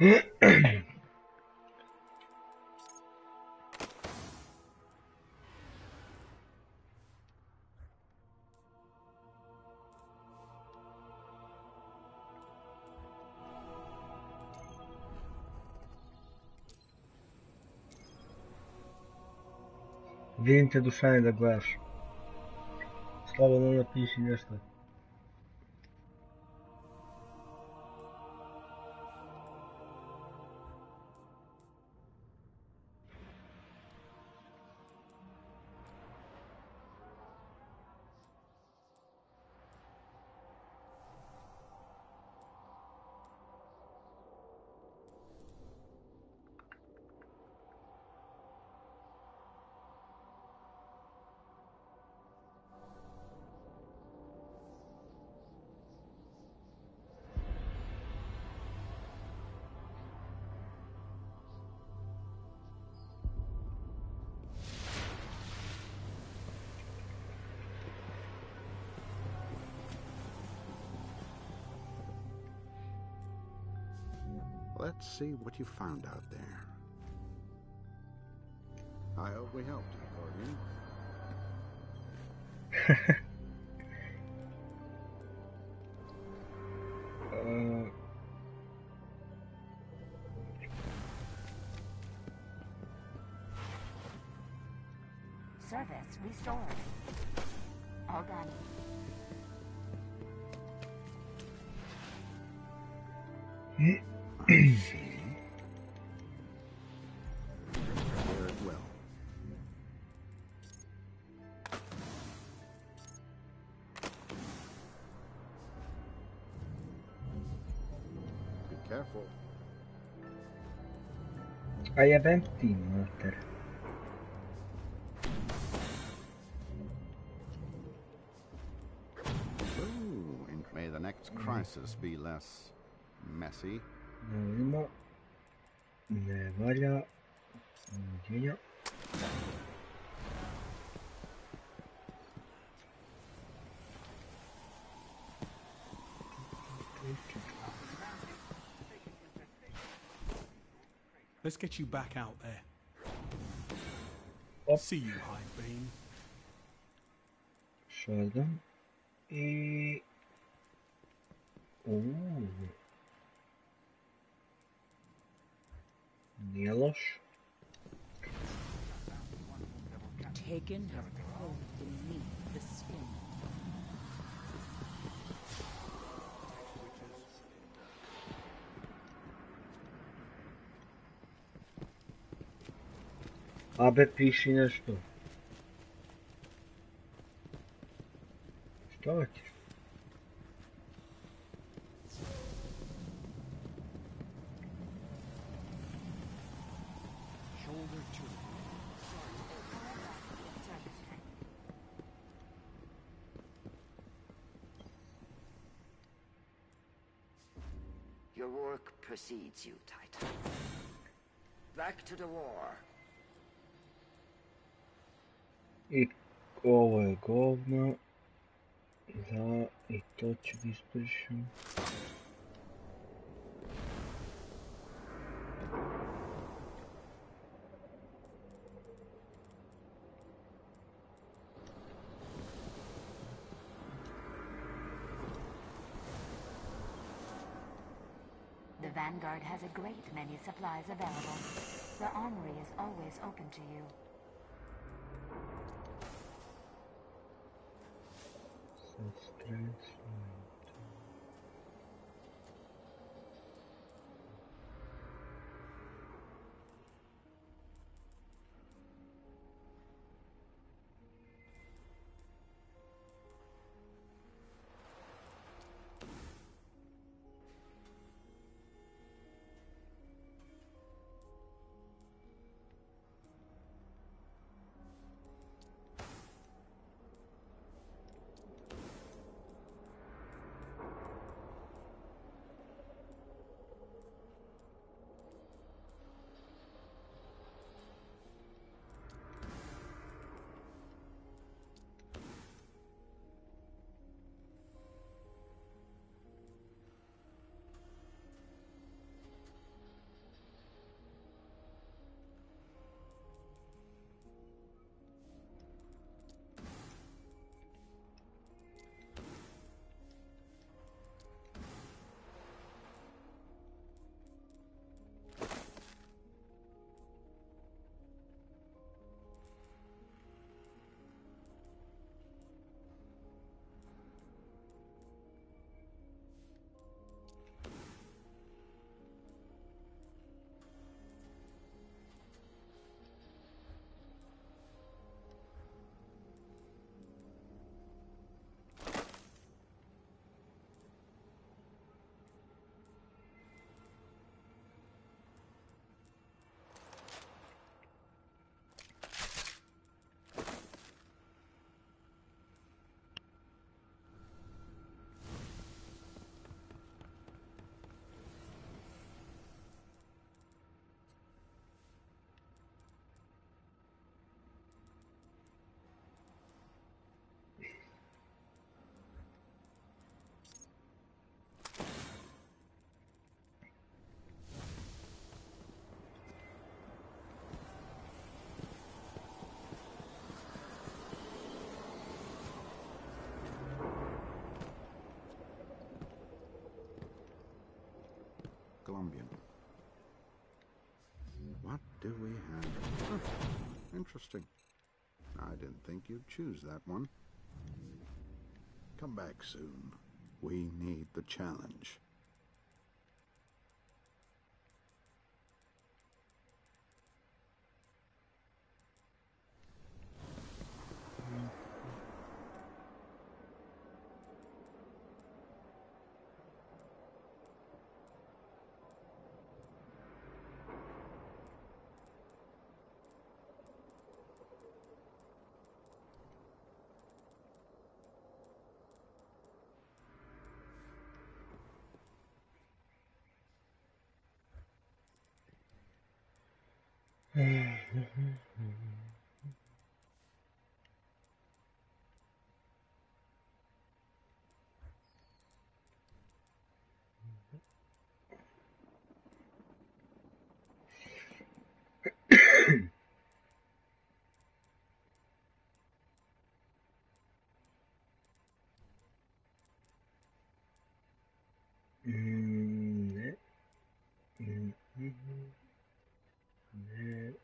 Vidim te dušanje da gledaš. Slobodno napiši nešto. Let's see what you found out there. I hope we helped you, Cordian. Uh, Service restored. All done. I see. Hai eventi, Mater. Ooh, and may the next crisis be less messy. Vidimo. Ne valja. Uđenja. Let's get you back out there. Hop. See you, Hindbane. Şuradan. I... Oo. Nije loš. Taken have probed beneath the skin. Abe piši nešto. Šta hoćeš? Your work precedes you, Titan. Back to the war. The Vanguard has a great many supplies available. The armory is always open to you. Colombian. What do we have? Oh, interesting. I didn't think you'd choose that one. Come back soon. We need the challenge. Mm, ne. Mm, mhm. Ne.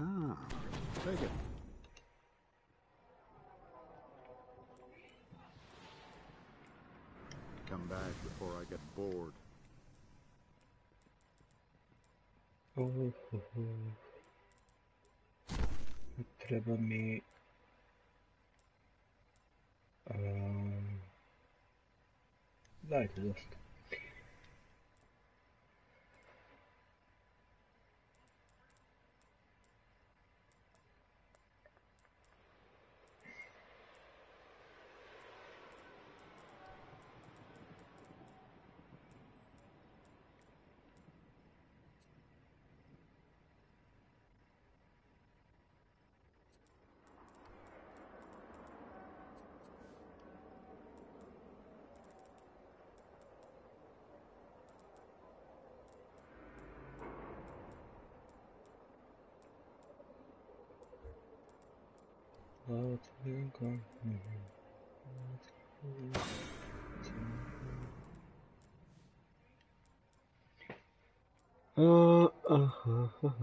Aha. Take it. Come back before I get bored. Oh, oh, oh. Treba mi... Um, dajte dosta. Laat me gaan. Ah, ah, ah, ah,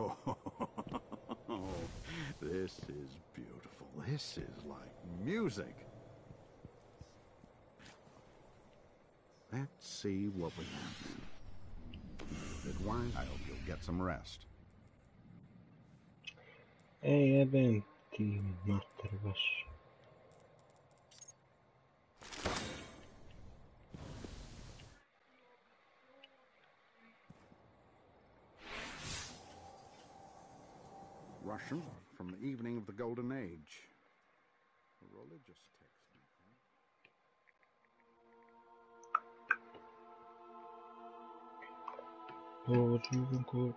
this is beautiful. This is like music. Let's see what we have. Good wine. I hope you'll get some rest. Ej, jebem ti the evening of the Golden Age. A religious text. I think. Poczynko,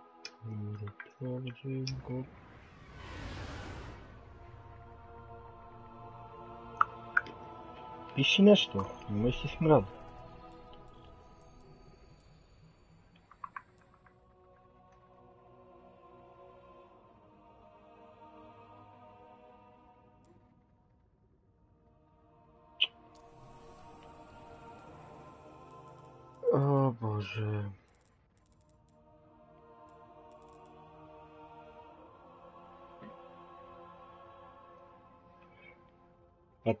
poczynko. Piši nešto, nemoj si smrad. O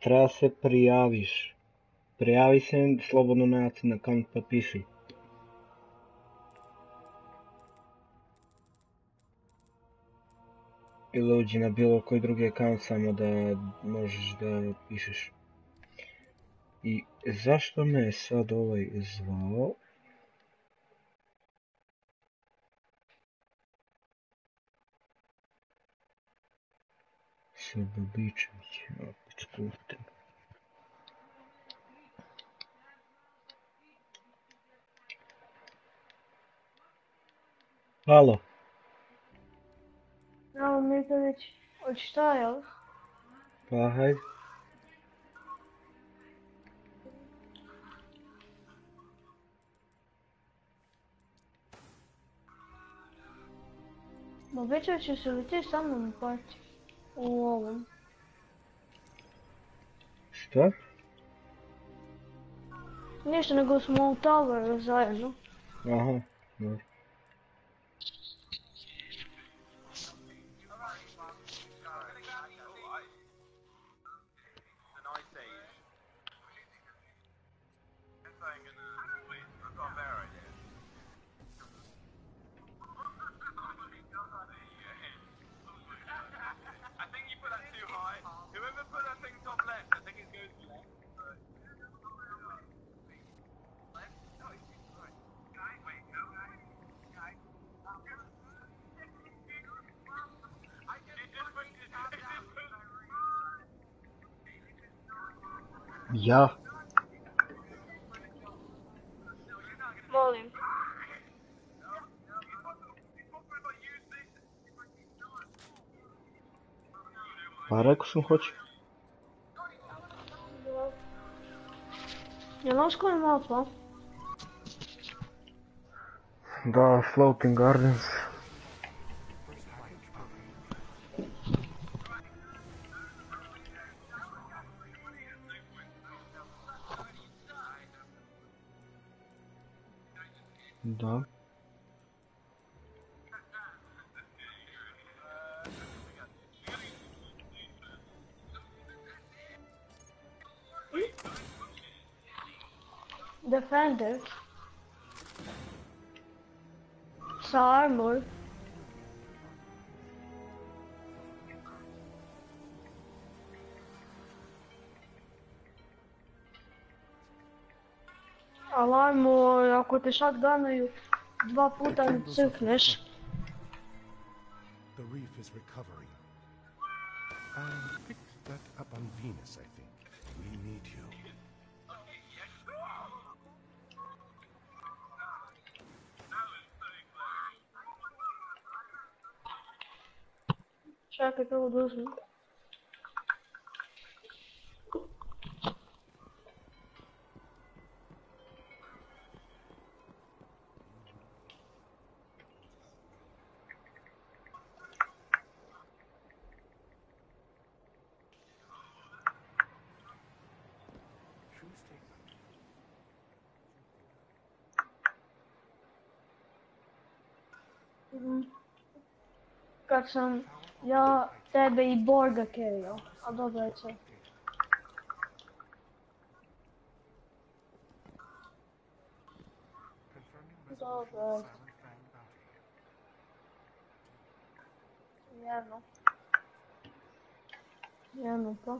Treba se prijaviš. Prijavi se slobodno na na account pa piši. Ili uđi na bilo koji drugi account samo da možeš da pišeš. I zašto me je sad ovaj zvao? Srbobičević, opet skutem. Halo, Evo Mitović, od šta jel? pa hajde. Obećao će se li ti sa mnom pati u ovom? Šta? Ništa nego smo u Toweru zajedno. Aha, dobro. Ja? Molim. Pa rekao sam hoću. Jel on skoro mapa? Da, Floating Gardens. Defender. Sa armor. Al armor, ako te shotgunaju, dva puta crkneš. Čekaj, prvo da uzmem. Mhm. Kad sam ja tebe i Borga kerio, a dobro je sve. Dobro je. Jedno. Jedno pa.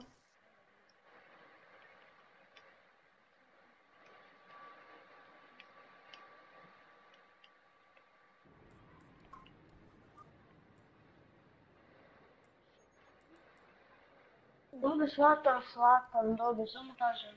Dobro, shvatam, shvatam, dobro, samo kažem.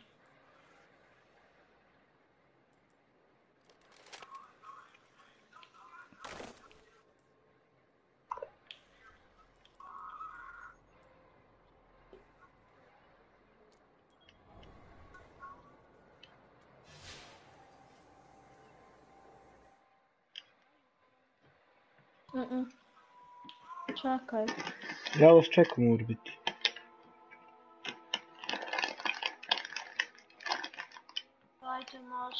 Mm-mm. Čekaj. Ja vas čekam u orbiti. Dajte maš.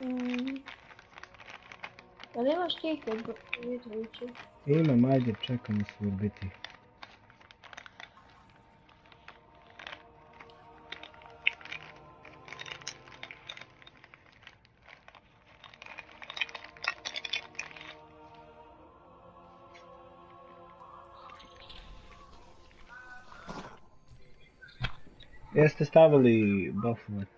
Mm. Jel kod Mitrovića? Imam, ajde, čekam vas u orbiti. Jeste stavili buffove?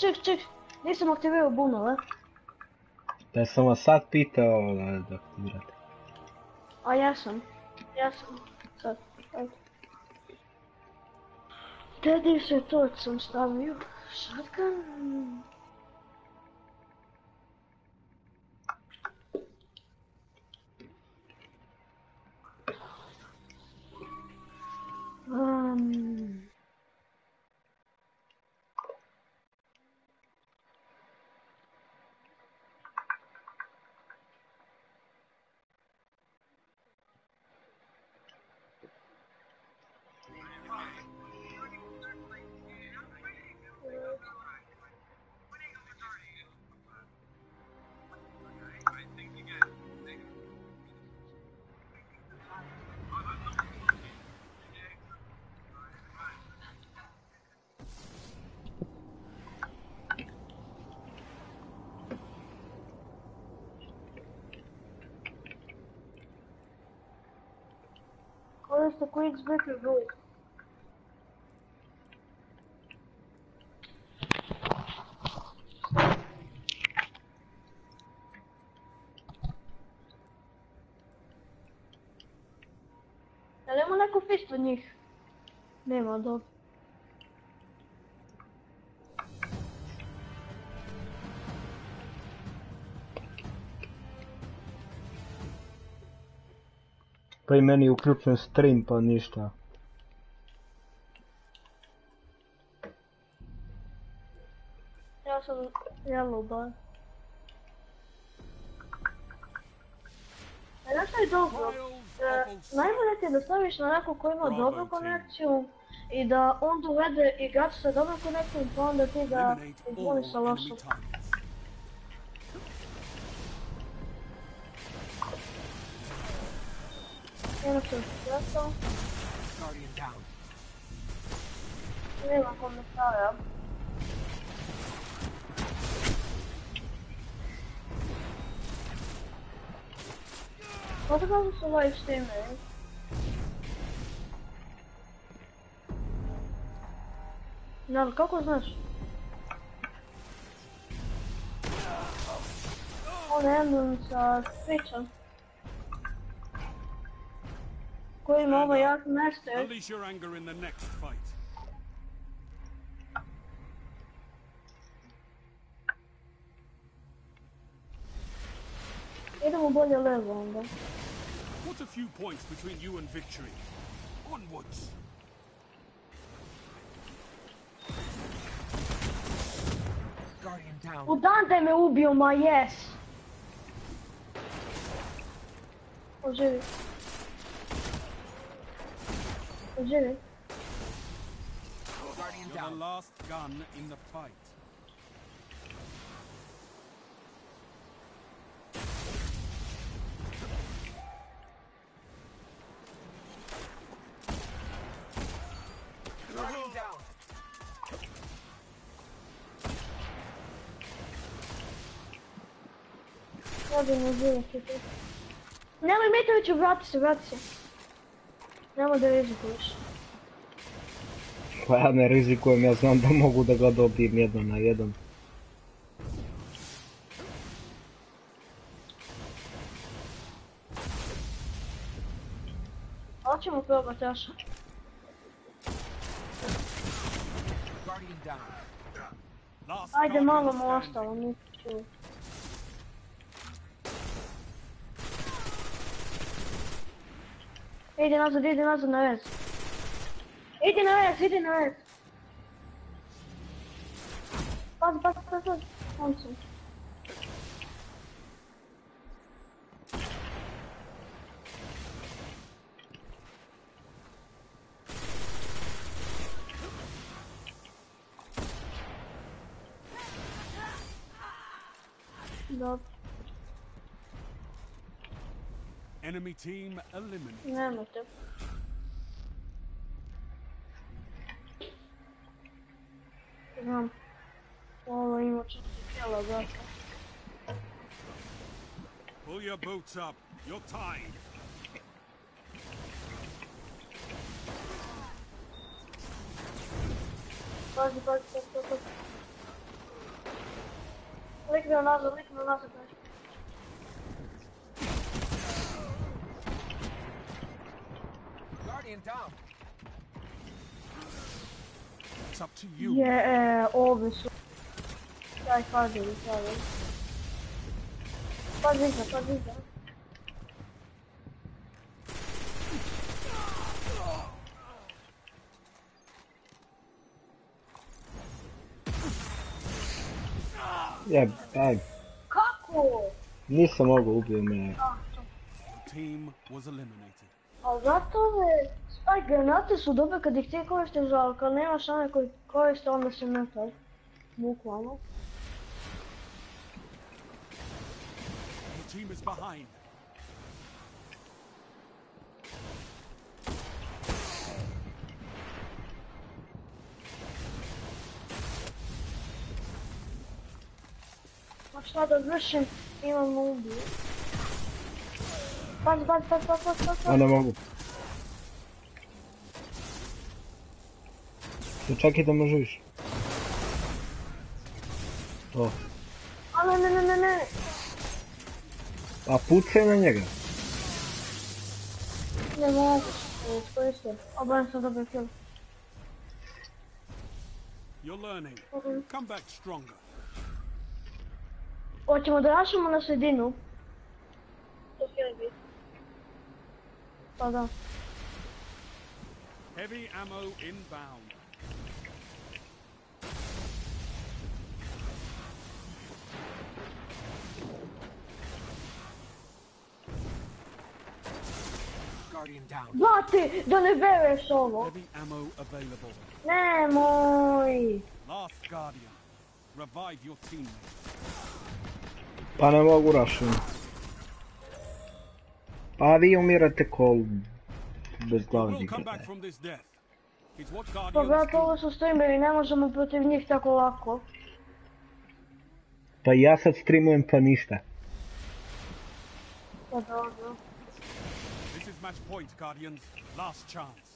Čekaj, čekaj. Nisam aktivirao bunove. Da sam vas sad pitao da, aktivirate. A jesam. Jesam. Sad, ajde. Teddy se to sam stavio. Shotgun. What is the Queen's Breaker rule? Da li ima neko fist od njih? Nema, dobro. Pa i meni je uključen stream pa ništa. Ja sam yellow bar. A znaš što je dobro? E, najbolje ti je da staviš na nekog ko ima dobru konekciju i da on dovede igrača sa dobrom konekcijom pa onda ti ga izvoliš sa lošom. Targets. Jedno sam sretao, Guardian down. nema komentara. Kako kako su live streameri? Nal, kako znaš? On je jedan sa Twitcha. Koji ima ovo jak master. Unleash your anger in the next fight. Idemo bolje levo onda. What's a few points between you and victory? Onwards. Guardian down. U Dante me ubio, ma jes! Oživi. Oživi. Guardian You're the down. last gun in the fight. Guardian down. Ja bi me ubio hitu. Nemoj Mitroviću, vrati se, Nemoj da rizikuješ. Pa ja ne rizikujem, ja znam da mogu da ga dobijem jedan na jedan. Ali ćemo probati još. Ajde, malo mu ostalo, nisi čuo. Idi nazad, idi nazad na vez. Idi na vez, idi na vez. Pazi, pazi, pazi, pazi. On Enemy team eliminated. Znam. Ovo ima četiri kjela, brate. Pull your boots up. You're tied. Pazi, pazi, pazi, pazi, pazi. Likne nazad, nazad, znači. Guardian down. It's up to you. Je, e, ovi su. Daj, pazi, pazi. Pazi iza, pazi iza. Je, aj, Kako? nisam mogao ubio me. The team was eliminated. A zato ove spaj granate su dobre kad ih ti koristiš, ali kad nemaš one koji koriste onda se mrtav. Bukvalno. The team is behind. Ma šta da vršim, imam ubiju. Pazi, pazi, pazi, pazi, pazi, pazi. A ne mogu. To i da. To. A ne, ne, ne, ne, ne. A pucaj na njega. Ne mogu. Iskoristim. Obajem sam dobar kill. You're learning. Mhm. Come back stronger. Hoćemo da rašimo na sredinu. To htjeli bi. Pa da. Heavy ammo inbound. Guardian down. Znati da ne veruješ ovo. Heavy ammo available. Nemoj. Last Guardian. Revive your teammate. Pa ne mogu rašim. Pa vi umirate kol bez glavnih Pa brate, ovo su streameri, ne možemo protiv njih tako lako. Pa ja sad streamujem pa ništa. Pa dobro. This is match point, Guardians. Last chance.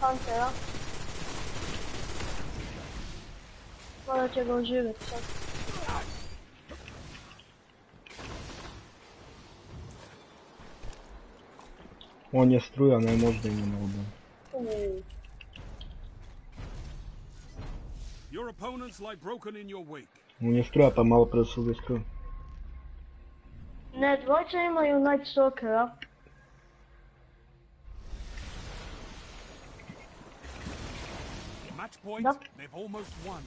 Huntera. Morat će ga oživjeti sad. On je struja, ne možda ima na obu. Uuu. Your opponents lie broken in your wake. On je struja, pa malo pre su ga struja. Ne, dvojca imaju Night Stalkera. Match point, Nope. they've almost won.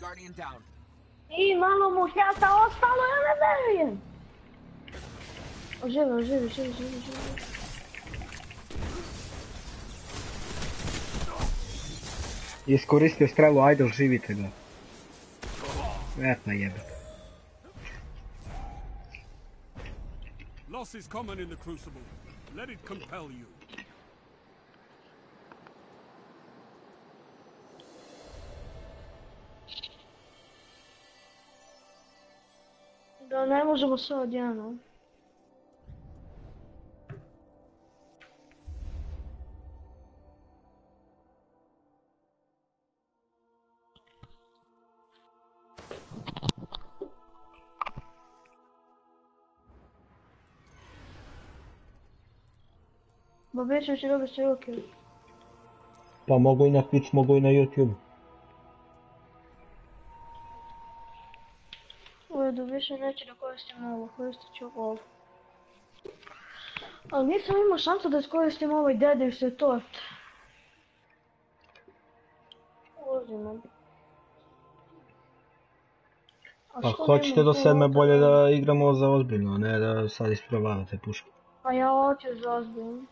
Guardian down. I malo mu hjata ostalo, ja ne verujem. Oživi, oživi, živi, živi, živi. Iskoristio strelu, ajde oživite ga. E pa jebe. Loss is common in the Crucible. Let it compel you. Da ne možemo sve odjednom. Babiću će dobiti ruke. Pa mogu i na Twitch, mogu i na YouTube. Više neću da koristim ovo, koristit ću ovo. Ali nisam imao šansu da iskoristim ovaj Deadlift Retort. Uzimam. A Pa što hoćete do sedme bolje da igramo za ozbiljno, a ne da sad isprobavate pušku. Pa ja hoću za ozbiljno.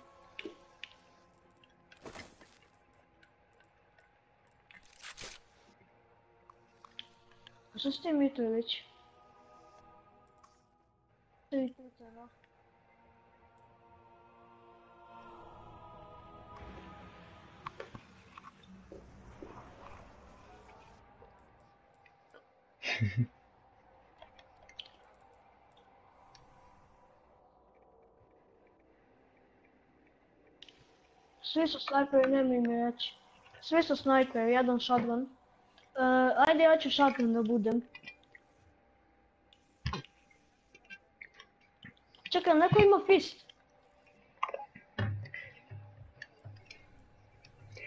A što s tim Mitrović? Tri puta, no. Svi su snajperi, nemoj mi reći. Svi su snajperi, jedan shotgun. Uh, ajde ja ću shotgun da budem. Čekaj, neko ima fist.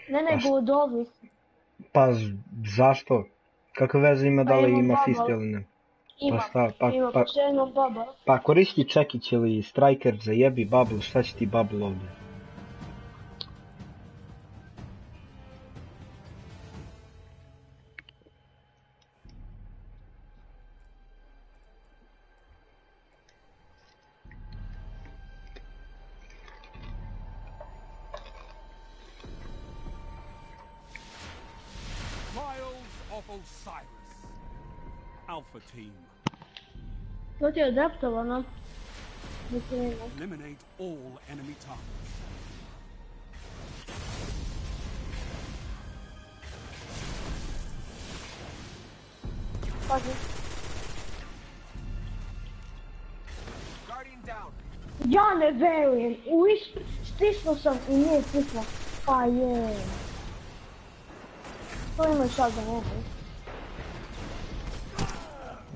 Ne nego od ovih. Pa z- zašto? Kakve veze ima da Pa li ima fist ili ne? Ima, šta, pa- ima, pa- pa. Pa koristi čekić ili striker, zajebi bubble, šta će ti bubble ovdje? Adaptovano. Eliminate all enemy targets. pazi. Guardian down. Ja ne verujem, u is... stisnuo sam i nije stisnuo. Pa je. To ima sad da ne znam.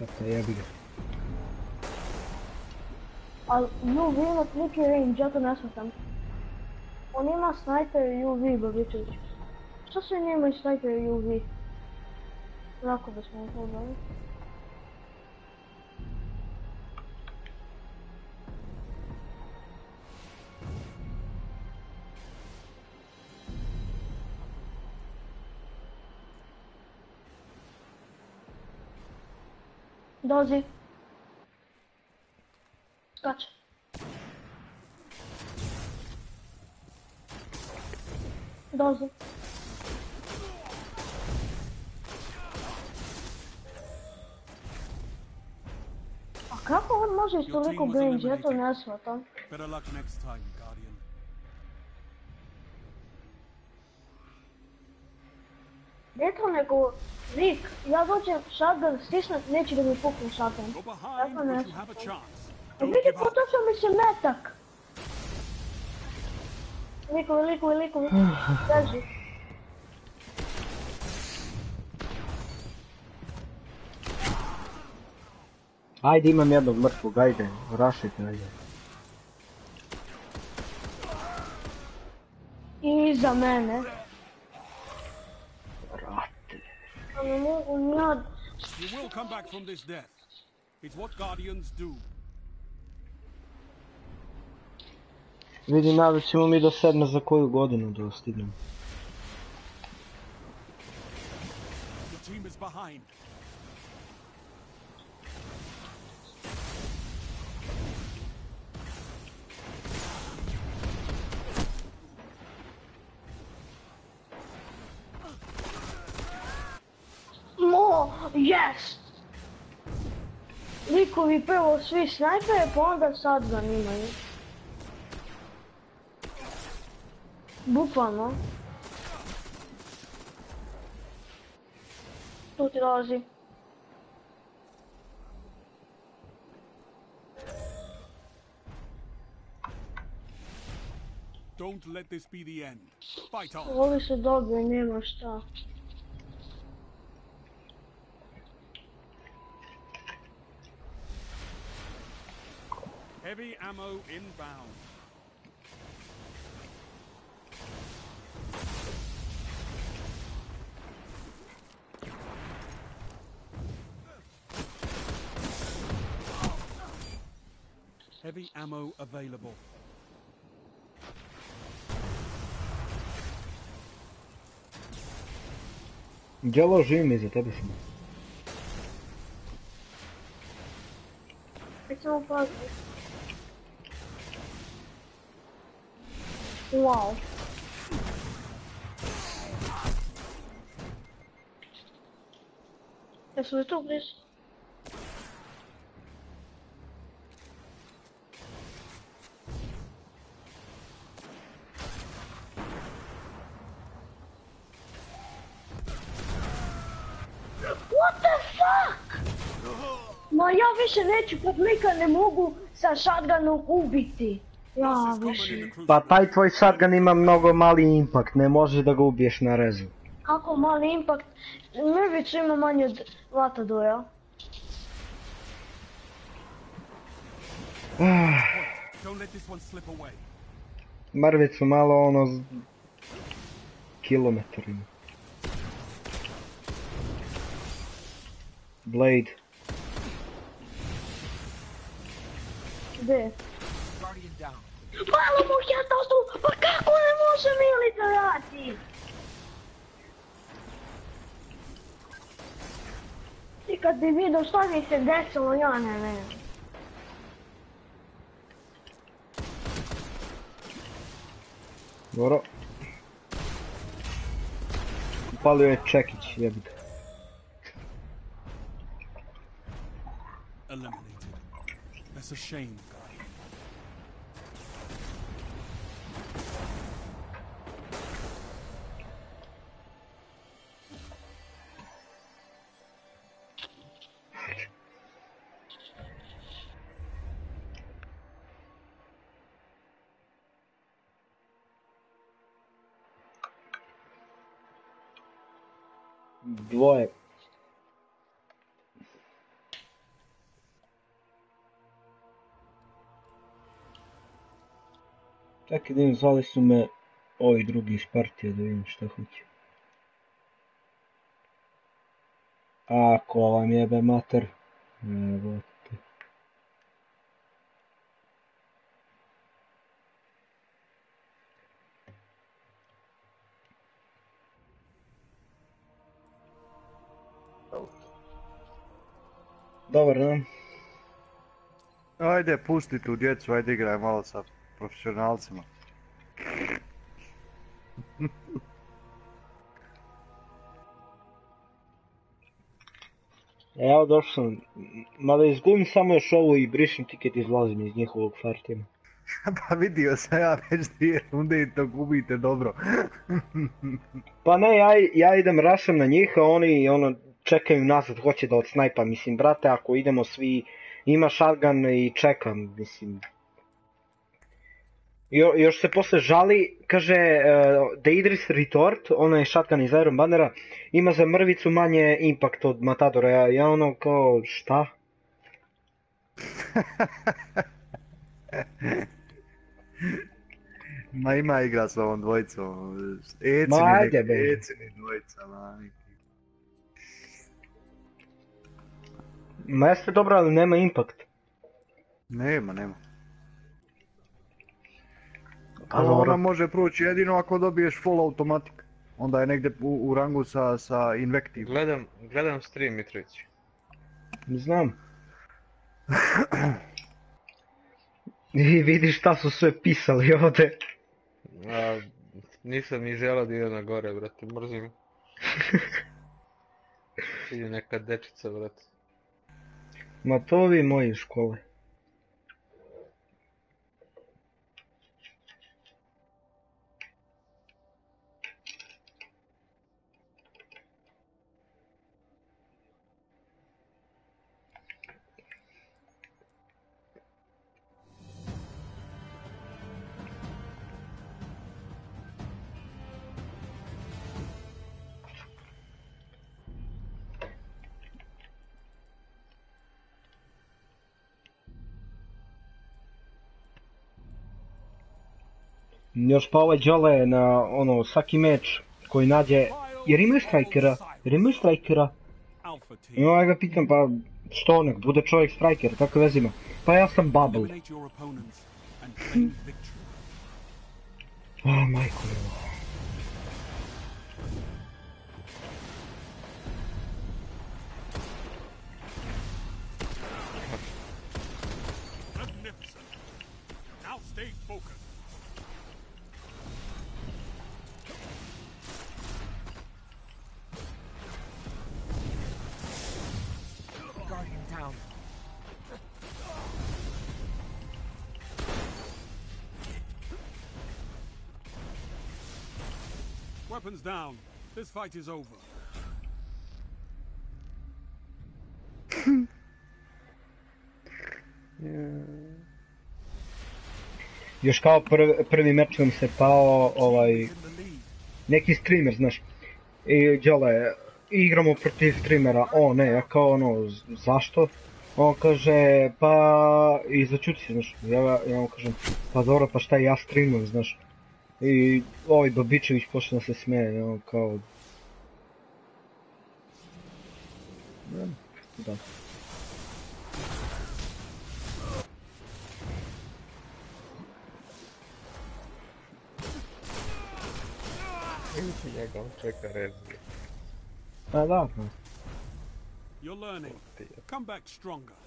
Dakle, jebi ga. Imate neki range, ja to ne shvatam. On ima snajper i UV, Babičević. Što se njima i snajper i UV? Lako da smo pogledali. Dolazi. Skače. Dolazi. A kako on može iz toliko range, ja to ne shvatam. Better luck next time, Guardian. Ne to nego, Rik, ja dođem shotgun stisnut, neće da mi pukne shotgun. Tako ne but you have a shvatam. chance. Don't vidi, potočio mi se metak. Likovi, likovi, likovi. Drži. Ajde, imam jednog mrtvog, ajde, rašite, ajde. I iza mene. Brate. A ne mogu njad. You will come back from this death. It's what Guardians do. Vidi, nadat ćemo mi do sedme za koju godinu da stignemo. Your team is behind. Mo, yes! Likovi prvo svi snajpere, pa onda sad zanimaju. Bukvalno. Tu ti dolazi. Don't let this be the end. Fight on. Ovi su dobri, nema šta. Heavy ammo inbound. Heavy ammo available. Djelo živim iza tebe sam. Recimo paziti. Wow. Jesu li tu blizu? What the fuck? Ma ja više neću podlika ne mogu sa shotgunom ubiti. Ja više. Pa taj tvoj shotgun ima mnogo mali impact, ne možeš da ga ubiješ na rezu. Kako mali impact. Mrvicu ima manje od slip away. Mrvicu malo ono... z- Kilometar ima. Blade. Gdje? Malo mu ja to su, pa kako ne može Mili to radi? I kad bi vidio šta mi se desilo, ja ne znam. Dobro. Upalio je čekić, jebi ga. Eliminated. That's a shame, Dvoje. Čekaj da zvali su me Ovi drugi iz partije da vidim šta hoće. Ako vam jebe mater. Evo Dobar dan. Ajde, pusti tu djecu, ajde igraj malo sa profesionalcima. Evo došao sam. Mada izgubim samo još ovo i brišem tiket izlazim iz njihovog fartima. pa vidio sam ja već dvije runde i to gubite dobro. Pa ne, ja, ja idem rasam na njih, a oni ono, čekaju nazad, hoće da odsnajpa. Mislim, brate, ako idemo svi, ima shotgun i čekam, mislim. Jo, još se posle žali, kaže uh, Deidris Retort, ona je shotgun iz Iron Bannera, ima za mrvicu manje impact od Matadora. Ja, ja ono kao, šta? Ma ima igra s ovom dvojicom. Eci Ma mi ajde, nek- be. Eci mi dvojica, ma. Ma jeste dobro, ali nema impact. Nema, nema. Pa Ona dobro. može proći jedino ako dobiješ full automatic. Onda je negdje u, u rangu sa, sa Invective. Gledam, gledam stream Mitrović. Znam. I vidiš šta su sve pisali ovdje. A, nisam ni želeo da idem na gore, brate, mrzim. Ide neka dečica, brate. Ma to ovi moji škole. Još pa ovaj Đole na ono svaki meč koji nađe... Jer imaju strajkera? Jer imaju strajkera? I ovaj ga pitam pa što nek bude čovjek strajker, kakve veze ima? Pa ja sam bubble. A majko milo. Magnificent. Now stay focused. Weapons down. This fight is over. Još kao prvi, prvi meč nam se pao ovaj neki streamer, znaš. I Đole, igramo protiv streamera, o ne, ja kao ono, zašto? On kaže, pa, i začuti se, znaš, ja, ja kažem, pa dobro, pa šta ja streamujem, znaš. I ovaj Babičević počne da se smeje, i on kao... Da. Njega on čeka rezuje. Pa da, pa. You're learning. Come back stronger.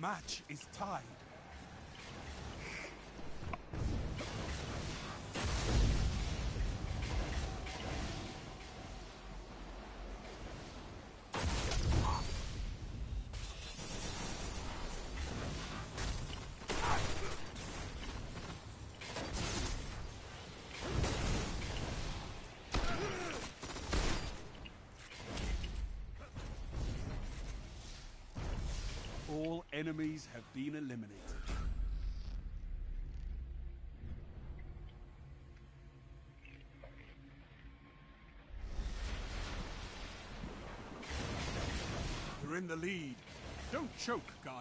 Match is tied. Enemies have been eliminated. You're in the lead. Don't choke, guys.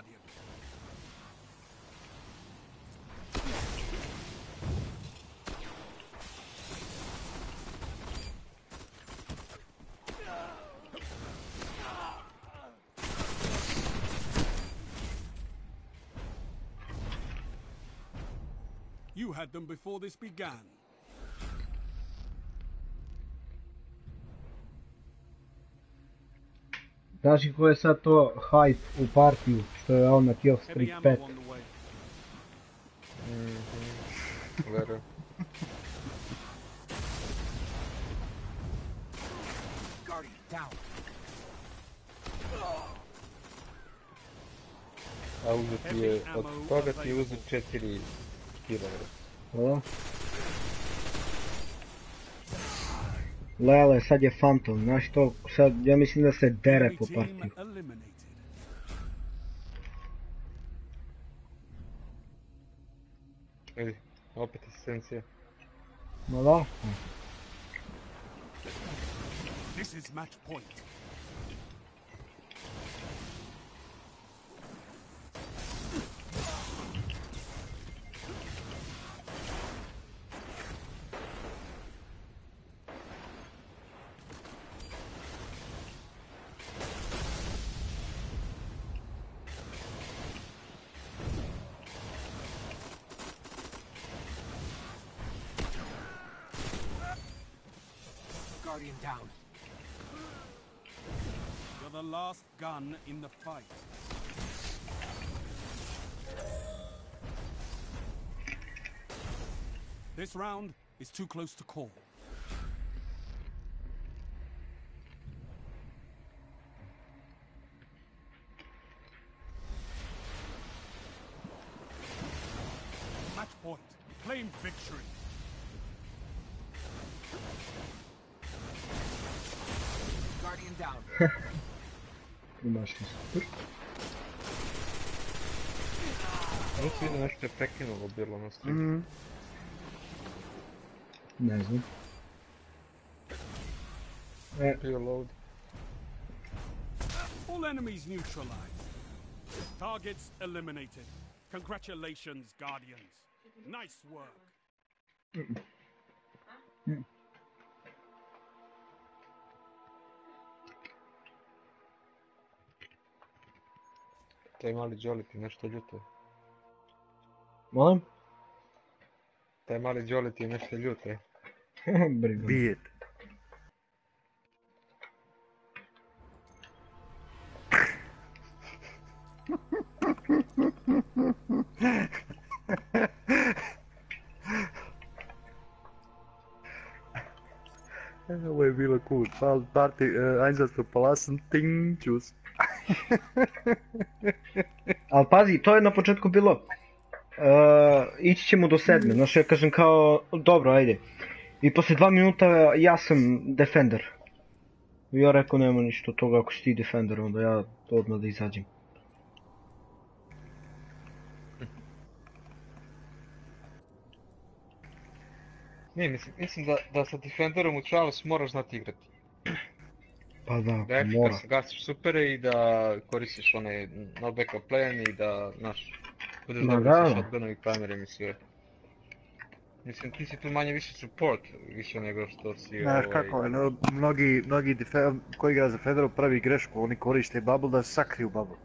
You had them before this began. Li ko je sad to hype u partiju, što je on na Killstreak Heavy 5? ammo on the way. Verujem. Guardian, down. A uzet ti je, od toga ti je uzet četiri Da. Lele, sad je Phantom, znaš to, sad, ja mislim da se dere po partiju. Vidi, opet asistencija. Ma da? This is match point. In the fight. This round is too close to call. Ovo se vidi nešto je prekinulo bilo na streamu. Mhm. Ne znam. E, Bio load. All enemies neutralized. Targets eliminated. Congratulations, Guardians. Nice work. Taj mali Jolly ti nešto ljuto. Molim? Taj mali Jolly ti je nešto ljuto. Briga. Bijet. Ovo je bilo cool. Pal, party, uh, Einsatz für Palassen, ting, tschüss. Ali pazi, to je na početku bilo. Uh, ići ćemo do sedme, znaš ja kažem kao, dobro ajde. I poslije dva minuta ja sam defender. Ja rekao nema ništa od toga, ako si ti defender onda ja odmah da izađem. Ne, mislim, mislim da, da sa Defenderom u Charles moraš znati igrati. Pa da, Da mora. efikasno gasiš supere i da koristiš onaj no backup plan i da, znaš, budeš da. sa shotgunom i primerem i sve. Mislim, ti si tu manje više support, više nego što si Znaš ovaj... kako je, no, mnogi, mnogi defe, koji igra za Federal pravi grešku, oni koriste bubble da sakriju bubble.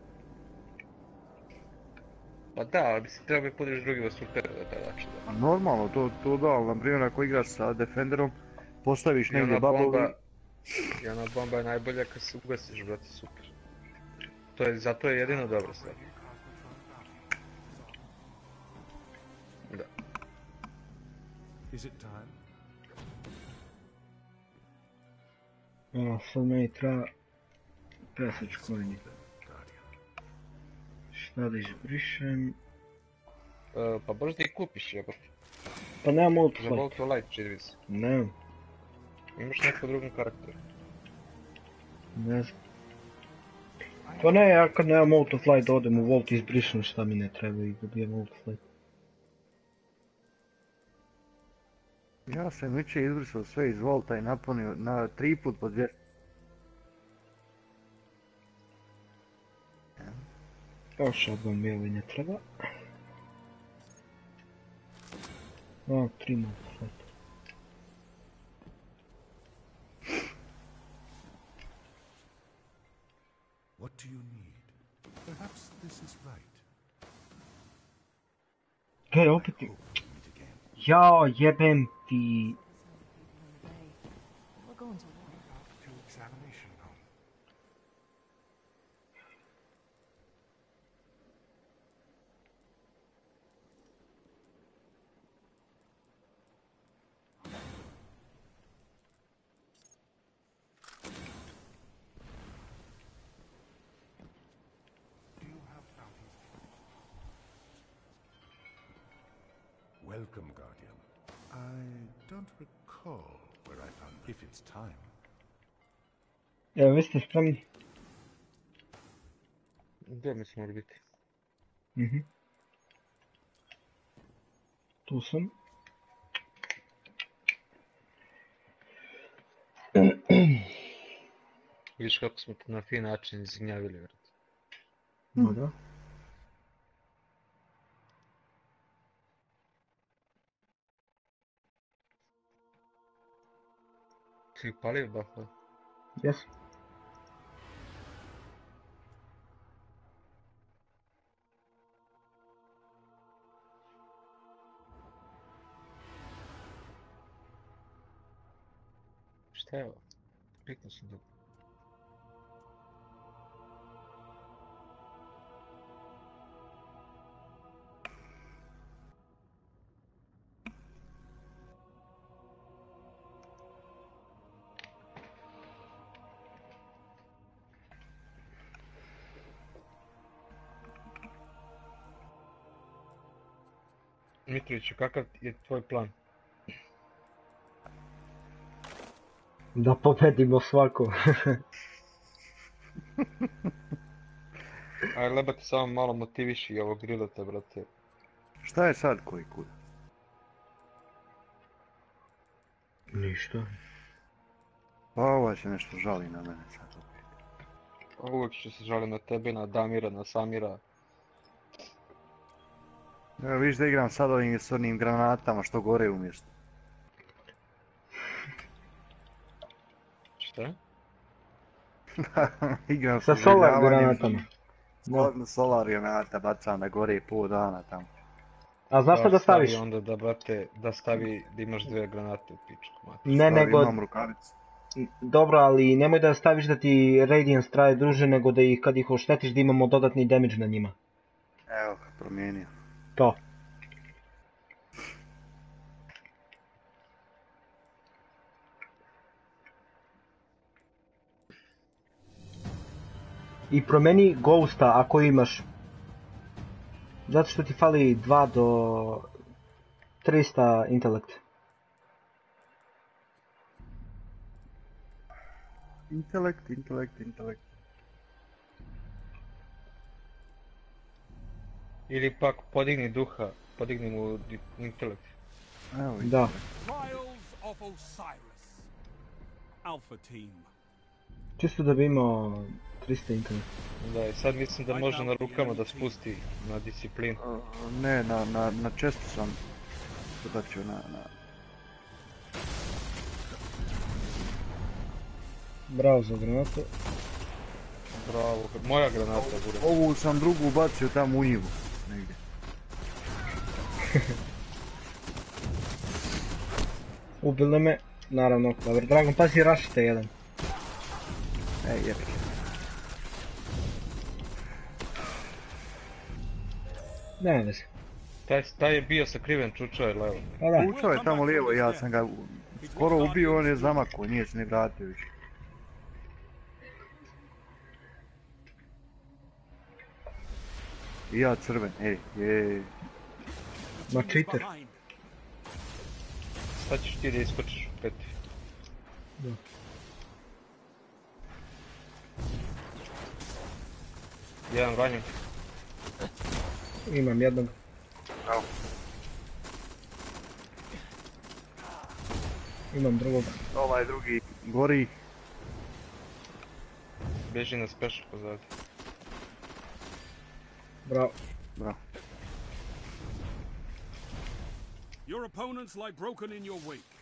Pa da, ali mislim, treba bi podiš drugima supera da te lakše da. A normalno, to, to da, ali na primjer ako igraš sa Defenderom, postaviš negdje bubble bomba, i ona bomba je najbolja kad se ugasiš, brate, super. To je, zato je jedino dobra stvar. Da. Is it time? A, sad meni treba pesać konji. Šta da izbrišem? E, pa možda i kupiš, jebote. Pa nemam Za multiplayer. Bolt to Light čini mi se. Nemam, Imaš neko drugom karakteru. ne znam. Pa ne, ja kad nemam multiflight odem u Volt izbrišem šta mi ne treba i dobijem multiflight. Ja sam jučer izbrisao sve iz Volta i napunio na tri put po 200. Još jedan bijeli ne treba. O, tri mogu What do you need? Perhaps this is right. Gledaj, opet ti... Jao, jebem ti... Evo, vi ste spremni? Gdje mi smo biti? Mhm. Tu sam. Vidiš kako smo te na fin način izgnjavili, vrat. Dobro. Si palio bafa? Jes. Ovo? Kliknuo sam dobro. Kakav je tvoj plan? Da pobedimo svako. Aj, lebati samo malo motiviši ovog grilota, brate. Šta je sad koji kud? Ništa. Pa ova se nešto žali na mene sad opet. A Uvijek ću se žalim na tebe, na Damira, na Samira. Evo viš da igram sad ovim s onim granatama što gore umjesto. Šta? igram Sa solar granatama. Sol- Solar granata bacam na gore i pol dana tamo. A znaš šta da stavi staviš? onda da, brate, da stavi, da imaš dvije granate u pičku, mati. Ne, Stavi, nego... Imam rukavicu. Dobro, ali nemoj da staviš da ti Radiance traje duže, nego da ih kad ih oštetiš da imamo dodatni damage na njima. Evo, promijenio. To. I promeni Ghosta ako imaš. Zato što ti fali 2 do 300 intelekt. Intelekt, intelekt, intelekt. Ili pak podigni duha, podigni mu intelekt. Evo, Da. Trials of Osiris. Alpha Team. Čisto da bi imao 300 intelekt. Da, i sad mislim da može na rukama da spusti na disciplinu. Ne, na, na, na čestu sam podačio na, na... Bravo za granatu. Bravo, moja granata bude. Ovu sam drugu bacio tamo u njivu. Negdje. Ubili me. Naravno, dobro. Dragon, pazi, rašite jedan. Ej, jebi. Nema veze. Taj, taj je bio sakriven čučao je levo. Pa da. Učao je tamo lijevo, ja sam ga skoro ubio, on je zamakao, nije se ni vratio više. I ja crven, ej, je. Ma cheater. Behind. Sad ćeš ti da iskočiš u peti. Da. Jedan ranjen. Imam jednog. Bravo. Imam drugog. Ovaj drugi gori. Beži na special pozadi. Bravo. Bravo. Your opponents lie broken in your wake.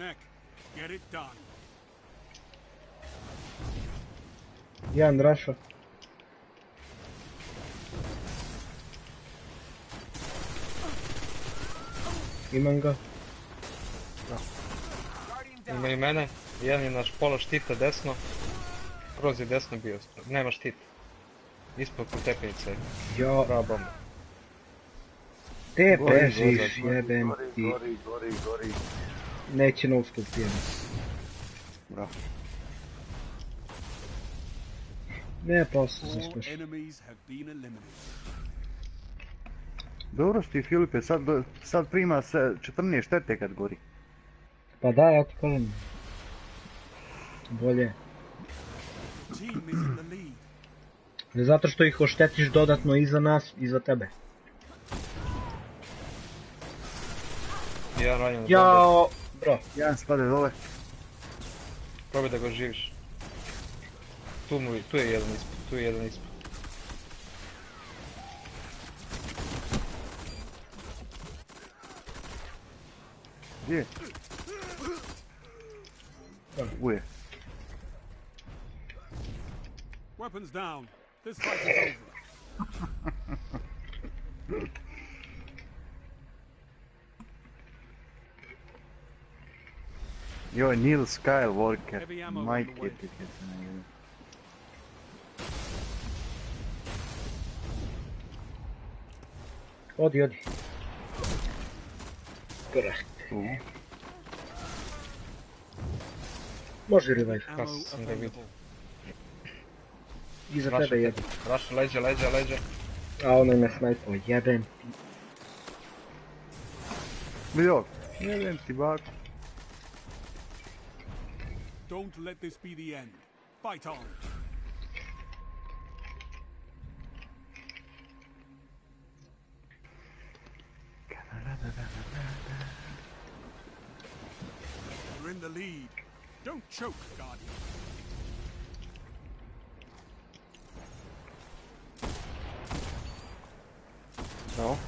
Neck. Get it done. Jedan Raša. Imam ga. Ima i mene, jedan je naš pola štita desno, kroz je desno bio, nema štit. Ispod kod tepenice, Jo, prava bomba. te Gori, gori, jebem gori, ti. Gori, gori, gori. Neće na ustup. Bravo. Ne, have been eliminated. Dobro si Filipe, sad, sad prima se 14 štete kad gori. Pa da, ja ti kažem. Bolje. Ne zato što ih oštetiš dodatno i za nas i za tebe. Od bombe. Jao, bro. Jedan spade dole. Probaj da ga živiš. Tu, mu, tu je jedan ispod, tu je jedan ispod. Gdje je? Uje. Weapons down. This fight is over. Joj, Neil Skywalker. Majke ti kad se ne. Odi, odi. Brate. Tu. Može revive. Ammo Kas sam ga vidio. Iza tebe jedan. Raša, leđa, leđa, leđa. A onaj me snajpao, jebem. Vidio? Jebem ti bak. Don't let this be the end. Fight on. You're in the lead. Don't choke, Guardian. No.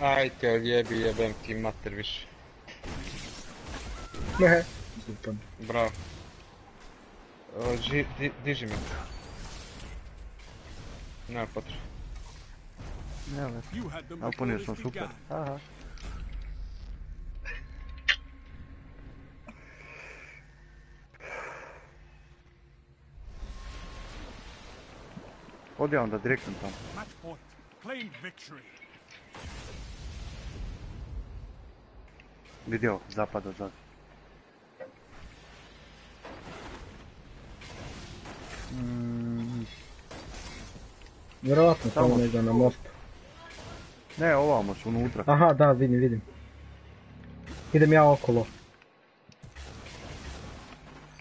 Ajde, jebi, jebem ti mater više. Ne. Super. Bravo. O, ži, di, diži me. Nema potrebe. Ne, ne. Napunio this sam super. Aha. Odi onda direktno tamo. Match point. Claim victory. Vidio, zapada zad. Mm. Vjerovatno tamo negdje na mostu. Ne, ovamo su unutra. Aha, da, vidim, vidim. Idem ja okolo.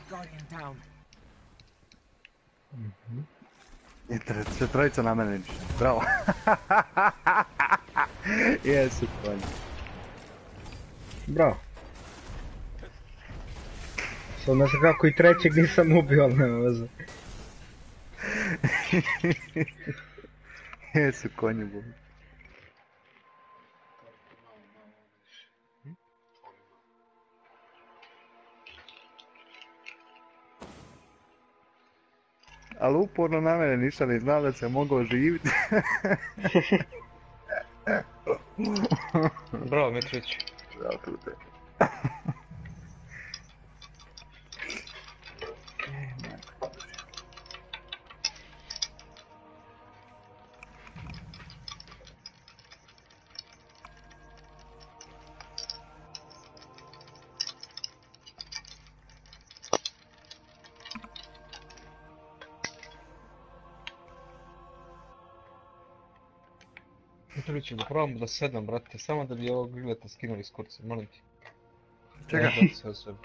Guardian down. I tre- sve trojica na mene ništa. Bravo. Jesu konji. Bravo. Sad ne znam kako i trećeg nisam ubio, ali nema veze. Jesu konji boli. Ali uporno na mene ništa ne zna da se mogao živjeti. Bravo, Mitrović. Mitrović, da probamo da sedam, brate, samo da bi ovog Grileta skinuli iz kurca, molim ti. Čega? Ne sve o sebi.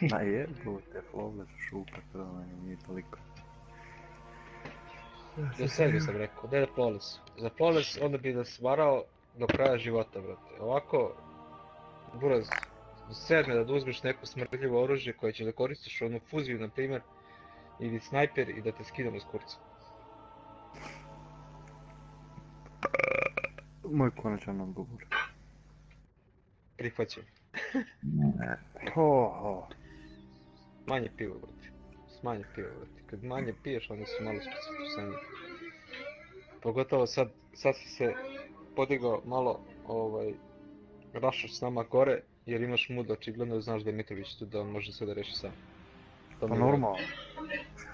Na jebute, flowless šupa, to meni nije toliko. Za sebi sam rekao, ne da Flawless. Za Flawless onda bi nas varao do kraja života, brate. Ovako, buraz, sedme da uzmeš neko smrdljivo oružje koje će da koristiš, onu fuziju, na primjer, ili snajper i da te skidamo s kurca. Moj konačan odgovor. Prihvaćam. Ne. Ho, ho. Manje pivo, brate. Smanje pivo. Kad manje piješ, onda su malo specifičniji. Pogotovo sad, sad si se podigao malo, ovaj, rašaš s nama gore, jer imaš mud, očigledno znaš da je Mitrović tu, da on može sve da reši sam. To Pa normalno.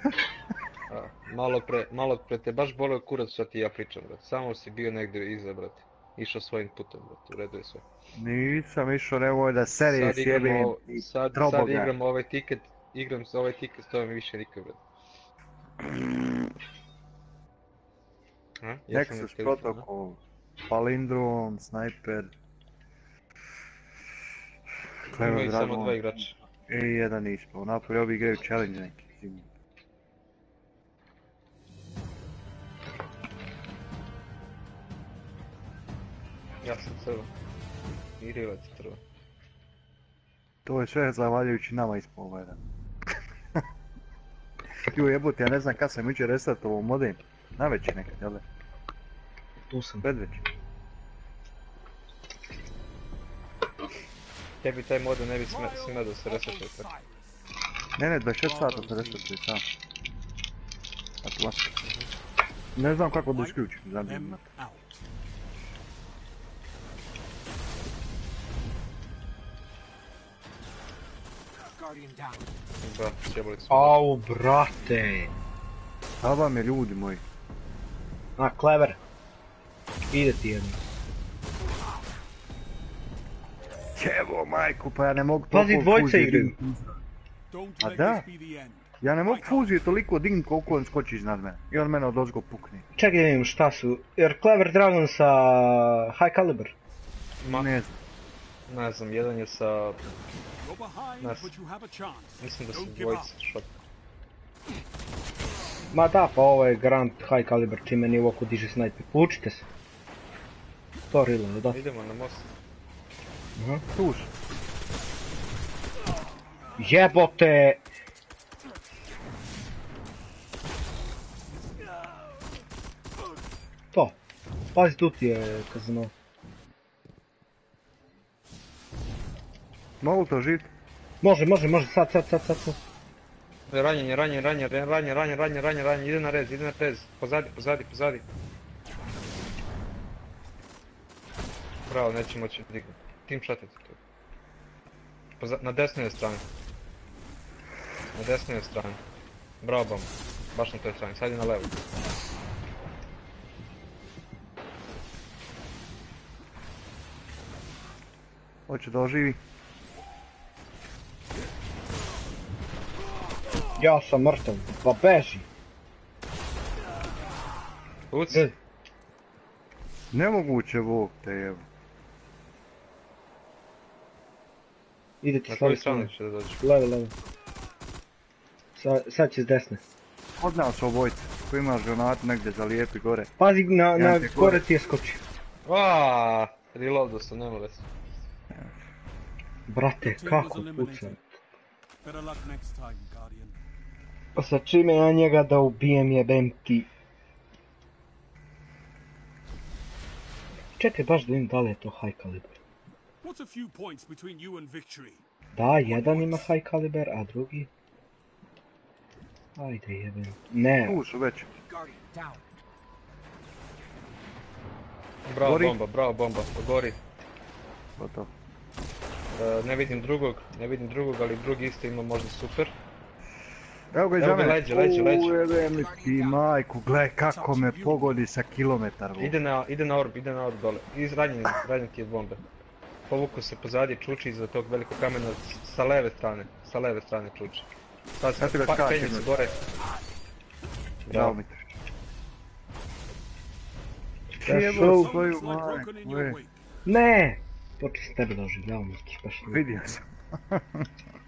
A, malo pre, malo pre te baš boleo kurac šta ti ja pričam, brate. Samo si bio negdje iza, brate. Išao svojim putem, brate. U redu je sve. Nisam išao nemoj da sjebim ovo- i sad, sad igramo ovaj tiket, igram za ovaj tiket, stoje mi više nikad, brate. A? Jesam li Nexus a? protokol, Palindrom, Sniper, Ima ih samo Dragon dva igrača. i jedan ispao. Napoli ovi igraju challenge neki. Ja sam crvo. I rivac crvo. To je sve zahvaljujući nama ovaj jedan. Ju jebote, ja ne znam kad sam jučer restartovao modem. Naveći nekad, jel? Tu sam. Predveć. Tebi taj model ne bi smeo da se resetuje tako. Ne, ne, 26 sata se restartuje sam. Automatski. Ne znam kako da isključim, znam da sjebali smo. Au, brate. Šta vam je ljudi moji? A, clever. Ide ti jedno. Jevo majku, pa ja ne mogu Pazi, toliko dvojca fuzije igraju. A da? Ja ne mogu fuzije toliko dignut koliko on skoči iznad mene. I on mene od ozgo pukne. Čekaj da vidim šta su. Jer Clever Dragon sa High Caliber. Ma, Ne znam. ne znam, jedan je sa, You're behind, Nice. but you have a chance. mislim da su dvojice šot. Ma da, pa ovo je Grand High Caliber čime nije oko diže sniper. Poučite se. To reload, da. Idemo na most. Aha. Tu su. Jebote! To. Pazi, tu ti je kazano. Mogu to žit? Može, može, može, sad, sad, sad, sad. Ranjen je, ranjen, ranjen, ranjen, ranjen, ranjen, ranjen, ranjen, ide na rez, ide na rez. Pozadi, pozadi, pozadi. Bravo, neće moći dignuti. Tim šatet tu. Na desnoj strani. Na desnoj strani. Bravo, bom. Baš na toj strani, sad je na levu. Hoće doživi. Ja sam mrtav, pa beži. Uci. Nemoguće Bog te evo. Ide ti Na s koju leve stranu dođe? Leve, leve. Sad, će s desne. Od nas obojce. Ko imaš granatu negdje zalijepi gore. Pazi, na, Ja na gore gore. ti je skočio. Aaaa, reloadu sam, nema veze. Brate, kako pucam. Better luck next time. Pa sa čime ja njega da ubijem jebem ti. Čekaj baš da vidim da li je to high caliber. Da, jedan ima high caliber, a drugi... Ajde jebem. Ne, Tu su već. Bravo Gori. bomba, bravo bomba, gori. Gotovo. E, ne vidim drugog, ne vidim drugog, ali drugi isto ima možda super. Evo ga iza ga, mene. leđe, leđe, leđe. Uuu, jebem li ti majku, gle kako me pogodi sa kilometar. Ide na, ide na orb, ide na orb dole. Iz ranjen, ti je bombe. Povuku se pozadi, čuči iza tog velikog kamena sa leve strane, sa leve strane čuči. Sad se, pa, penje se gore. Bravo mi. Ja Jebo svoju majku, ne! Počeo s tebe doživljavam, što baš ne. Vidio sam.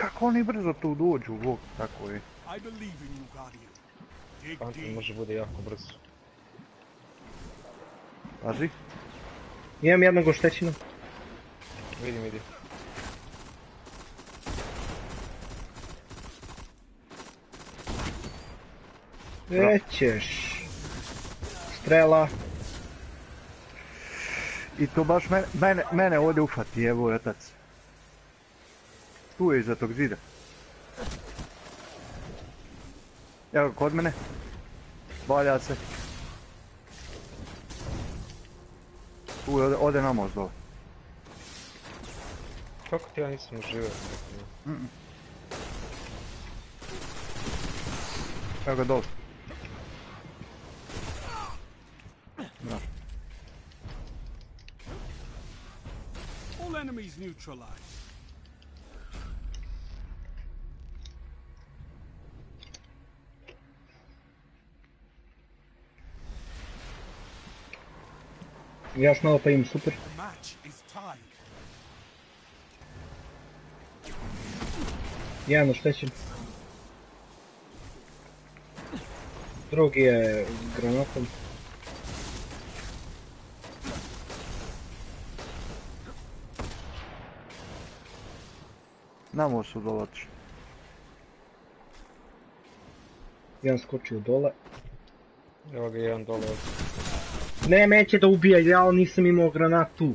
Kako oni brzo tu dođu, bog, tako je. Može bude jako brzo. Pazi. Imam jednog oštećenog. Vidim, vidim. Rećeš. Strela. I to baš mene, mene, mene ovdje ufati, evo otac. Tu je iza tog zida. Evo ga kod mene. Valja se. Tu je, ode, ode na most dole. Kako ti ja nisam uživao? Mm-mm. Evo ga dole. Da. All enemies neutralized. Ja s pa imam super. The match is tied. Jedan oštećen. Drugi je granatom. Na most su dole otišli. Jedan skočio dole. Evo ga jedan dole. Ne, meće da ubija, ja nisam imao granatu.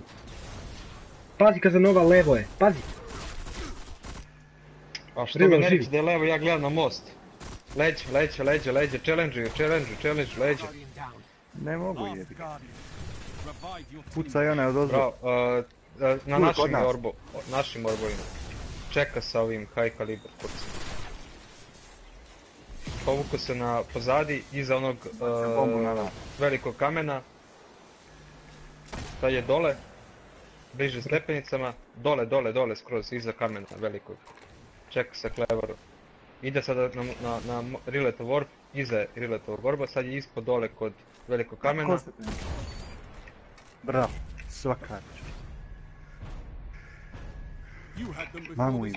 Pazi Kazanova, levo je, pazi. A što Rilo, me ne reći da je levo, ja gledam na most. Leđe, leđe, leđe, leđe, challenge, challenge, challenge, leđe. Ne mogu jebi. Pucaj one od ozdo. Bravo, uh, uh, na kod našim orbo, našim orbovima. Čeka sa ovim high kaliber kurcem. Povuku se na pozadi, iza onog uh, bombu na nas. velikog kamena. Taj je dole, bliže stepenicama, dole, dole, dole, skroz, iza kamena velikog. Čeka sa klevarom. Ide sada na, na, na Riletov orb, iza je Riletovog orba, sad je ispod dole kod velikog kamena. Bravo, svaka Mamu im.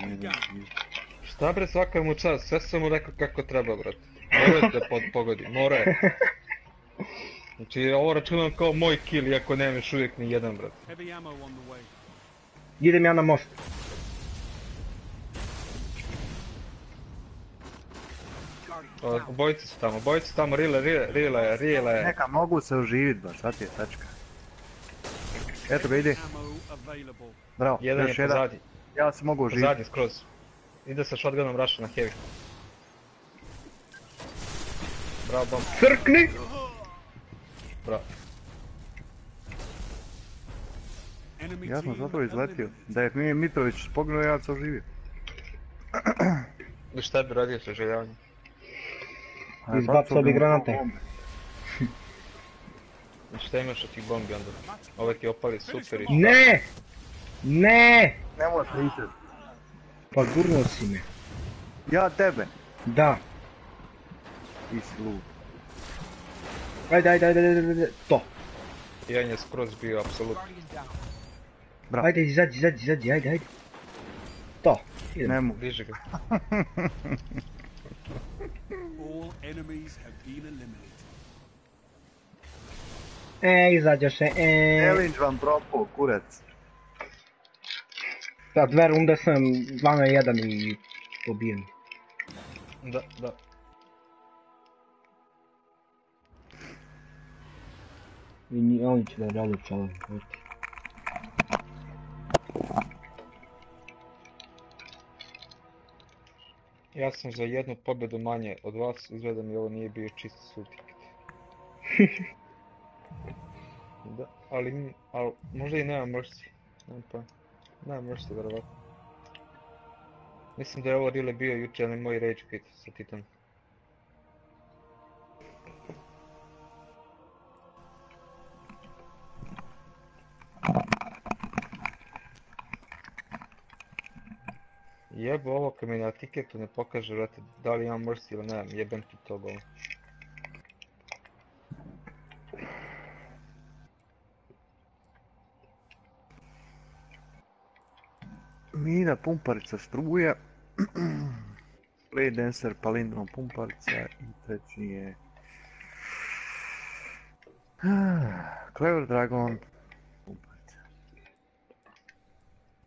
Šta bre svaka mu čast, sve sam mu rekao kako treba brate. Mora da pogodi, mora je. Znači ovo računam kao moj kill iako nemam još uvijek ni jedan brate. Heavy ammo on the way. Idem ja na most. Obojice su tamo, obojice su tamo, rile, rile, rile, rile. Neka mogu se oživit baš, sad je tačka. Eto ga ide, available. bravo, Jedan je jedan. pozadi, Ja se mogu oživit. pozadi skroz. Ide sa shotgunom raša na heavy. Bravo bomb, Crkni! Ja sam zato izletio. Da je mi Mitrović poginuo, ja se oživio. I šta bi radio sa željavanjem? Izbacao bacao bi granate. šta imaš od tih bombi onda? Ove ti opali super i šta? Ne! Ne! Nemoj se izred. Pa gurnuo si me. Ja tebe. Da. Ti si lud. Ajde, ajde, ajde, ajde, ajde, to. Jedan je skroz bio apsolutno. Bravo. Ajde, izađi, izađi, izađi, ajde, ajde. To. Idemo. Ne mogu. Diži ga. All enemies have been eliminated. E, e. Challenge vam propao, kurac. Da, dve runde sam 2 na 1 i pobijen. Da, da. I ni- oni će da rade ok. Ja sam za jednu pobjedu manje od vas, izgleda mi ovo nije bio čist sutik. da, ali, mi- ali možda i nema mršci. Nemam pa. Nema mršci, verovatno. Mislim da je ovo rile bio juče, ali moj rage quit sa Titan. Ovo kad mi na tiketu ne pokaže, vrate, da li imam mercy ili nemam, jebem ti to bolo. Mina pumparica struje. Blade Dancer, Palindrom, Pumparica i treći je... Clever Dragon, Pumparica.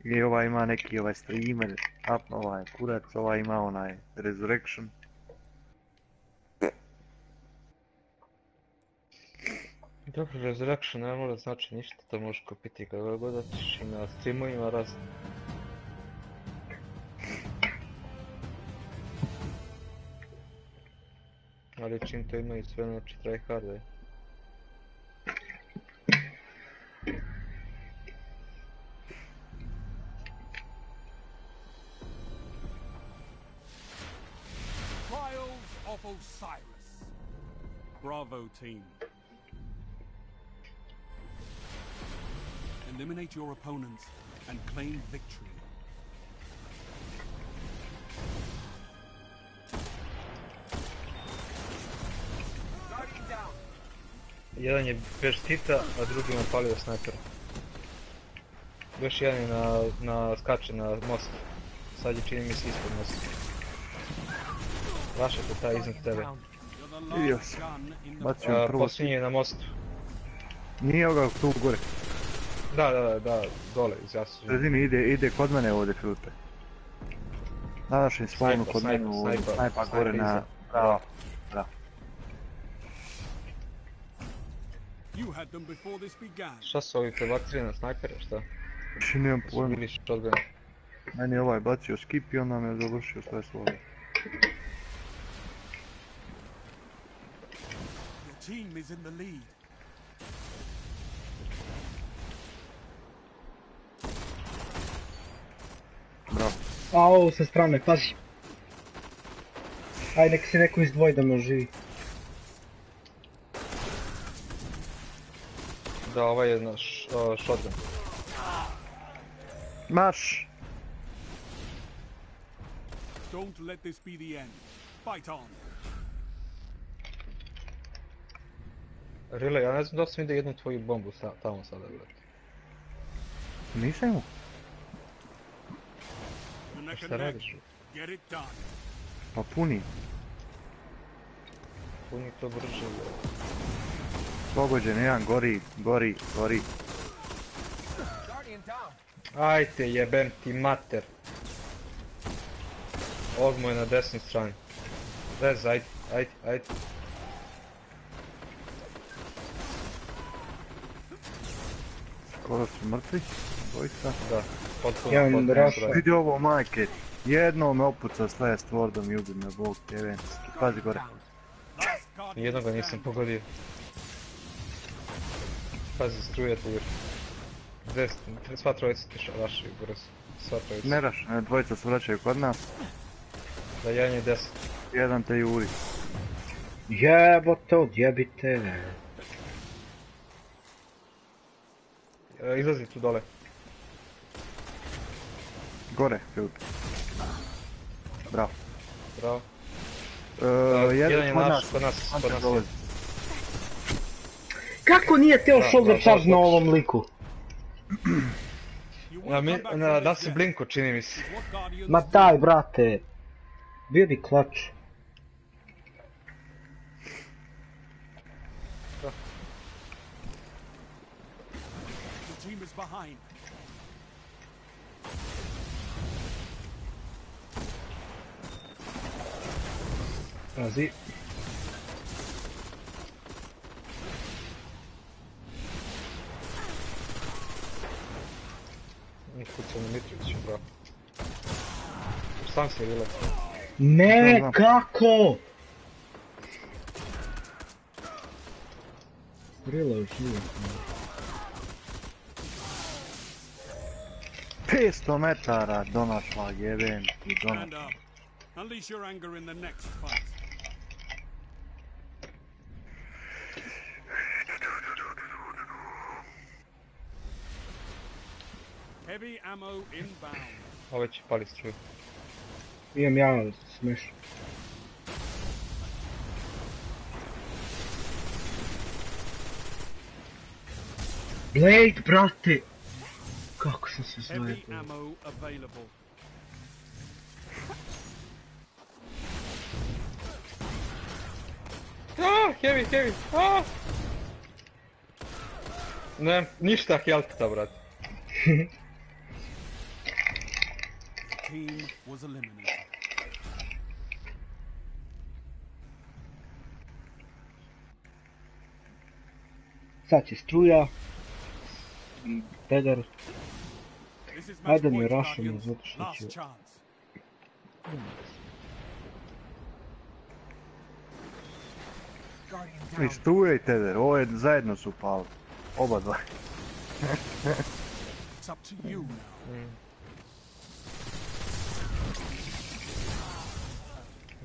I ovaj ima neki ovaj streamer, up, ovaj kurac, ovaj ima onaj Resurrection. Dobro, Resurrection ne mora znači ništa, to možeš kupiti kako god i na streamovima razno. Ali čim to imaju sve znači tryharde. Team. Eliminate your opponents and claim victory. Jedan je bez hita, a drugi mu palio snajpera. Još jedan je na, na skače na most. Sad je čini mi se ispod mosta. Rašete taj iznad tebe. Vidio the Bacio prvo. posljednji je na mostu. Nije ga tu gore. Da, da, da, da, dole, iz jasu. U sredini ide, ide kod mene ovdje, Filipe. Na našem spawnu Snajpa, kod mene ovdje. snajpa, gore na... Bravo. Began. Šta su ovi prebacili na snajpere, šta? Više nemam Su pojma. Meni je ovaj bacio skip i onda me je završio sve svoje. Team is in the lead. Bravo. A ovo sa strane, pazi. Aj nek se neko izdvoji da me oživi. Da, ovaj je naš uh, shotgun. Marš! Don't let this be the end. Fight on. Rile, ja ne znam da sam vidio jednu tvoju bombu sa, tamo sada, brate. Nisam imao. Neck Šta radiš? Get it done. Pa puni. Puni to brže. Pogođen jedan, gori, gori, gori. Guardian down. Ajte, jebem ti mater. Ovog mu je na desnoj strani. Rez, ajde, ajde, ajde. Skoro su mrtvi. Dvojica. Da, potpuno, Jedan potpuno broj. Vidi ovo majke. Jedno me opuca s last wordom i ubi me bog jevenski. Pazi gore. Guardian Nijednoga nisam pogodio. Pazi, strujete jer... Des, sva trojica ti rašaju brzo. Sva trojica. Ne raš, ne, dvojica se vraćaju kod nas. Da, jedan je deset. Jedan te juri. Jebote, odjebite. E, izlazi tu dole. Gore, Filip. Bravo. Bravo. E, Da, jedan, je kod naš, nas. kod nas, kod nas. dolazi. Kako nije teo shoulder charge na ovom liku? Na, mi, na, yet. blinko, čini mi se. Ma daj, brate. Bio bi klač. The team is behind. Pazi. Kuca na Mitrović, bravo. Sam si Rile. Ne, kako? Reload, živo. 500 metara donašla jeben i Stand donašla. Unleash your anger in the next fight. Heavy ammo inbound. Ove će pali struju. Imam ja smeš. Blade, brate! Kako sam se zajebao? Ah, heavy, heavy, ah! Ne, ništa healthta, brat. Sad će struja, pedar, Ajde mi rašimo, zato što ću... I struje i teder, ovo je zajedno su pali. Oba dva.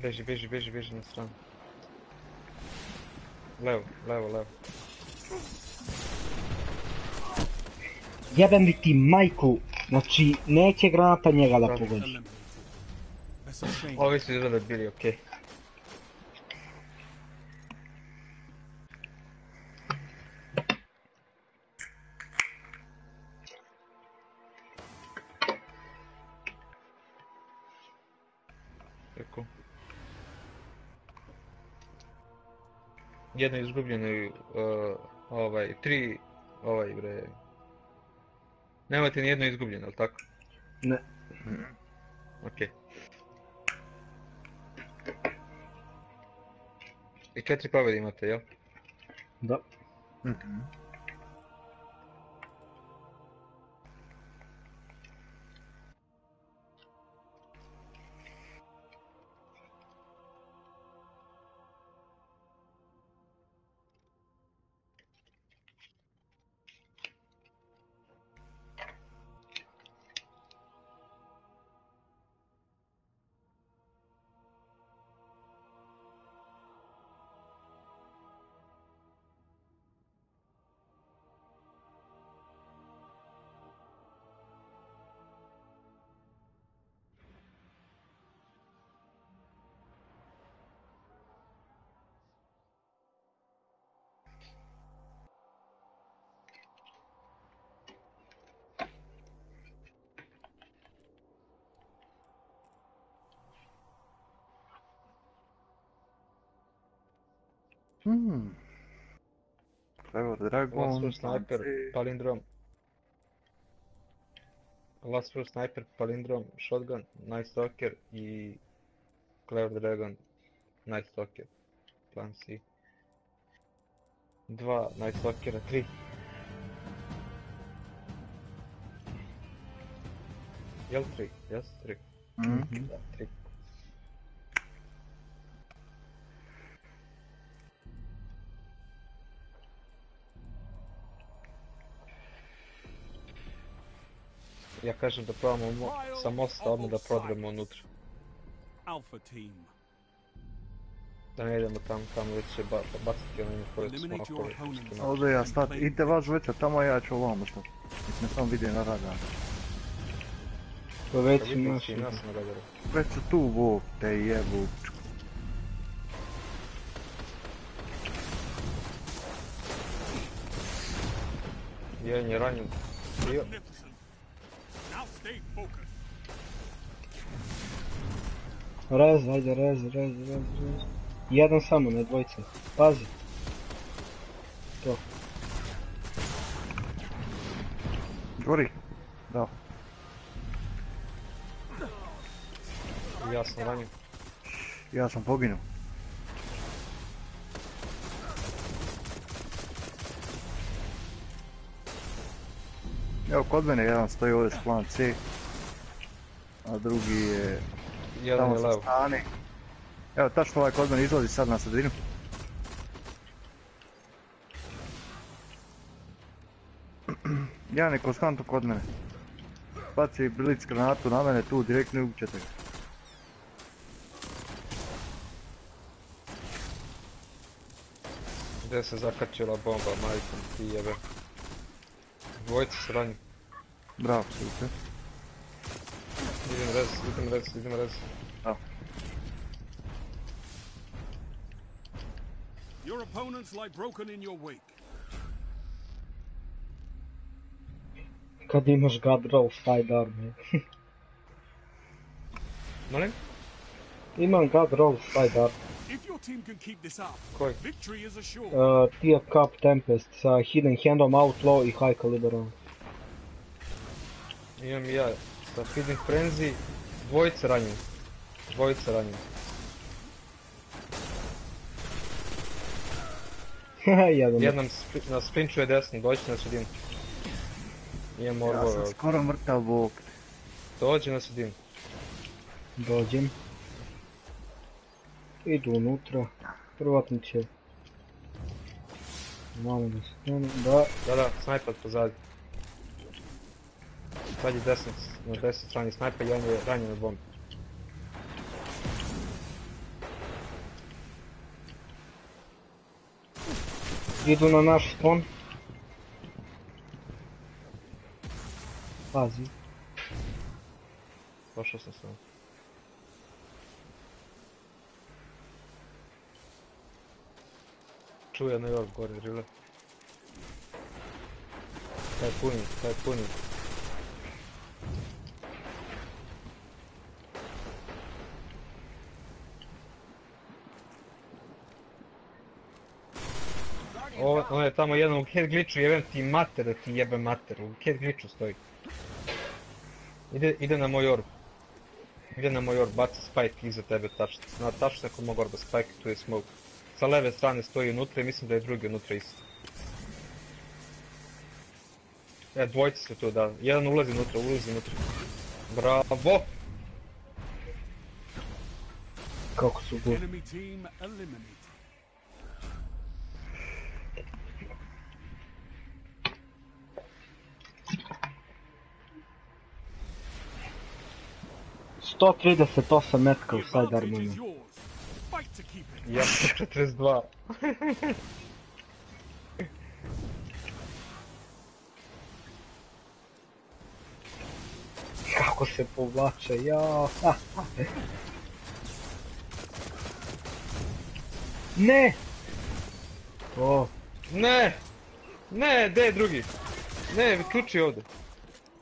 Beži, beži, beži, beži na stranu. Levo, levo, levo. Jebem li ti majku, znači neće granata njega da pogodi. Ovi su izgleda bili okej. Tako. Jedno izgubljeno, uh, ovaj, tri, ovaj bre... Nemate ni jedno izgubljeno, jel tako? Ne. Okej. I četiri pobjede imate, jel? Da. Hmm. Evo, Dragon, Last Sniper, palindrom. Last Pro Sniper, palindrom, shotgun, Night Stalker i Clever Dragon, Night Stalker. Plan C. Dva Night Stalkera, tri. Jel tri? Jes, tri. Mhm. Da, tri. Ja kažem da probamo mo sa mosta odmah da prodremo unutra. Alpha team. Da ne idemo tamo, tamo već će ba baciti ono smokove. opponents. što Ovdje ja stat, idite vas dvojica tamo, ja ću ovamo što. Mislim, sam vidio na radar. To već Pa si i nas na radaru. Već su tu, Vuk, te jebu. Jedan je ranjen. Bio. Rez, ajde, rez, rez, rez, rez. Jedan samo, ne dvojica. Pazi. To. Gori. Da. Ja sam ranjen. Ja sam poginuo. Evo kod mene jedan stoji ovdje s plan C. A drugi je Jedan tamo je sa strane. Evo tačno ovaj kod mene izlazi sad na sredinu. Jedan je konstantno kod mene. Baci blic granatu na mene tu direktno ubićete ga. Gdje se zakačila bomba, majkom ti jebe. Dvojica su ranjeni. Bravo, super. Idem rez, idem rez, idem rez. Your opponents lie broken in your wake. Kad imaš God Roll Sidearm, je. Molim? Imam God Roll Sidearm. If your team can keep this up, Koji? victory is assured. Uh, Tia Cup Tempest sa Hidden Handom, Outlaw i High Caliberom. Imam i ja sa Feeding Frenzy, dvojice ranjeni. Dvojice ranjeni. Jedan. Jednom spri- na sprinču je desno, dođi na sredinu. Imam Ja orbove sam skoro mrtav bog. Dođi na sredinu. Dođem. Idu unutra. Prvatno će... Malo da stanu, da. Da, da, snajper pozadi. Sad je desno, na desnoj strani snajper i on je ranjen od bombe. Idu na naš spawn. Pazi. Došao sam sam. Čuje New York gore, rile. Taj puni, taj puni. O, on je tamo jedan u head glitchu, jebem ti mater da ti jebem mater, u head glitchu stoji. Ide, ide na moj orb. Ide na moj orb, baci spike iza tebe tačno. Na tačno neko mog orba spike, tu je smoke. Sa leve strane stoji unutra i mislim da je drugi unutra isto. E, dvojice su tu, da. Jedan ulazi unutra, ulazi unutra. Bravo! Kako su go... Enemy team eliminated. Sto trideset osam metka u side. Fight to keep. Ja sam 42. Kako se povlače, ja. Ne! O, Ne! Ne, gdje je drugi? Ne, ključi ovdje.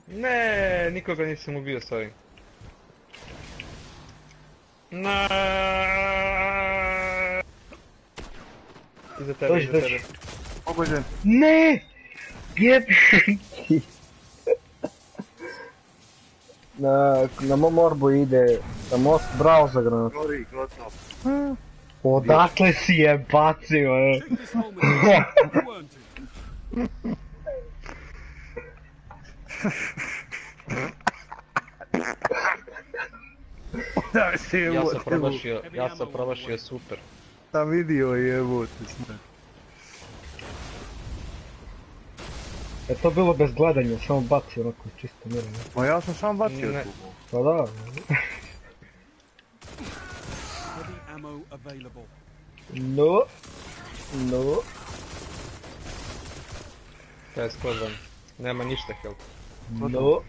Ne, nikoga nisam ubio s ovim. Iza tebe, Dođi, iza dođi. tebe. Pogođen. Ne! Jeb... na, na mom orbu ide na most za granat. Gori, gotov. Odakle si je bacio, e? Da si je Ja sam promašio, ja sam promašio super. Sam vidio jebote sve. E to bilo bez gledanja, samo bacio onako čisto mirno. Ma ja sam sam bacio Ne. tu. Pa da, no, no. To je skozvan. Nema ništa help. No.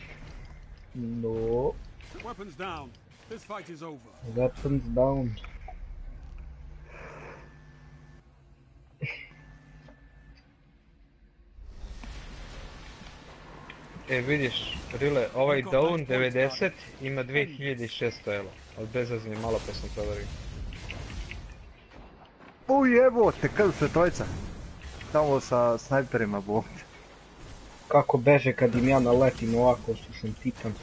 No. Weapons down. This fight is over. Weapons down. E vidiš, Rile, ovaj down 90 ima 2600 elo. Ali bez zazimlje, malo pa sam proverio. U jebote, kad se trojica. Tamo sa snajperima bog. Kako beže kad im ja naletim ovako što sam titan.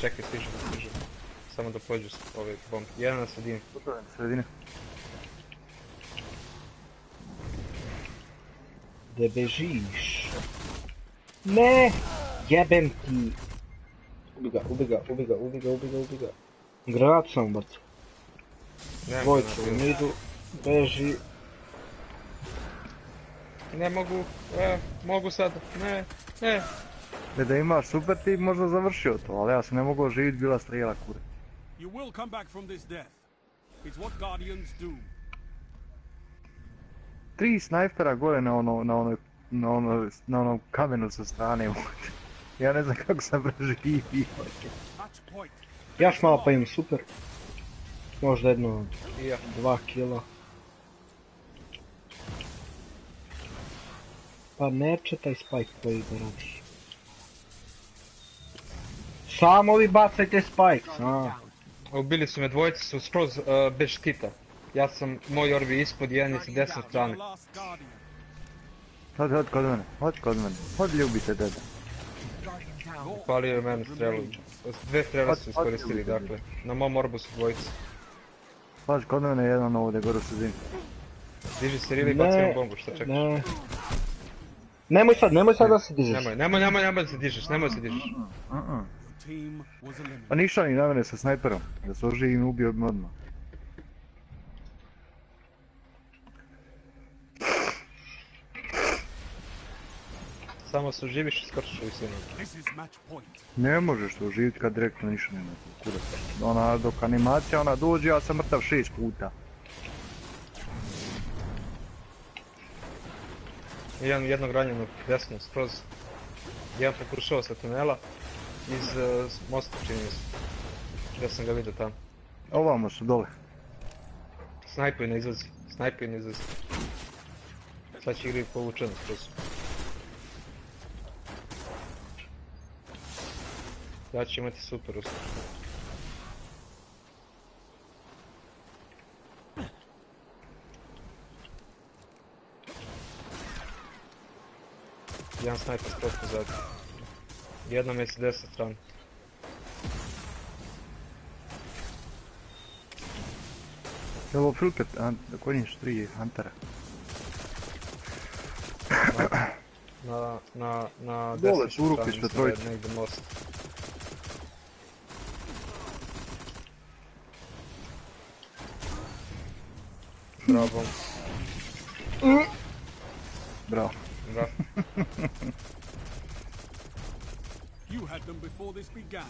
Čekaj, stižem, stižem. Samo da pođu s ove bombe. Jedan na sredini. Sredine. Gde bežiš? Ne! Jebem ti! Ubi ga, ubi ga, ubi ga, ubi ga, ubi ga, ubi ga. Granat sam Dvojica granata. u midu, beži. Ne mogu, e, mogu sad, ne, ne. E da imaš super ti možda završio to, ali ja se ne mogu živit bila strijela kure. You will come back from this death. It's what Guardians do. Tri snajpera gore na ono, na ono, na ono, na onom kamenu sa strane. ja ne znam kako sam preživio. Još malo pa imam super. Možda jedno dva kila. Pa neće taj spike koji da radi. Samo vi bacajte spikes, a? Ubili su me dvojice su skroz uh, bez štita. Ja sam, moj orbi ispod, jedan je sa desne strane. Hodi, hodi kod mene, hodi kod mene. Hodi ljubite deda. Palio je mene strelu. Dve strele su iskoristili, dakle. Na mom orbu su dvojice. Paži kod mene jedan ovdje gore u sredini. Diži se ili bacimo bombu, šta čekaš? Ne. Nemoj sad, nemoj sad da se dižeš. Nemoj, nemoj, nemoj, nemoj da se dižeš, nemoj da se dižeš. Pa ništa ni na mene sa snajperom. Da se oživim ubio bi me odmah. Samo se uživiš i skočiš u visinu. This is match point. Ne možeš se oživiti kad direktno ništa nema. Kurac. Ona, dok animacija ona dođe, ja sam mrtav šest puta. Jedan jednog ranjenog desno, skroz. Jedan pokušao sa tunela. Iz uh, mosta čini se. Ja sam ga vidio tamo. Ovamo su dole. Snajpuj ne izlazi, snajpuj ne izlazi. Sad će igri povučeno skroz. Ja ću imati super uspjeh. Jedan snajper skroz pozadnje. Jedna me s desne strane. Evo Filpet, konjiš tri Huntera. Na, na, na Dole desnoj strani je. Negdje most. Bravo. Bravo. Bravo. You had them before this began.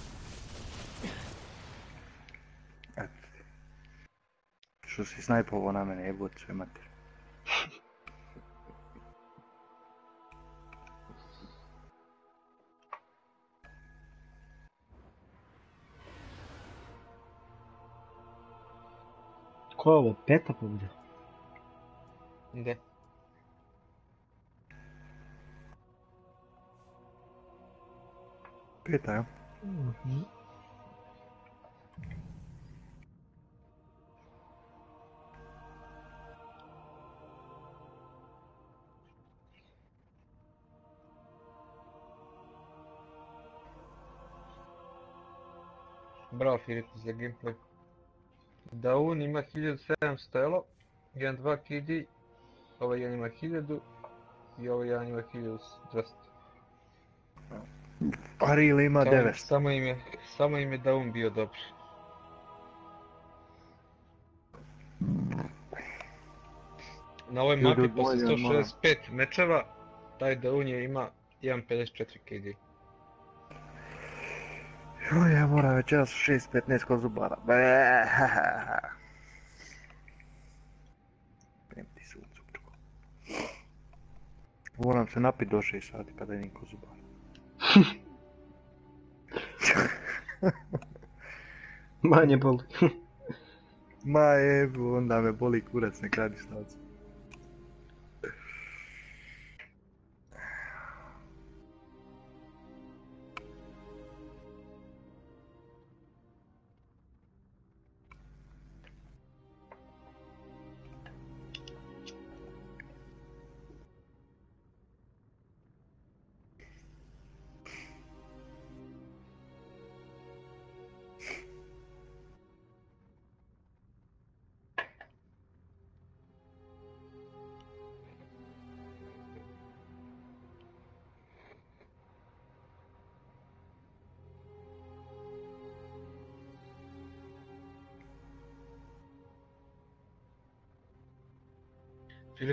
Što si snajpovo na mene, jebot sve mater. Ko je ovo, peta pobjeda? Gdje? Peta, ja? Bravo Filip za gameplay. Daun ima 1700 elo, 1-2 KD, ovaj jedan ima 1000 i ovaj jedan ima 1200. Aril ima Samo- 900. Samo im je, samo im je Daun bio dobar. Na ovoj mapi posle bolje, moram. 165 mečeva, taj Daun je ima 1.54 KD. Joj, ja moram večeras 6.15 kod zubara. Be, ha, ha, ha. Prem ti suncu, čuko. Moram se napit do 6 sati kada idem kod zubara. Manje boli. Ma jebu, onda me boli kurac, ne kradi stavcu.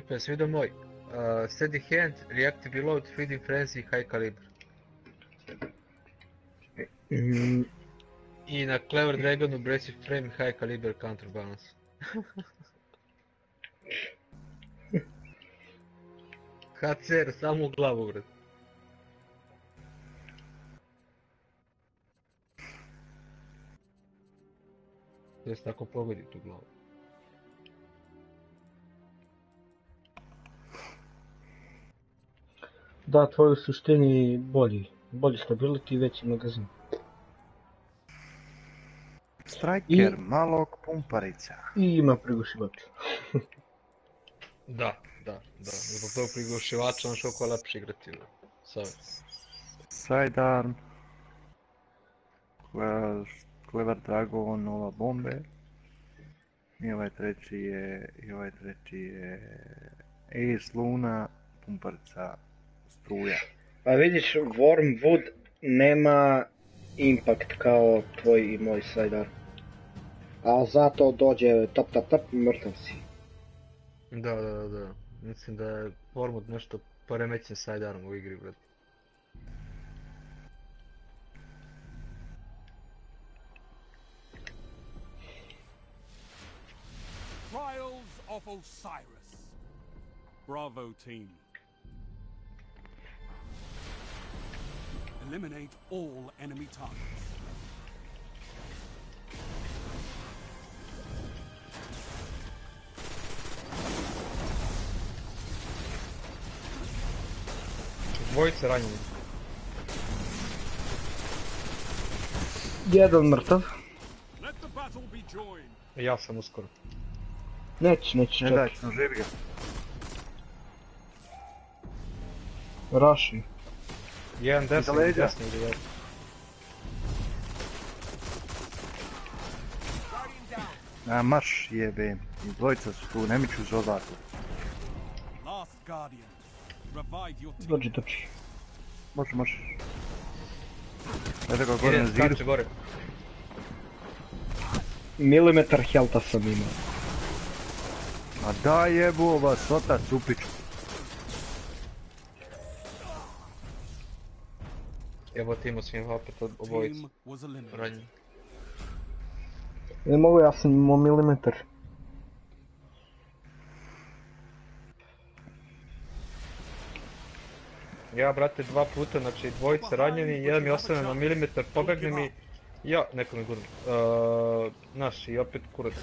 Filipe, svidio moj. Uh, steady hand, reactive reload, feeding frenzy, high caliber. Mm, I na Clever Dragonu, abrasive frame, high caliber counterbalance. HCR, samo u glavu, bret. Jes tako pogodi tu glavu. Da, tvoj u suštini bolji. Bolji stability i veći magazin. Striker, I- malog pumparica. I ima prigušivač. Da, da, da. Zbog tog prigušivača on šoko lepše igrati. Sad. Sidearm. Clever Dragon, nova bombe. I ovaj treći je, i ovaj treći je Ace Luna, pumparica, struja. Pa vidiš, Wormwood nema impact kao tvoj i moj sidearm. A zato dođe tap tap tap, mrtav si. Da, da, da, da. Mislim da je Wormwood nešto poremećen sidearm u igri, brate. Trials of Osiris. Bravo team. Eliminate all enemy targets. Dvojice ranjeni. Jedan mrtav. Let the battle be joined. Ja sam uskoro. Neć, neć, Ne daj, čekaj. sam živ ga. Raši. Jedan desni, leđa. desni ili jedan. A marš jebe. I dvojica su tu, ne miču za odakle. Last guardian. Revive your team. Dođi, dođi. Može, može. Evo ga gore na skače gore. Milimetar helta sam imao. A da jebu vas, otac upiču. Evo ti imao svim opet od obojicu. Team was eliminated. Ranjeni. Ne mogu, ja sam imao milimetar. Ja, brate, dva puta, znači dvojice ranjeni, jedan mi ostane na milimetar, pobegne mi, ja, neko mi gurne. Uh, naš, i opet kurac.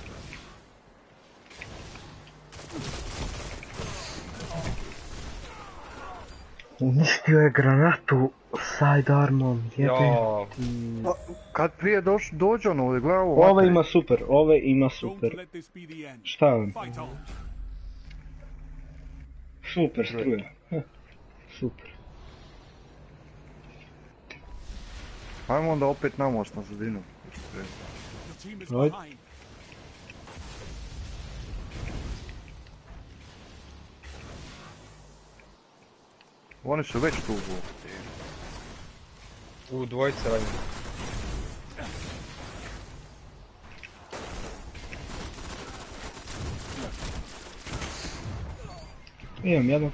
Uništio je granatu sidearmom, jebe. Ja, Pa, kad prije doš, dođe ono ovdje, gledaj ovo. Ove ima super, ove ima super. Šta vam? Super struja. Super. Ajmo onda opet na most na zidinu. Your Oni su već tu. ovo. u dvojice ranjeni. Imam jednog.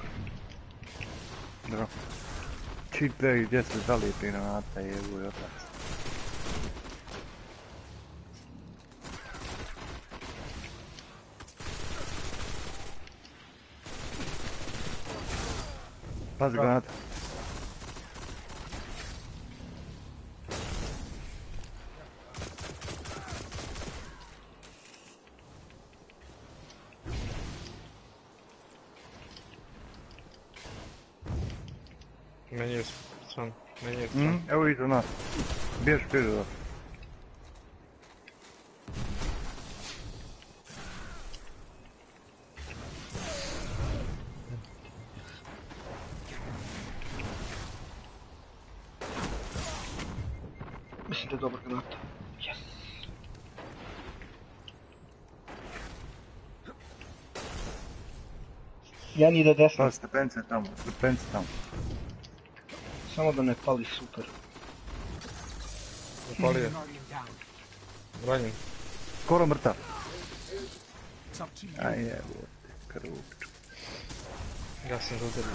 Čit gledaj gdje se zalijepi granata jebu i otac. Pazi granata. Meni je sam, meni je Mm, sam. evo idu nas. Bjež, bjež Jedan ide desno, Pa stepence tamo, stepence tamo. samo da ne pali super. Upalio je. Ranjen. Skoro mrtav. Aj jebu, krv. Ja sam udario.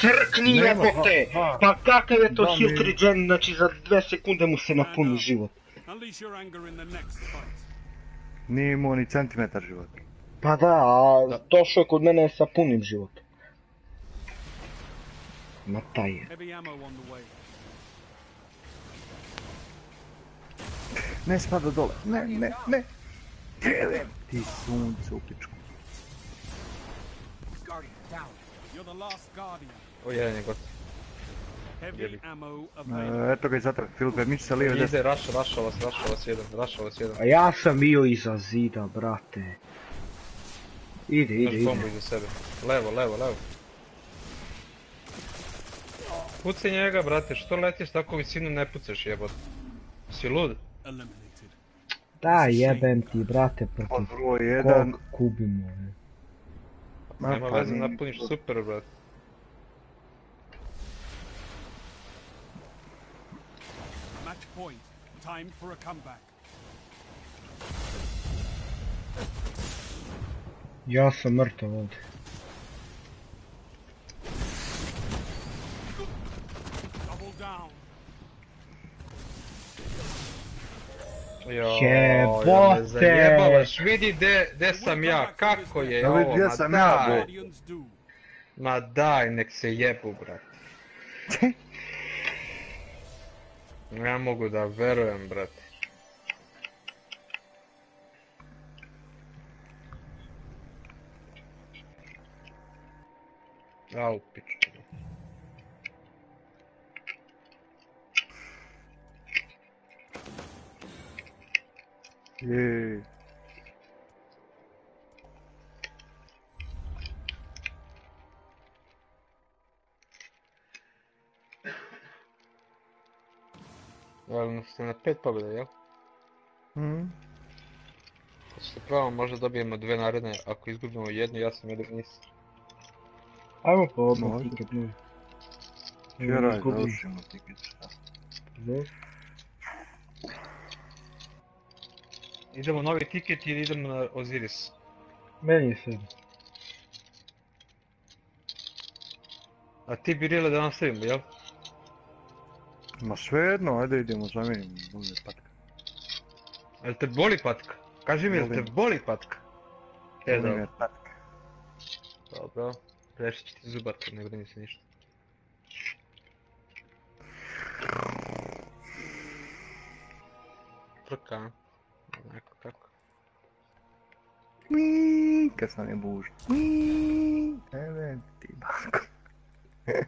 Crkni jebote! Pa kakav je to heal regen, znači za dve sekunde mu se napuni život. Nije imao ni centimetar života. Pa da, a došao je kod mene sa punim životom. Ma taj je. Ne spada dole, ne, ne, ne. Jebem ti sunce u pičku. You're the last guardian. O, jedan je gotov. E, Eto ga i zatrag, Filipe, miči sa lijeve desne. Ide, raša, raša vas, raša vas jedan, raša vas jedan. A ja sam bio iza zida, brate. Ide, ide, ide. iza sebe. Levo, levo, levo. Pucaj njega, brate, što letiš tako visinu ne pucaš jebot. Si lud? Da jebem ti, brate, protiv broj jedan. kog kubimo. ne. Ma, Nema pa veze, napuniš to. super, brate. Match point. Time for a comeback. Ja sam mrtav ovdje. Double down. Jo, Jebote! me zajebavaš, vidi de, de sam ja, kako je ovo, gdje ma sam ja, daj. do. Ma daj, nek se jebu, brate. Ja mogu da verujem, brate. Au, pičku. Je. Jel ste na pet pobjeda, jel? Mhm. Ako se pravo, možda dobijemo dve naredne, ako izgubimo jednu, ja sam jedan nisam. Ajmo po odmah tiket novi. Izgubim. završimo tiket. šta. Idemo novi tiket ili idemo na Osiris? Meni je sve. A ti bi rijele da nastavimo, jel? Ma svejedno, ajde idemo zamijenimo. Boli patka. Jel te boli patka? Kaži mi, jel te Boli patka? E, dobro. patka. Dobro. Rešit će ti zubarka, ne brini se ništa. Frka? Onako kako. Miii, kad sam je bužno. Miii, eve ti bako.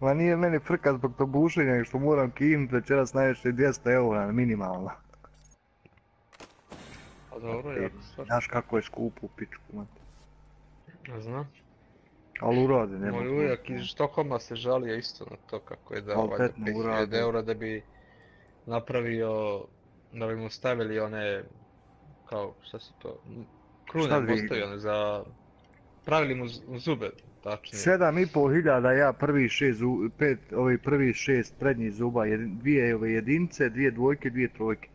Ma nije meni frka zbog to bušenja, što moram kinut večeras najviše 200 eura minimalno. A dobro, stvar. Znaš kako je skupo u pičku, mate. Ja znam. Ali urade, nema. Moj ujak iz Štokholma se žalio isto na to kako je dao valjda Kvalitetno 5000 urade. eura da bi napravio, da bi mu stavili one, kao, šta su to, krune dvije? postavljene za, pravili mu zube, tačnije. Sedam i pol hiljada ja prvi šest, pet, ovi prvi šest prednjih zuba, dvije ove jedince, dvije dvojke, dvije trojke.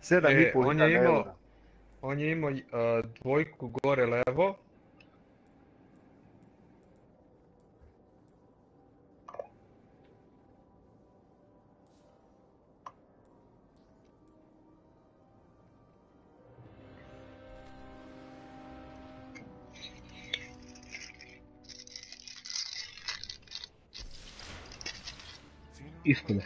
Sedam E, i pol on je hiljada imao- eura. On je imao a, dvojku gore levo, истины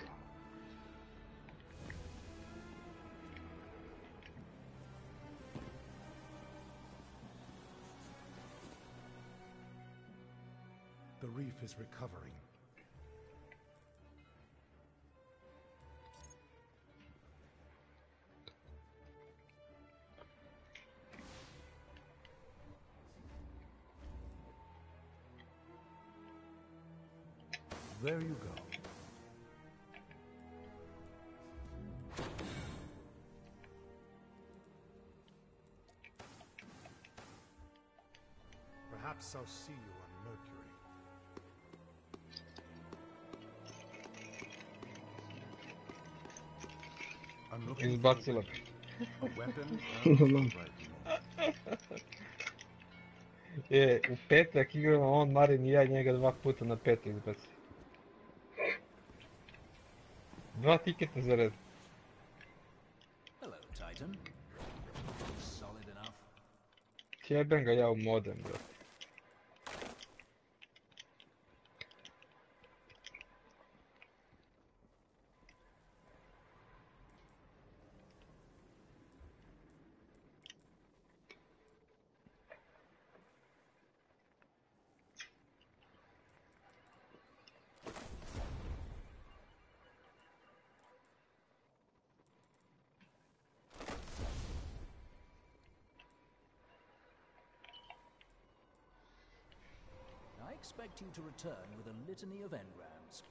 Perhaps I'll see you on Mercury. I'm looking for izbacila. a weapon and right. Je, u petak igramo on, Marin i ja njega dva puta na pet izbaci. Dva tiketa za red. Hello, Titan. Solid enough. Sjebem ga ja u modem, brate. Expect you to return with a litany of engrams.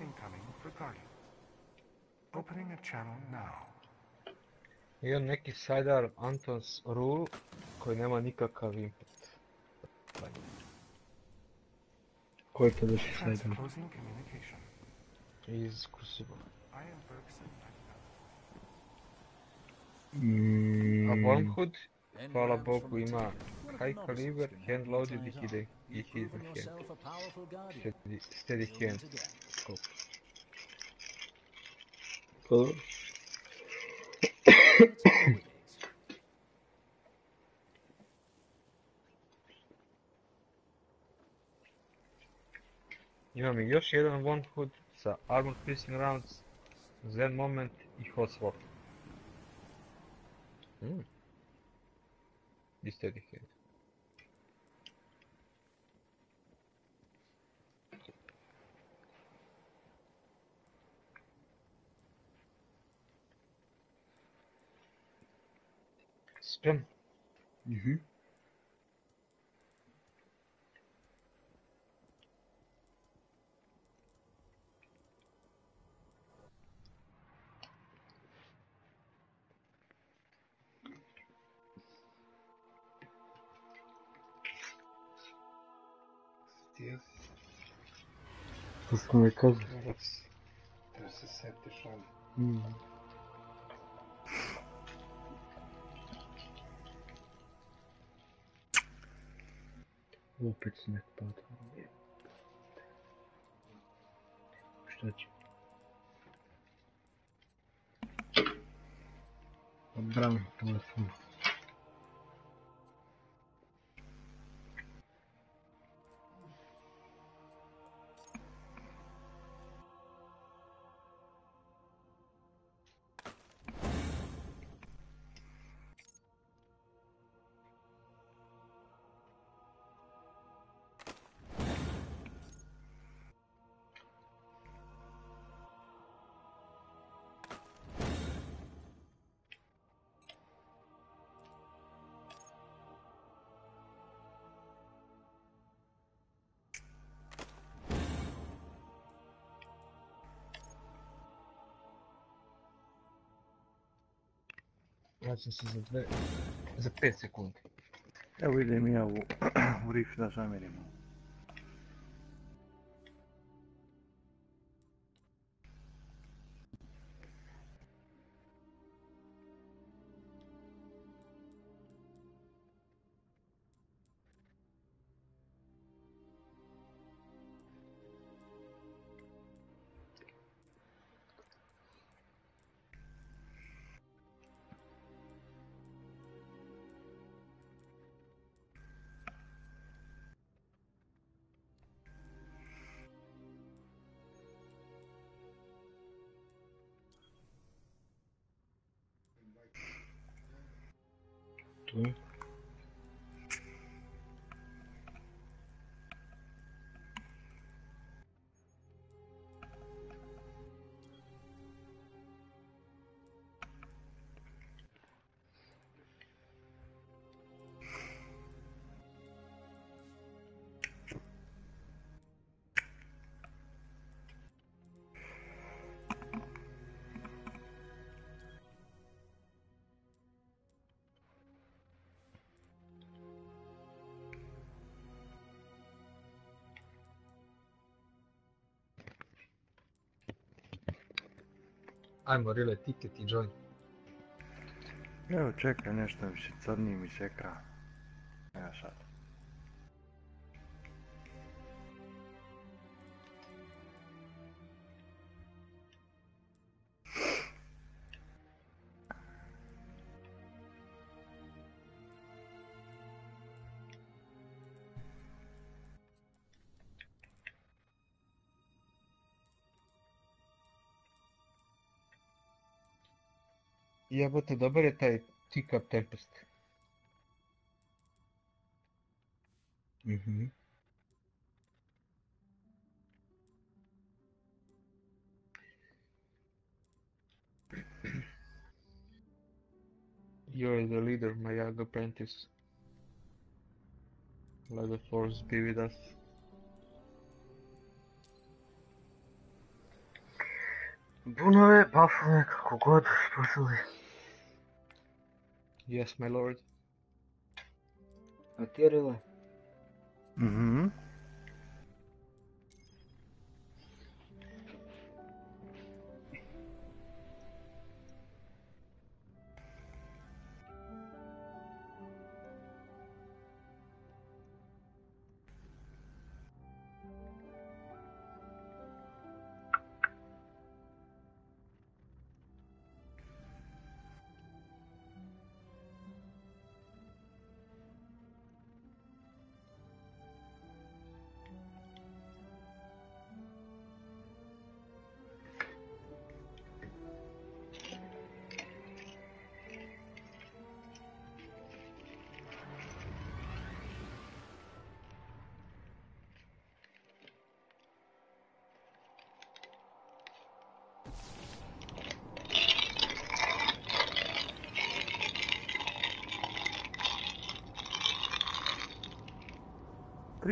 Incoming for Guardian. Opening a channel now. I on neki Sajdar Antons Rule koji nema nikakav input. Koji to baš je sajdan? Iz Crucible. I am Bergson A Mm, Wormhood, hvala Bogu, ima high caliber, hand loaded i hidden, i hidden hand. yourself a powerful guardian. Steady, steady hand. Scope. ko- Imam i još jedan Wormhood sa armor piercing rounds, Zen moment i hot swap. Mm. I steady hand. Sprem. Mhm. To što mi kaže. Da se setiš on. Mm. Opet sneg pada. Šta će? Bravo, Vraćam se za dve, za 5 sekundi. Evo idem ja u, u Rift da zamirimo. Ajmo, relay ticket i join. Evo čekaj, nešto mi se crni mi se ekran. Evo sad. Jebote, dobar je taj Tick Up Tempest. Mhm. You're the leader, my young apprentice. Let the force be with us. Bunove, bafove, kako god, spasili. Yes, my lord. Otjerili. Mhm.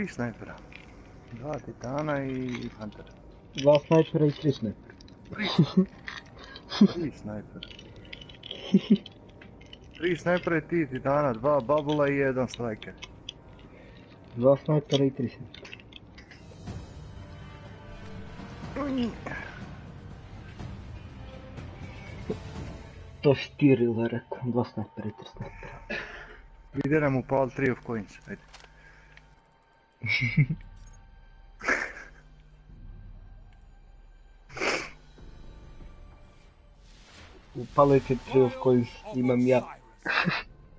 Tri snajpera. Dva titana i Hunter. Dva snajpera i tri snajpera. Tri snajpera. Tri snajpera i ti titana, dva babula i jedan striker. Dva snajpera i tri snajpera. To si ti Rila rekao, dva snajpera i tri snajpera. Idem mu pal 3 of coins, ajde. Upalite tri of coins, imam ja.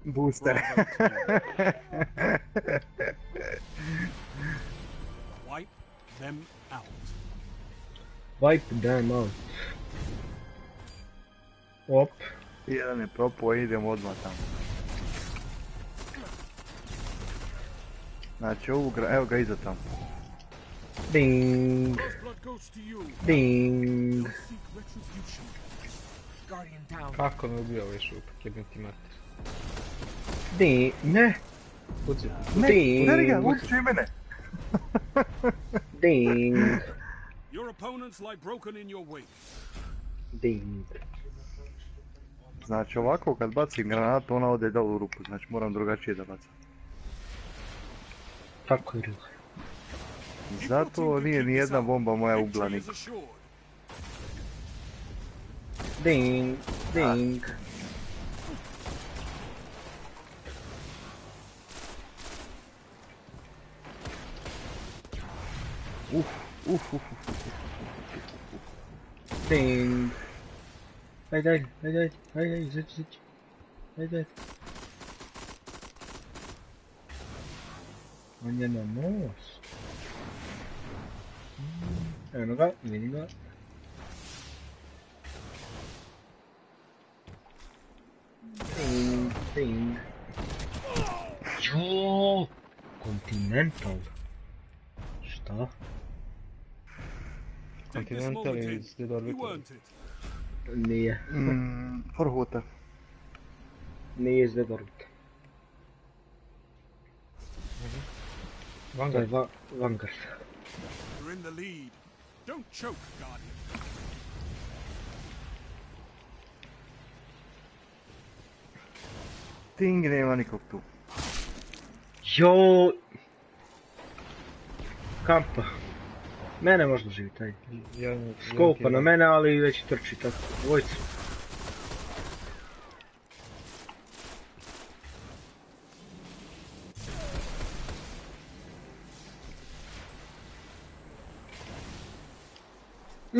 Booster. Wipe them out. Wipe them out. Op. Jedan je propao, idem odmah tamo. Znači ovu gra... evo ga iza tamo. Ding. Ding. Kako me ubio ovaj šupak, jebim ti mater. Ding. Ne. Puci. Ding. Udari ga, uči mene! Ding. Your opponents lie broken in your wake. Ding. Znači ovako kad bacim granatu ona ode dole u rupu, znači moram drugačije da bacam. Kako je? Zato nije ni jedna bomba moja ubila. Ding, ding. Uf, uf, uf. Ding. Hajde, hajde, hajde, hajde, hajde, izađi, izađi. Hajde, hajde. 언제 não 연어가 내린가? Thing. Jo Continental está. Continental is the door Nia. Mm, for Hota. Nia is the door. Mm -hmm. Vanguard. va Vanguard. You're in the lead. Don't choke, Guardian. Ting, nema nikog tu. Jo! Kampa. Mene možda živi taj. Jedan, Skopa na mene, ali već trči tako. Dvojica.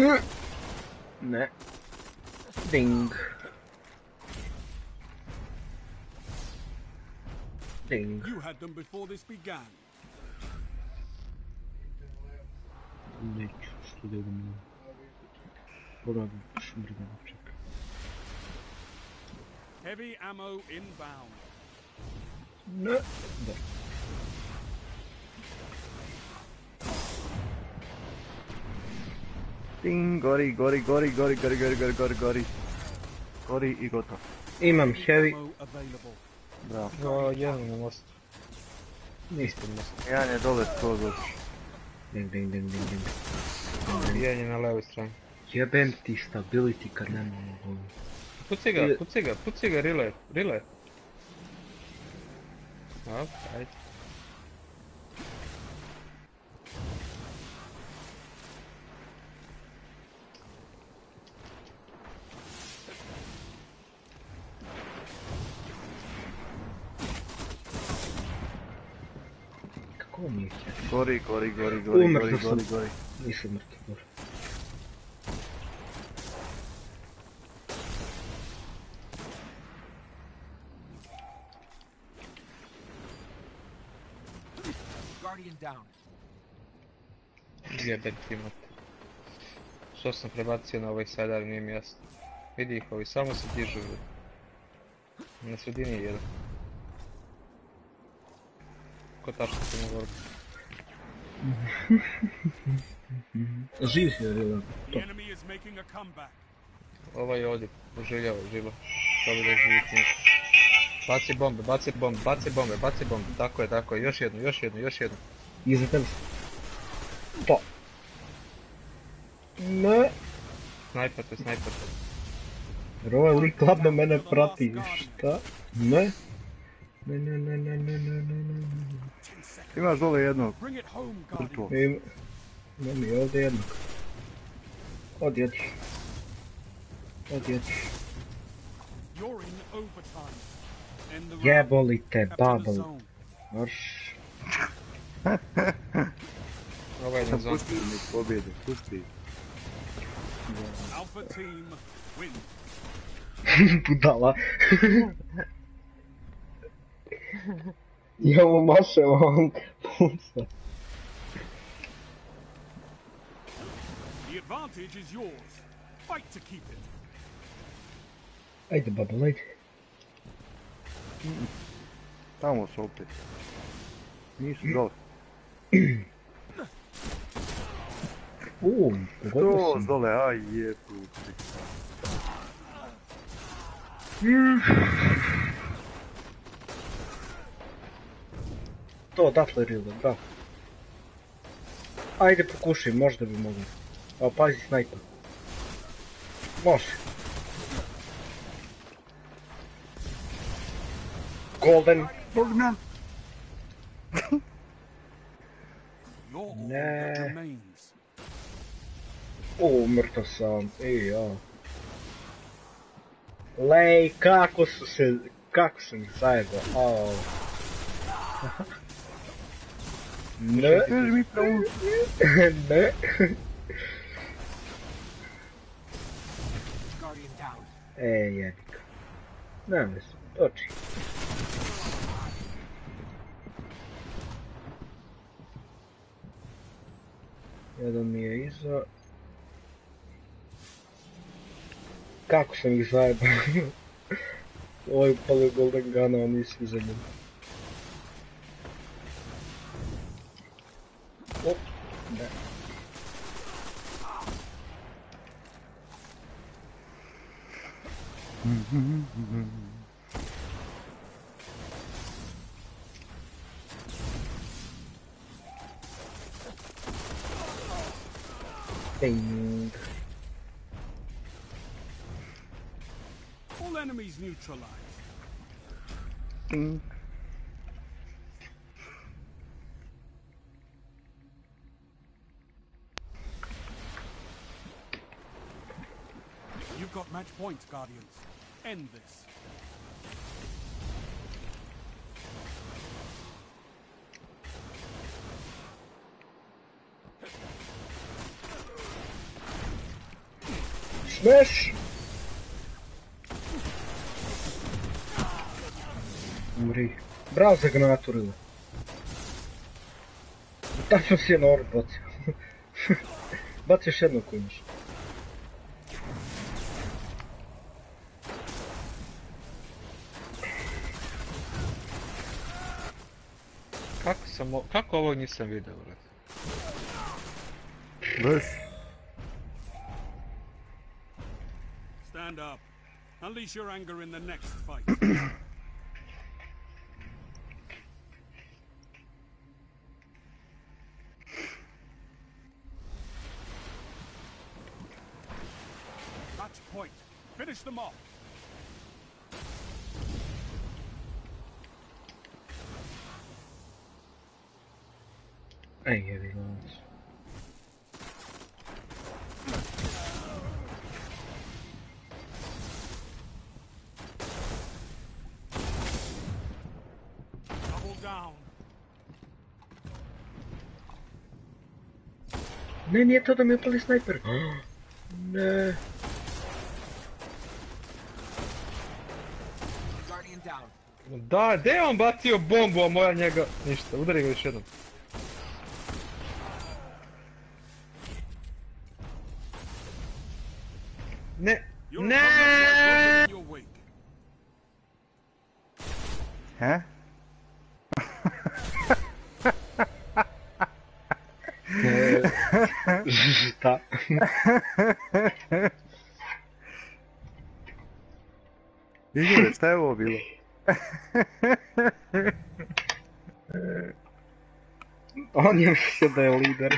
Ne. Ding. Ding. You had them before this began. Heavy ammo inbound. Ne? Ne? Ting, gori, gori, gori, gori, gori, gori, gori, gori, gori. Gori i gotovo. Imam heavy. Bravo. O, jedan na mostu. Ispod Jedan je dole skroz. Ding, ding, ding, ding, ding. Jedan je na levoj strani. Jebem ti stability kad nema ovo. Puci ga, puci ga, puci ga, rile, rile. Ok, ajde. Heavy? Gori, gori, gori, gori, gori, gori, gori. Nisam mrtav, dobro. Guardian down. Mat. Što sam prebacio na ovaj sadar, nije mi jasno. Vidi ih ovi, samo se dižu. Na sredini je jedan. Ko taško se ne voli. Živ comeback. Ovaj je ovdje, poželjava, živo. Dobro da je. Baci bombe, baci bombe, baci bombe, baci bombe. Tako je, tako je. Još jednu, još jednu, još jednu. Iza tebe. Pa. Ne. Snajpate, snajpate. Jer ovaj lik ladno mene prati. Šta? Ne. Ne, ne, ne, ne, ne, ne, ne, ne. Imaš dole jednog. Bring it home, Mrtvo. Guardian. Im... Ne mi ovdje jednog. Odjedi. Odjedi. You're in overtime. End the round. Jebolite, Capture the babol. Marš. Ovaj je na zonu. Pusti mi pobjede, pusti. Alpha team win. Budala. Ja mu mašem, a on puca. The advantage is yours. Fight to keep it. Ajde, babol, ajde. Tamo su opet. Nisu dole. Uuu, pogodio sam. dole, aj jebute. To odatle Rila, bravo. Ajde pokušaj, možda bi mogli. A pazi snajpa. Može. Golden. That remains. O, mrtav sam. Ej, ja. Lej, kako su se... Kako sam ih zajebao. Ne. Kaži mi pravo. ne. E, jebika. Ne mislim, toči. Jedan mi je iza. Kako sam ih zajebao? Ovo upale Golden Gun, a oni svi za njim. Op, ne. Ding. All enemies neutralized. Ting. You've got match points, Guardians. End this. Smash! Umri. Bravo za granatu, Rila. Tačno si je na orb bacio. Baci sam, o- kako ovo nisam vidio, brate? Bez. Stand up. Unleash your anger in the next fight. Match point. Finish them off. Ga. nas. Double down. Ne, nije to da mi upali snajper. Ne. Da, gdje je on bacio bombu, a moja njega... Ništa, udari ga još jednom. Šta? Igore, šta je ovo bilo? On je mislio da je lider.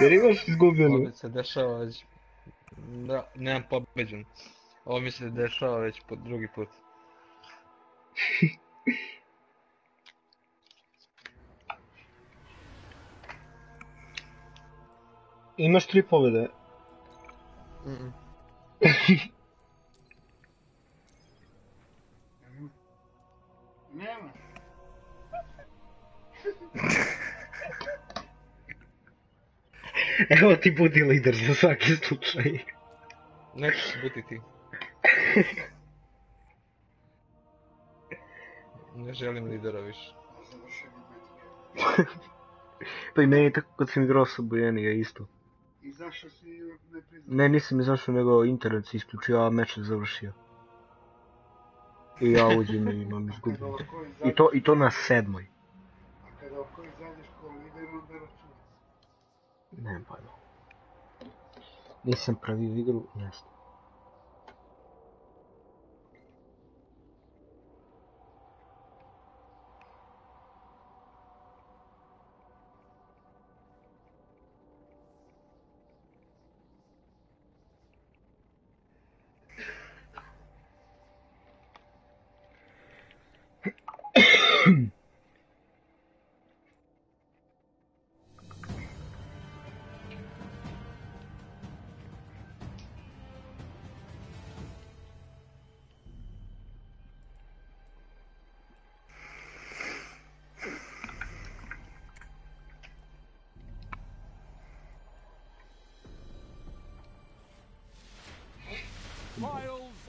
Jer imaš izgubljenu. Ovo mi se dešava već... Da, nemam pobeđen. Ovo mi se dešava već po drugi put. Imaš tri pobjede. Mm-mm. Nema. Evo ti budi lider za svaki slučaj. Nećeš biti ti. Ne želim lidera više. Pa i meni je tako kad sam igrao sa Bojenija isto. Izašao si i ne priznao. Ne, nisam izašao, nego internet se isključio, a meč se završio. I ja uđem i imam izgubljen. I to, I to na sedmoj. A kada oko izađeš kao lider, onda računa. Nemam pojma. Nisam pravio igru, ne znam. Trials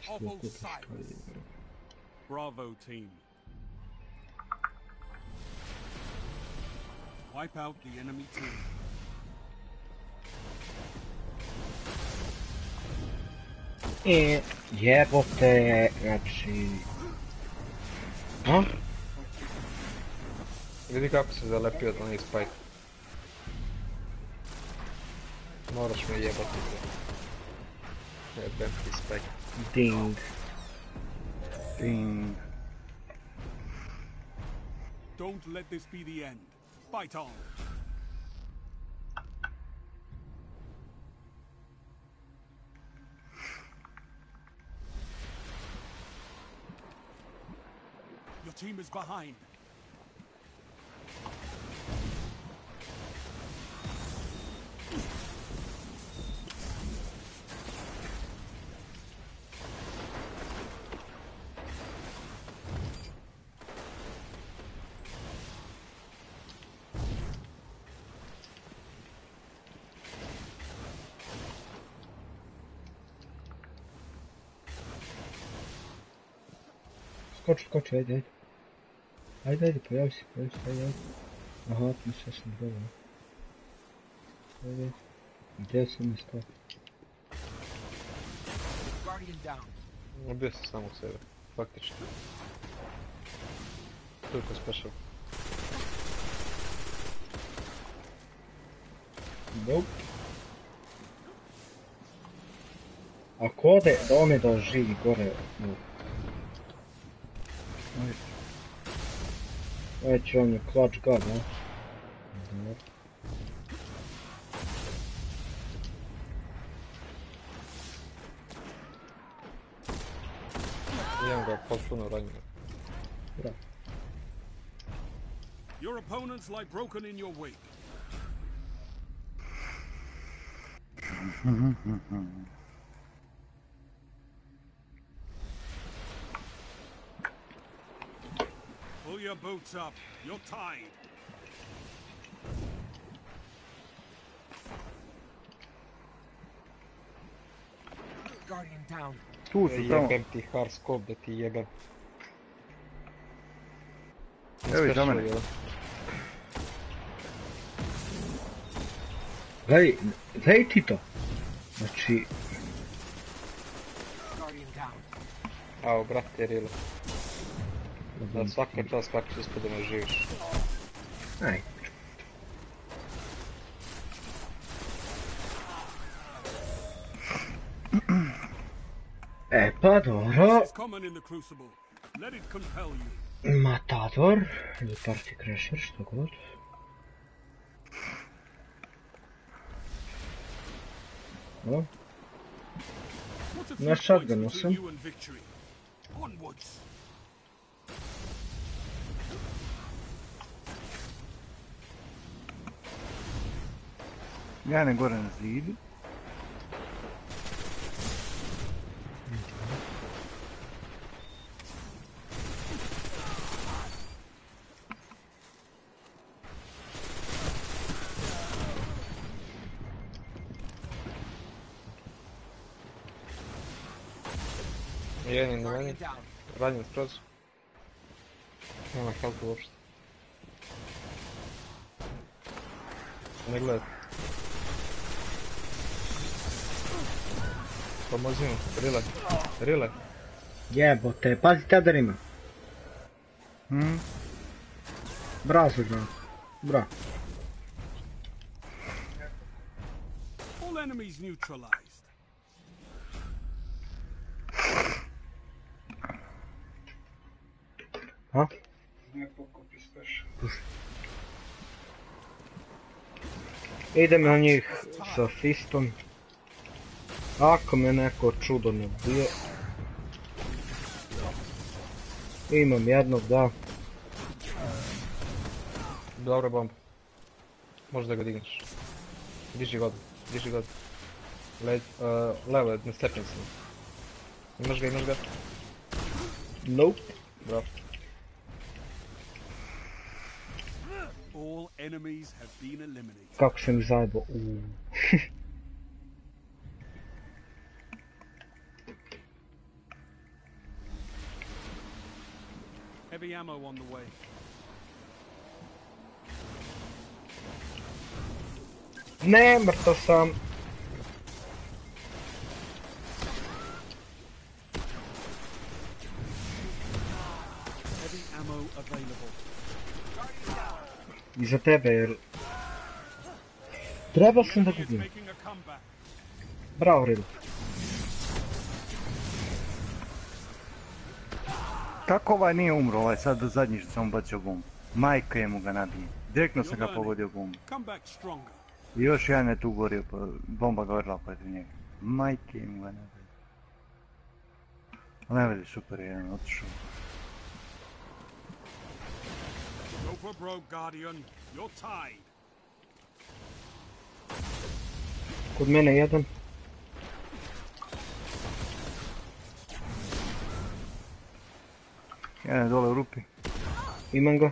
of Osiris. Bravo team. Wipe out the enemy team. E, jebote, znači... A? Vidi kako se zalepio od onih spike. Moraš me jebati. Jebem ti spike. Ding. Ding. Don't let this be the end. Fight on. Your team is behind. Skoči, skoči, ajde, ajde. Ajde, ajde, pojavi se, pojavi se, ajde, ajde. Aha, tu sve sam dobro. Ajde. Gdje sam je stao? Ubio sam samog sebe. Faktički. Toliko special. Nope. Ako ode, da on je da živi gore. u- Već on je clutch god, ne? Dobro. Imam ga potpuno ranjeno. Bra. Your opponents lie broken in your wake. your boats up. You're tied. Guardian down. Tu su tamo. Jebem ti harskop da ti jebem. Evo i za mene. Gledaj, gledaj ti to. Znači, Guardian down. Ao, brate, Rilo. Da svaka čast kako si uspio da me živiš. aj. E pa dobro, This is common in the Crucible. Let it compel you. Matador, ili Party Crasher, što god. No, What's a few Na points shotgun Ja ne gore na zidu. Jedan je na meni, ranjen skroz. Nema helpu uopšte. Ne gledaj. Pomozi mu, rile, rile. Jebote, pazi Tedar ima. Hm? Bravo se znam. Bra. All enemies neutralized. Ha? Ne pokupi special. Idem na njih sa fistom. Ako me neko čudo ne ubije. Imam jednog, da. Dobra bomba. Možda ga digneš. Diži god, diži god. Le, uh, levo na stepenicama. Imaš ga, imaš ga. Nope. Bravo. All enemies have been eliminated. Kako sam ih zajebao. Uuu. Heavy ammo on the way. Ne, mrtav sam. Heavy ammo available. Iza tebe jer... Trebao sam da gubim. Bravo, Riddle. Kako ovaj nije umro, ovaj sad do zadnji što sam bacio bombu. Majka je mu ga nabije. Direktno sam ga pogodio bombu. I još jedan je tu gorio, pa bomba gorila protiv njega. Majke mu ga nabije. Ali ne vidi, super je jedan otišao. Go for broke, Guardian. You're tied. Kod mene jedan. Jedan je dole u rupi. Imam ga.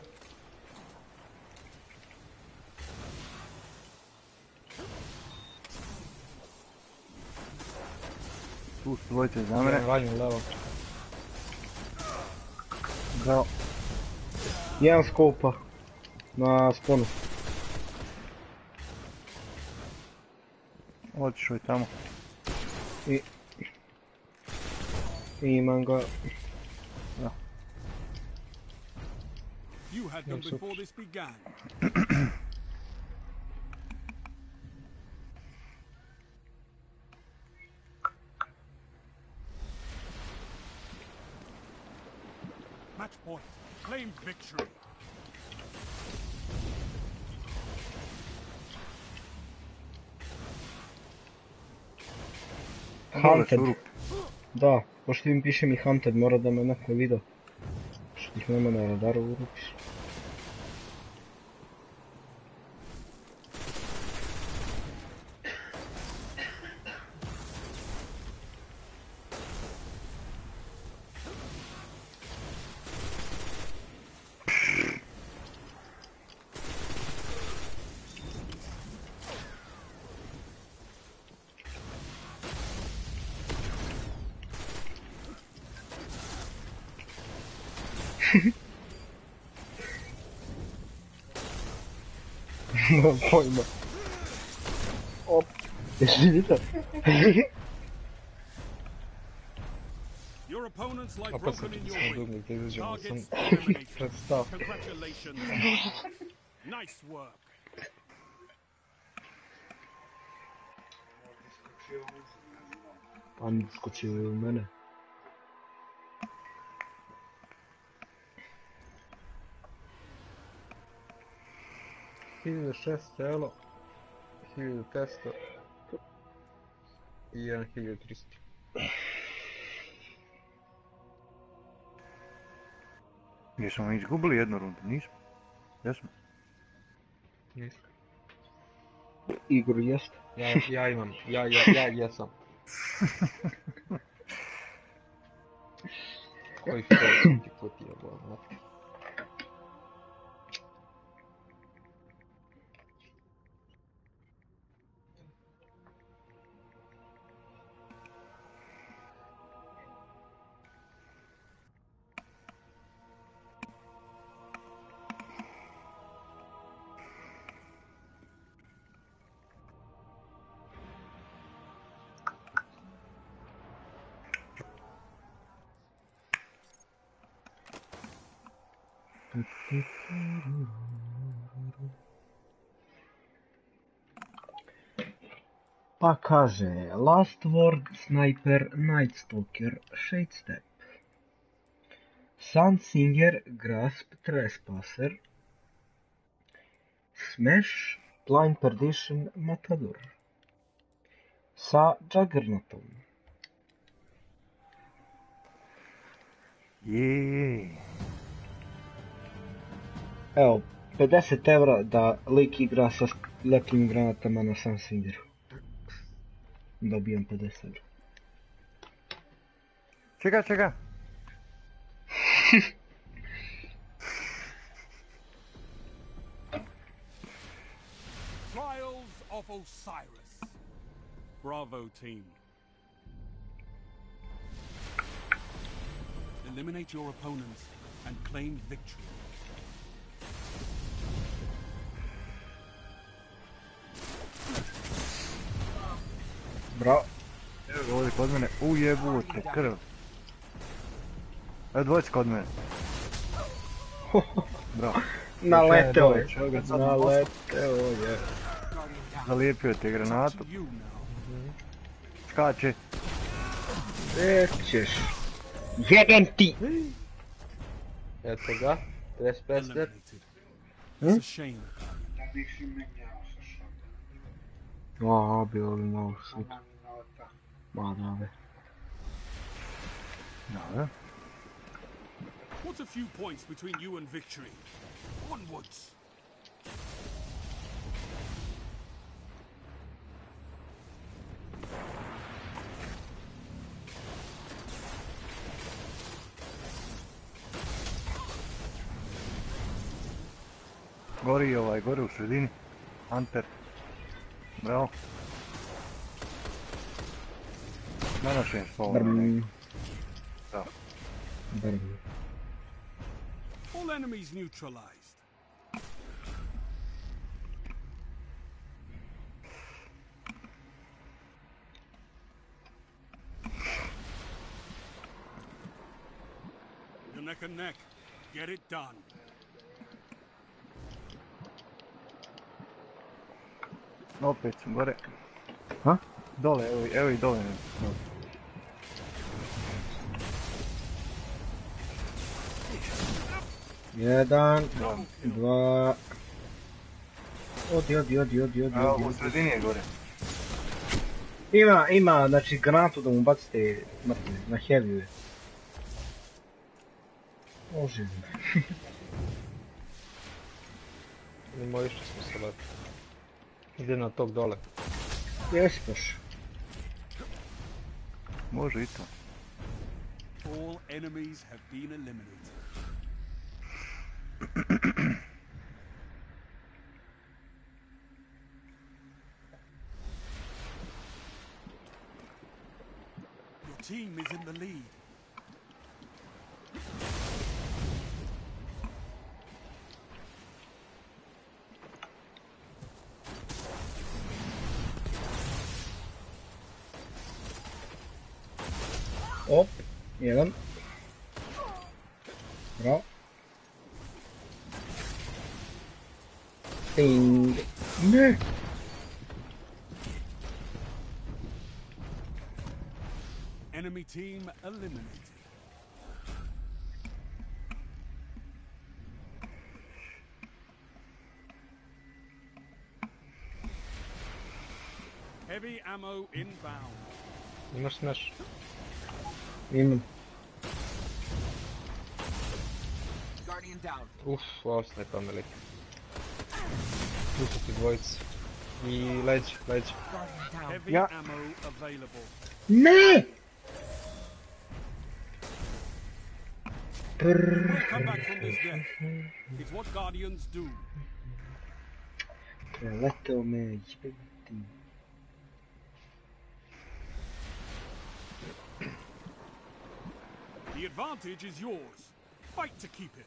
Tu su dvojice za mene. Ranjen levo. Bravo. Jedan skopa. Na sponu. Otišao je tamo. I... Imam ga. You had them before this began. Match point. Claim victory. Hunted. Da, pošli mi piše mi Hunted, mora da me neko. Što ih nema na koyma. Hop. Elini de. Your opponents like broken in your wing. Targets eliminated. Congratulations. nice work. Pan skočil, ne? 1600 elo, 1500 i 1300. Jesmo mi izgubili jednu rundu, nismo? Jesmo? Nismo. Igor, jest? Ja, ja imam, ja, ja, ja jesam. Koji što je ti put je, Pa kaže, Last Word, Sniper, Night Stalker, Shadestep. Sunsinger, Grasp, Trespasser. Smash, Blind Perdition, Matador. Sa Juggernautom. Jeee. Evo, 50 evra da lik igra sa lepim granatama na Sunsingeru. Dobijam 50 evra. Čega, čega? Trials of Osiris. Bravo team. Eliminate your opponents and claim victory. Bravo. Evo ovdje kod mene, ujebute, krv. Evo dvojci kod mene. Bravo. Naleteo je. Naleteo je. Zalijepio ti granatu. Skače. E, ćeš. Jebem ti! Eto ga, Trespasser. It's a shame. Da bih si menjao sa šakom. A, bilo bi malo sud. Nota. Ma, da, be. Da, What's a few points between you and victory? Onwards. Gori ovaj, gori u sredini. Hunter. Bravo. Na našem spolu. Brm. Da. Brm. All enemies neutralized. You're neck and neck. Get it done. Opet gore. Ha? Dole, evo, i- evo i dole. Jedan, dva... Odi, odi, odi, odi, odi, odi. u sredini je gore. Ima, ima, znači granatu da mu bacite mrtve, na heavy je. Može. Idemo išli smo se lepo. Ide na tog dole. Jesi baš. Može i to. All enemies have been eliminated. Your team is in the lead. Op, jedan. Bravo. Ding. Ne! Enemy team eliminated. Heavy ammo inbound. Imaš smash? Imam. Guardian down. Uf, ostaje pamelik. Tu su ti dvojice. I leđ, leđ. Guardian down. Heavy Ja. ammo available. Ne! We'll come back from this death. It's what Guardians do. The advantage is yours. Fight to keep it.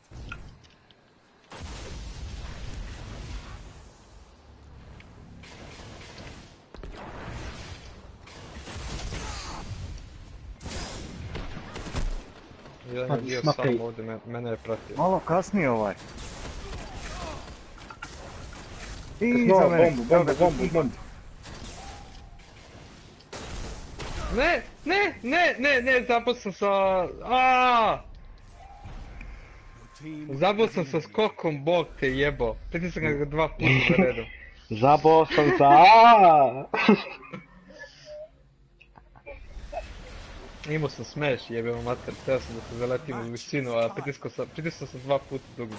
Jedan Pa, je bio smakaj. sam ovdje, mene je pratio. Malo kasnije ovaj. I No, za mene. bombu, bombu, bombu, bombu. Ne, ne, ne, ne, ne, zabao sam sa... Aaaa! Zabao sam sa skokom, bog te jebo. Pritisam ga dva puta za redom. Zabao sam za... Aaaa! Imao sam smash, jebeo mater, teo sam da se zaletim u visinu, a pritiskao sam, pritisnuo sam dva puta dugo.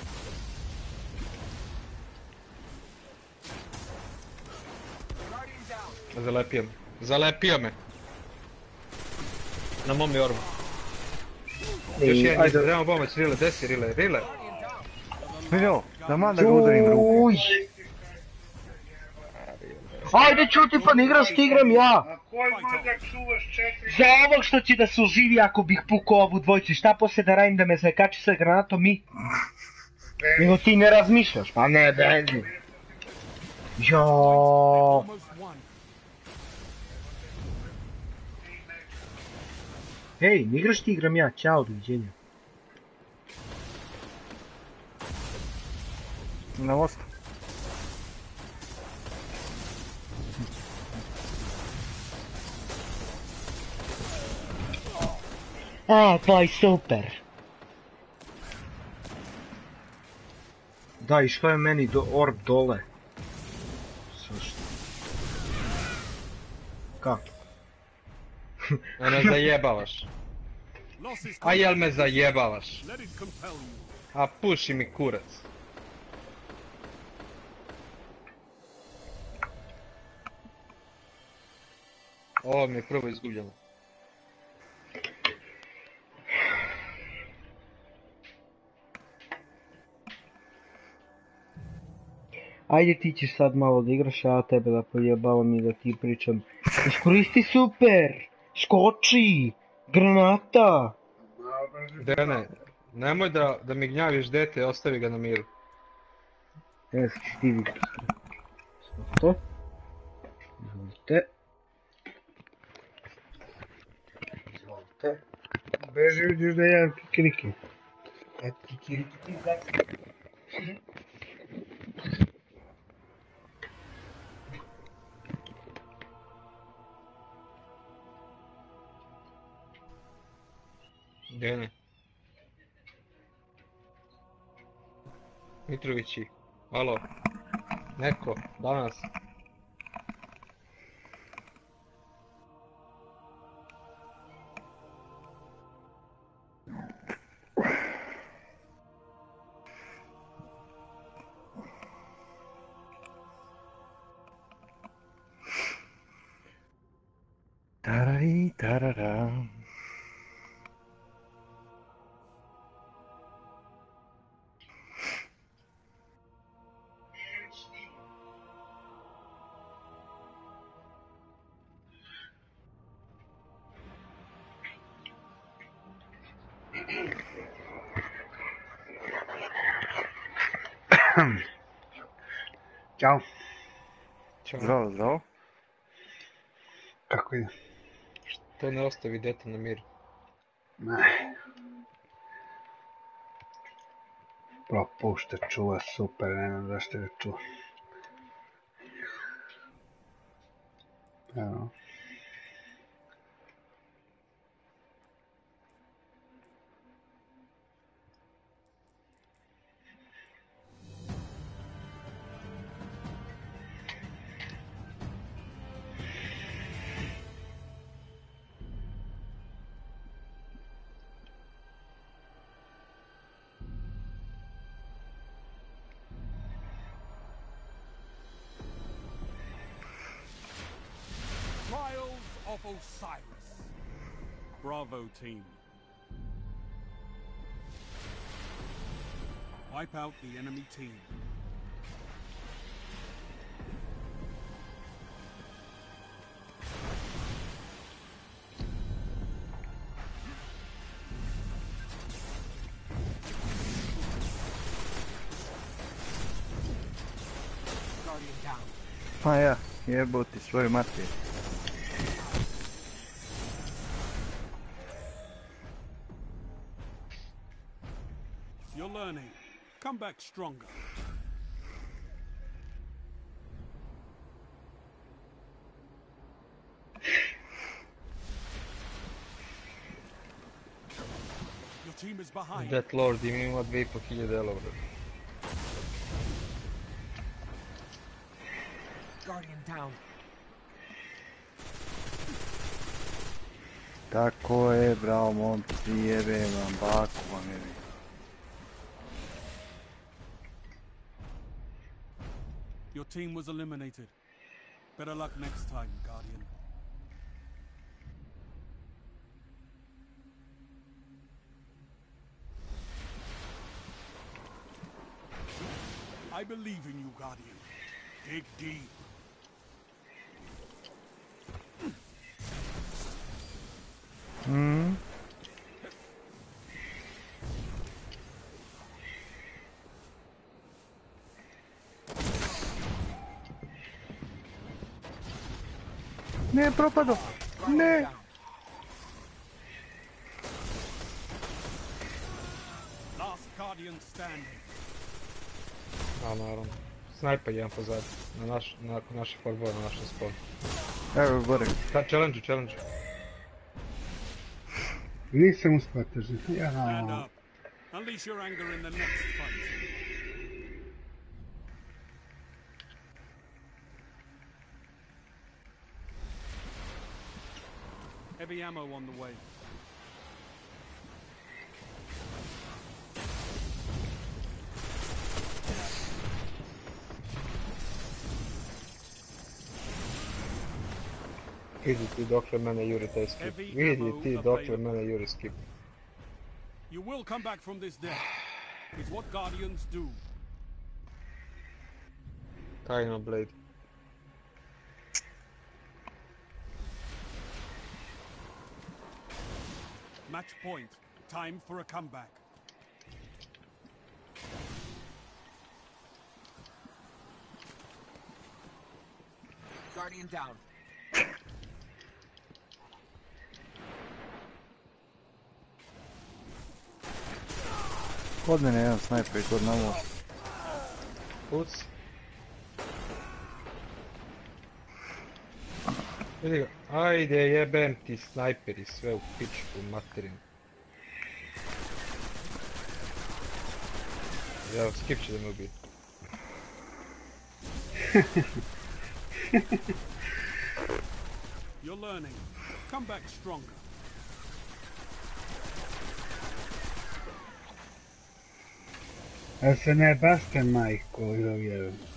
Zalepio me. Zalepio me! Na mom je orbu. Još jedan, ajde. trebamo pomoć, Rile, desi Rile, Rile! Vidio, taman da ga udarim ruku. Ajde čuti pa ne igram s tigrom ja! A koji možda čuvaš četiri... Za ovog što će da se uživi ako bih pukao ovu dvojicu, šta poslije da radim da me zakači sa granatom mi? Nego ti ne razmišljaš, pa ne bezi. Jo. Ей, не играш ти играмя. Чао, довидения. На моста. А, това е супер! Да, išlo je meni do orb dole. Също. Как? A me zajebavaš. A jel me zajebavaš? A puši mi kurac. Ovo mi je prvo izgubljeno. Ajde ti ćeš sad malo da igraš, ja tebe da pojebavam i da ti pričam. Iskoristi super! Skoči! Granata! Dene, nemoj da, da mi gnjaviš dete, ostavi ga na miru. Evo sad ćeš ti vidjeti. To. Izvolite. Izvolite. Beži vidiš da je kikiriki. E, kikiriki ti znači. Dene. Mitrovići, alo, neko, danas, Ciao. Чао. Здраво, здраво. Како иде? Што не остави дете на мир? Не. Пропушта чува супер, не знам зашто да чува. Evo. Team. Wipe out the enemy team. Guardian down. Pa ja, jeboti svoju mater. Stronger. Your team is behind. Death Lord im ima 2500 elo, bro. Guardian down. Tako je, bravo momci, jebe vam, baku vam jebe. Team was eliminated. Better luck next time, Guardian. I believe in you, Guardian. Dig deep. Ne, propado! Ne! Last Guardian standing. A, naravno. Snajper jedan pozad. Na naš, na, naše forbove, na našem spawn. Evo gore. Ta, challenge, challenge. Nisam uspio teži. Stand Ja. up. Unleash your anger in the next fight. Heavy ammo on the way. Vidi ti dokle mene juri taj skip. Vidi ti dokle mene juri skip. You will come back from this death. It's what Guardians do. Tajno Blade. Match point. Time for a comeback. Guardian down. Kod mene jedan snajper i kod na most. Puc. Vidi ga. Ajde jebem ti snajperi sve u pičku materinu. Ja, skip će da me ubije. You're learning. Come back stronger. Ja se ne baste majko, vjerujem. Vjerujem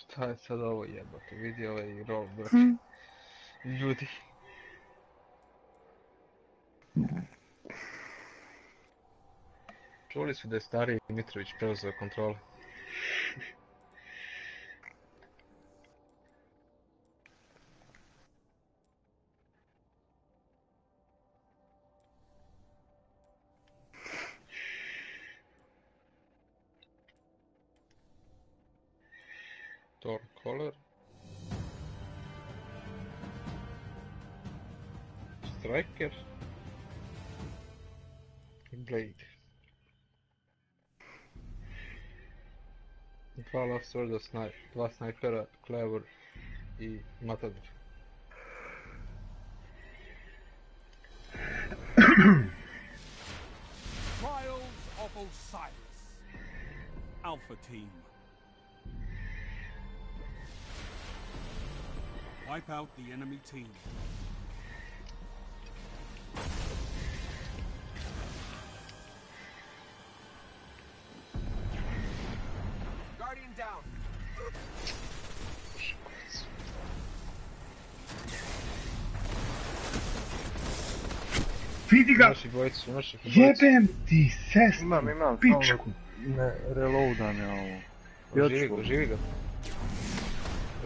Šta je sad ovo jebote? Vidi ovaj roll, brate. Ljudi. Čuli su da je stariji Mitrović preuzeo kontrole. Dva Last Sworda, snaj, dva snajpera, Clever i Matador. Trials of Osiris. Alpha Team. Wipe out the enemy team. Ga! Naši dvojicu, naši dvojicu. Jebem ti sestru, Imam, imam, pičku. ne reloadam ja ovo. Oživi ga, oživi ga.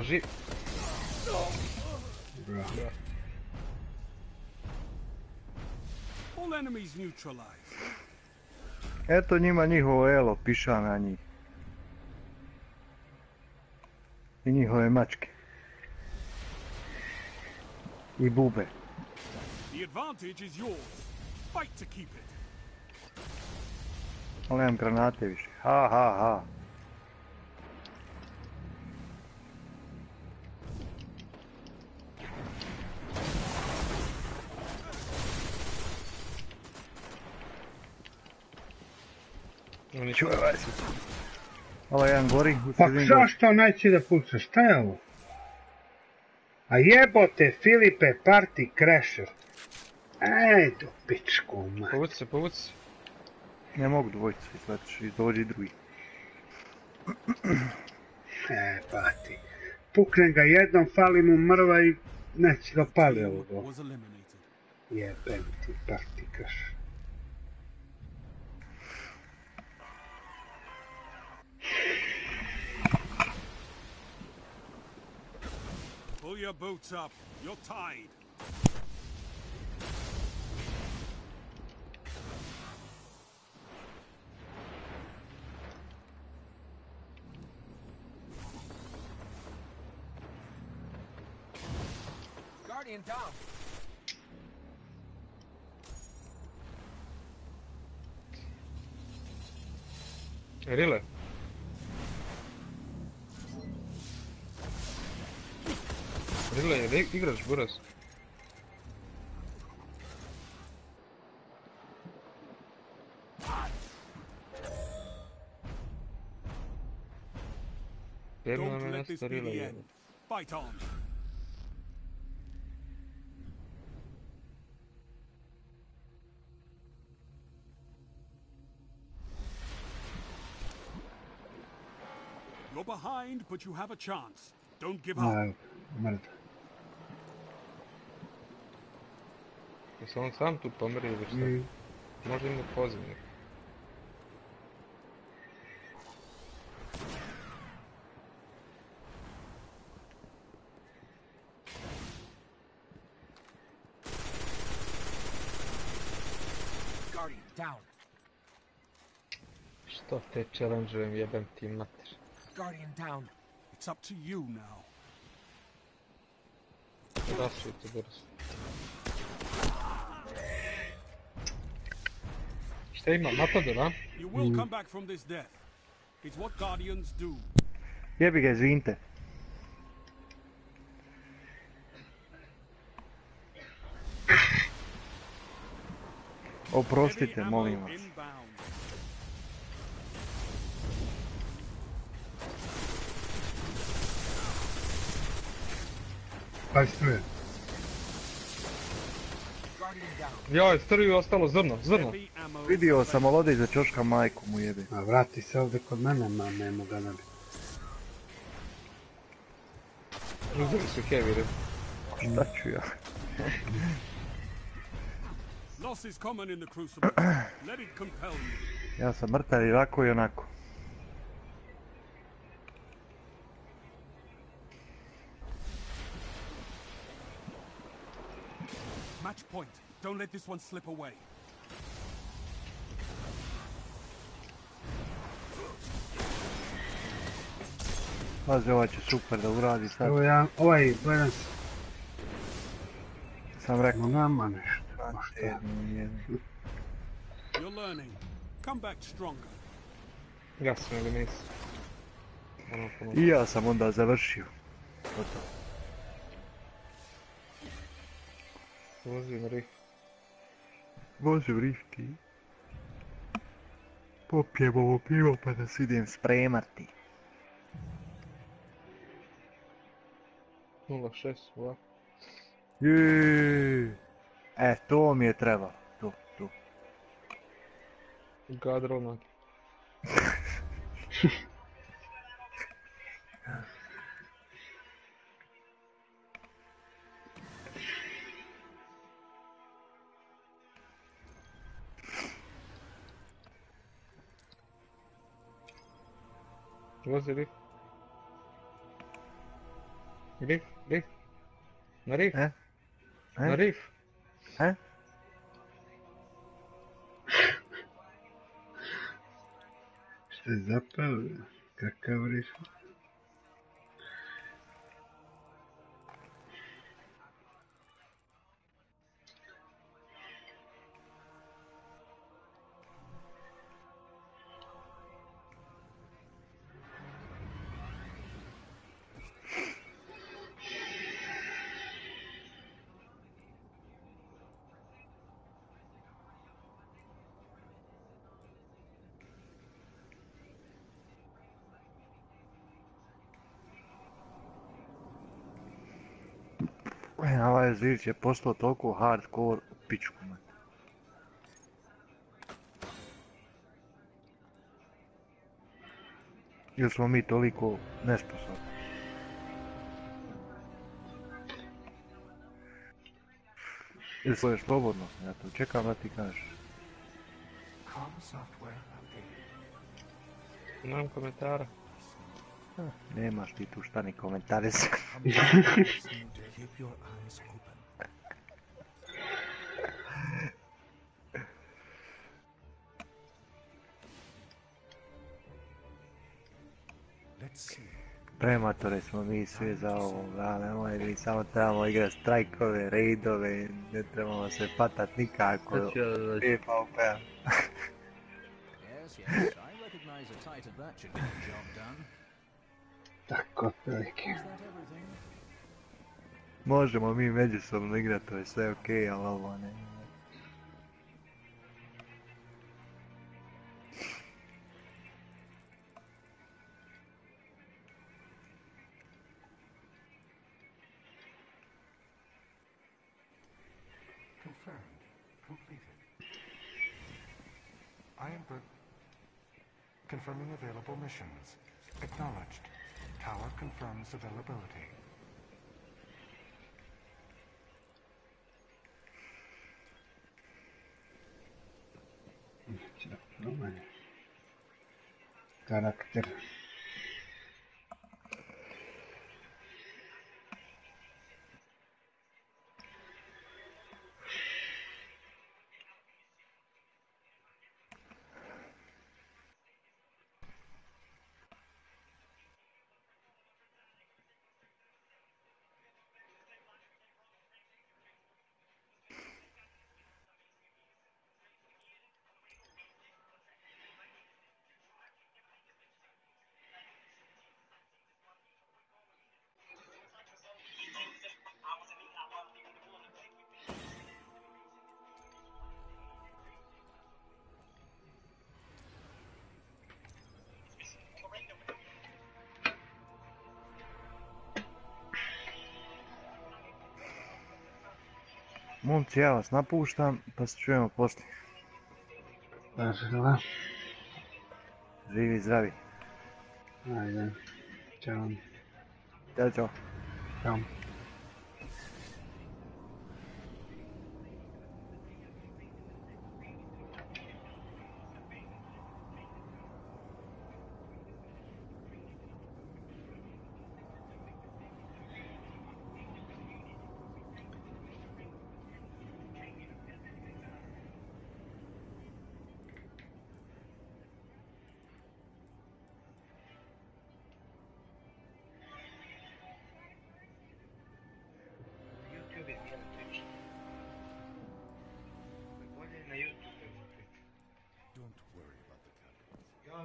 Oživi. Bra. All enemies neutralized. Eto njima njihovo elo, piša na njih. I njihove mačke. I bube. The advantage is yours. Fight to keep it. Ali nemam granate više. Ha, ha, ha. Čuvaj vas. Ovo jedan gori. Pa zašto neće da puca? Šta je ovo? A jebote, Filipe, party crasher. Ej, do pičku, ma. Povuci se, povuci se. Ne mogu dvojice izletiš i dođi drugi. E, pati. Puknem ga jednom, fali mu mrva i neće da pali ovo. Jebem ti, crasher. Pull your boats up. You're tied. Guardian down. Rile. Rile, jel igraš buras? Jedno Don't nam let this nešto be Rile the jebe. end. Fight on. Behind, but you have a chance. Don't give up. A, evo, mrtvo. Jesi on sam tu pomri ili šta? Mm. Možda ima pozivnik. Guardian down. Što te challenge-ujem jebem ti mater. Guardian down. It's up to you now. Rasujte. Šta ima? Matador, a? You will come back from this death. It's what Guardians do. Jebi ga, izvinite. Oprostite, molim vas. Pazi struje. Joj, strvi ostalo zrno, zrno. Vidio sam olode iza čoška majku mu jebe. A vrati se ovdje kod mene, ma nemo ga nabiti. Uzeli su heavy rib. Šta ću ja? Loss is common in the Crucible. Let it compel you. Ja sam mrtav i ovako i onako. Match point. Don't let this one slip away. Pazi, ovaj će super da uradi sad. Evo ja, ovaj, gledam se. Sam rekao. Nama nešto. Ma šta? You're learning. Come back stronger. Ja sam ili nisi? Ono, ono. I ja sam onda završio. Gotovo. Vozi na rif. Vozi u rifti. Popijem ovo pivo pa da se idem spremati. 0.6, ovako. Jeee. E, to mi je trebalo. Tu, tu. Gadrona. Vozi What's the dick? Dick, dick. Narif. Huh? Huh? Narif. Huh? She's up, Kakavrifa. 15 ljudi postao toliko hardcore pičku. Ili smo mi toliko nesposobni? Ili svoje slobodno, ja to čekam da ti kažeš. Nemam komentara. Nemaš ti tu šta ni see. Prematori smo mi svi za ovo, da, nemoj, mi samo trebamo igrati strajkove, raidove, ne trebamo se patat nikako. Sad ću Tak, otprilike. Možemo mi međusobno igrati, to je sve okej, okay, ali ovo ne. Confirming available missions. Acknowledged. Tower confirms availability. Znači, da promene. Karakter. Momci, ja vas napuštam, pa se čujemo poslije. Pažila. Živi, zdravi. Ajde. Ćao. Ćao, čao. Ćao.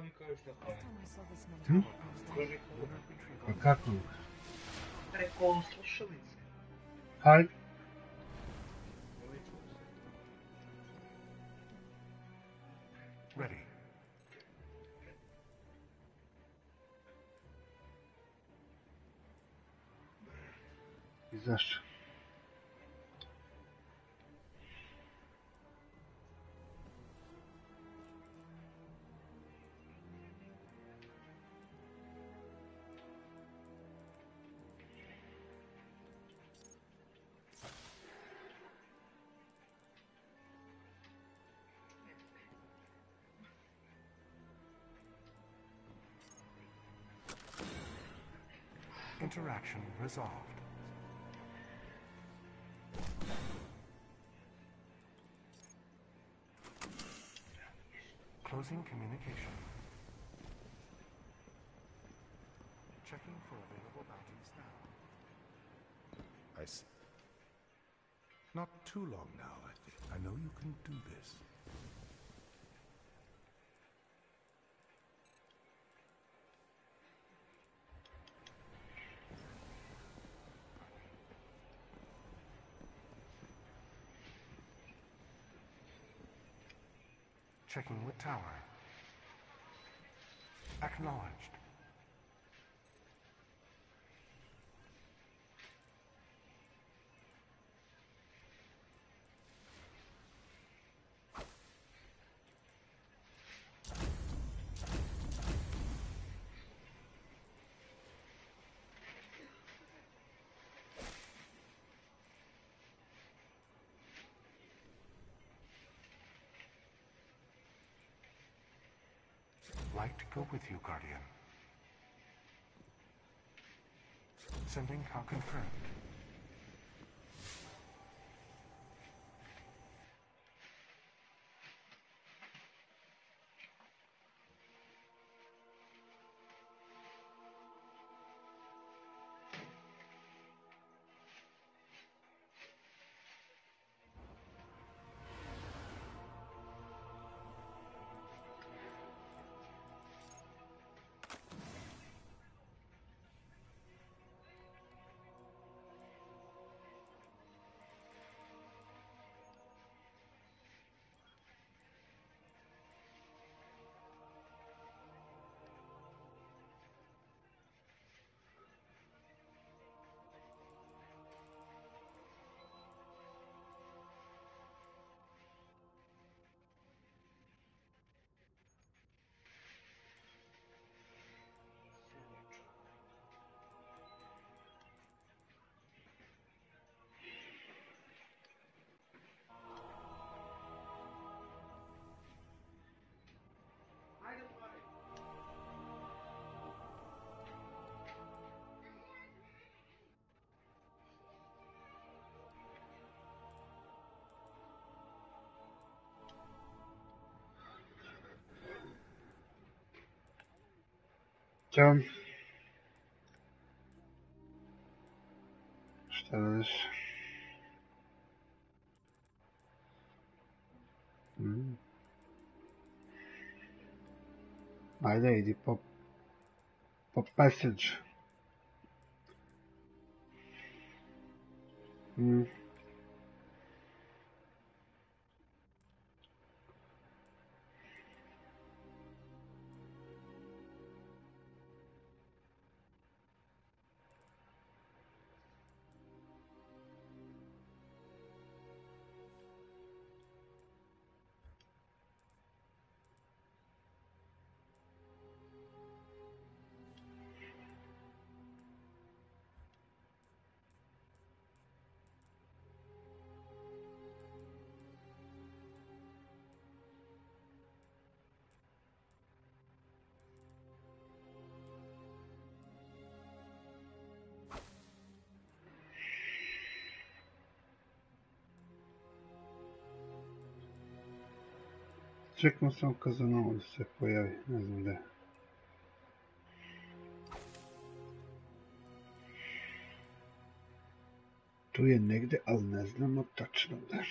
Tablets. Ja mi kao što hvala. Hm? Interaction resolved. Closing communication. Checking for available bounties now. I see. Not too long now, I think. I know you can do this. Checking with tower. Acknowledged. Like to go with you, Guardian. Sending how confirmed. Ćao. Šta radiš? Mm. Ajde, idi po, po passage. Mm. Čekam samo Kazanovu da se pojavi, ne znam gdje. Tu je negdje, ali ne znamo tačno gdje.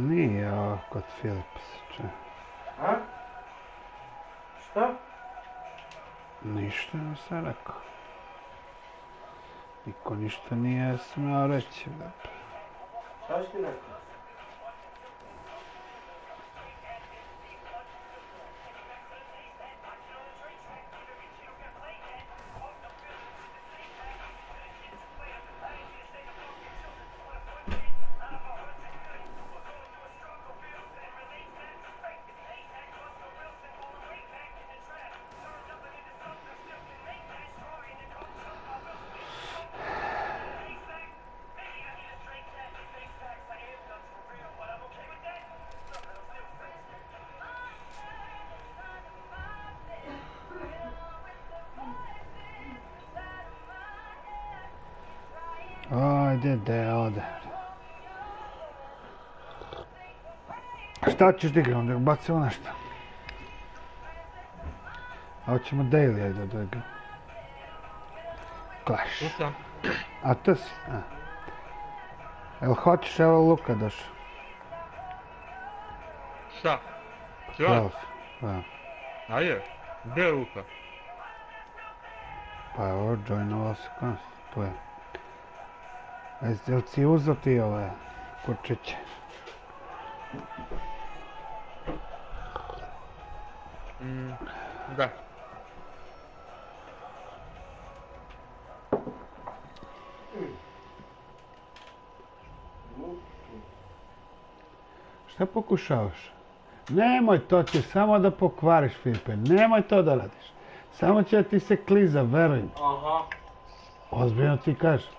Nije ja kod Philipsića. A? Šta? Ništa ne sam rekao. Niko ništa nije smeo reći. Šta si rekao? Šta ćeš da igram? Da bacimo nešto. A hoćemo daily, ajde da igram. Clash. Sam. A to si? A. Jel hoćeš, evo Luka došao. Šta? Si, da. Ajde. Gdje je Luka? Pa evo, joinovao se kod nas, tu je. Jel si uzeo ti ove kurčiće? Da. Šta pokušavaš? Nemoj to ti, samo da pokvariš Filipe, nemoj to da radiš. Samo će ti se kliza, veruj mi. Aha. Ozbiljno ti kažem.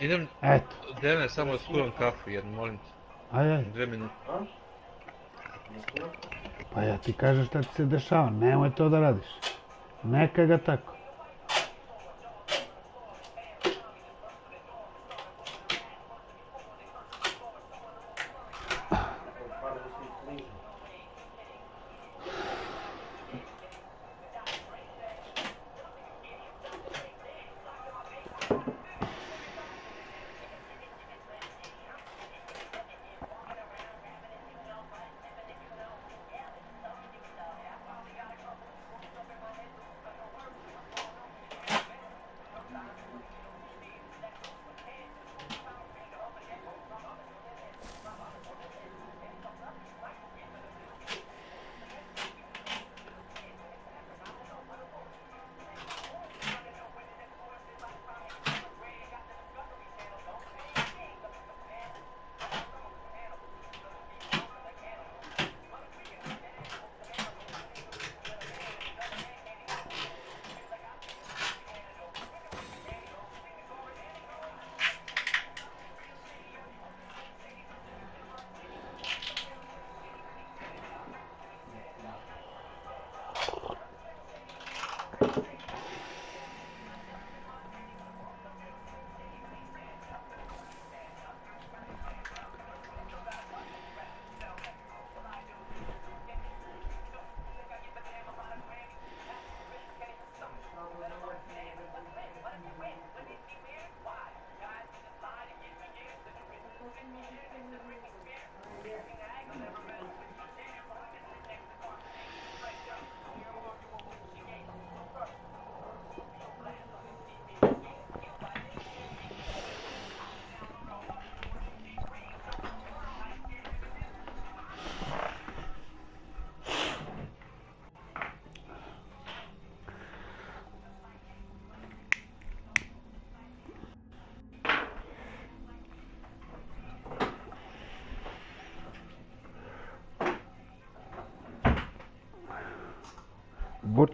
Idem, Eto. Dene, samo da skuvam kafu jednu, molim te. Aj, aj. Dve minute. Pa ja ti kažem šta ti se dešava, nemoj to da radiš. Neka ga tako.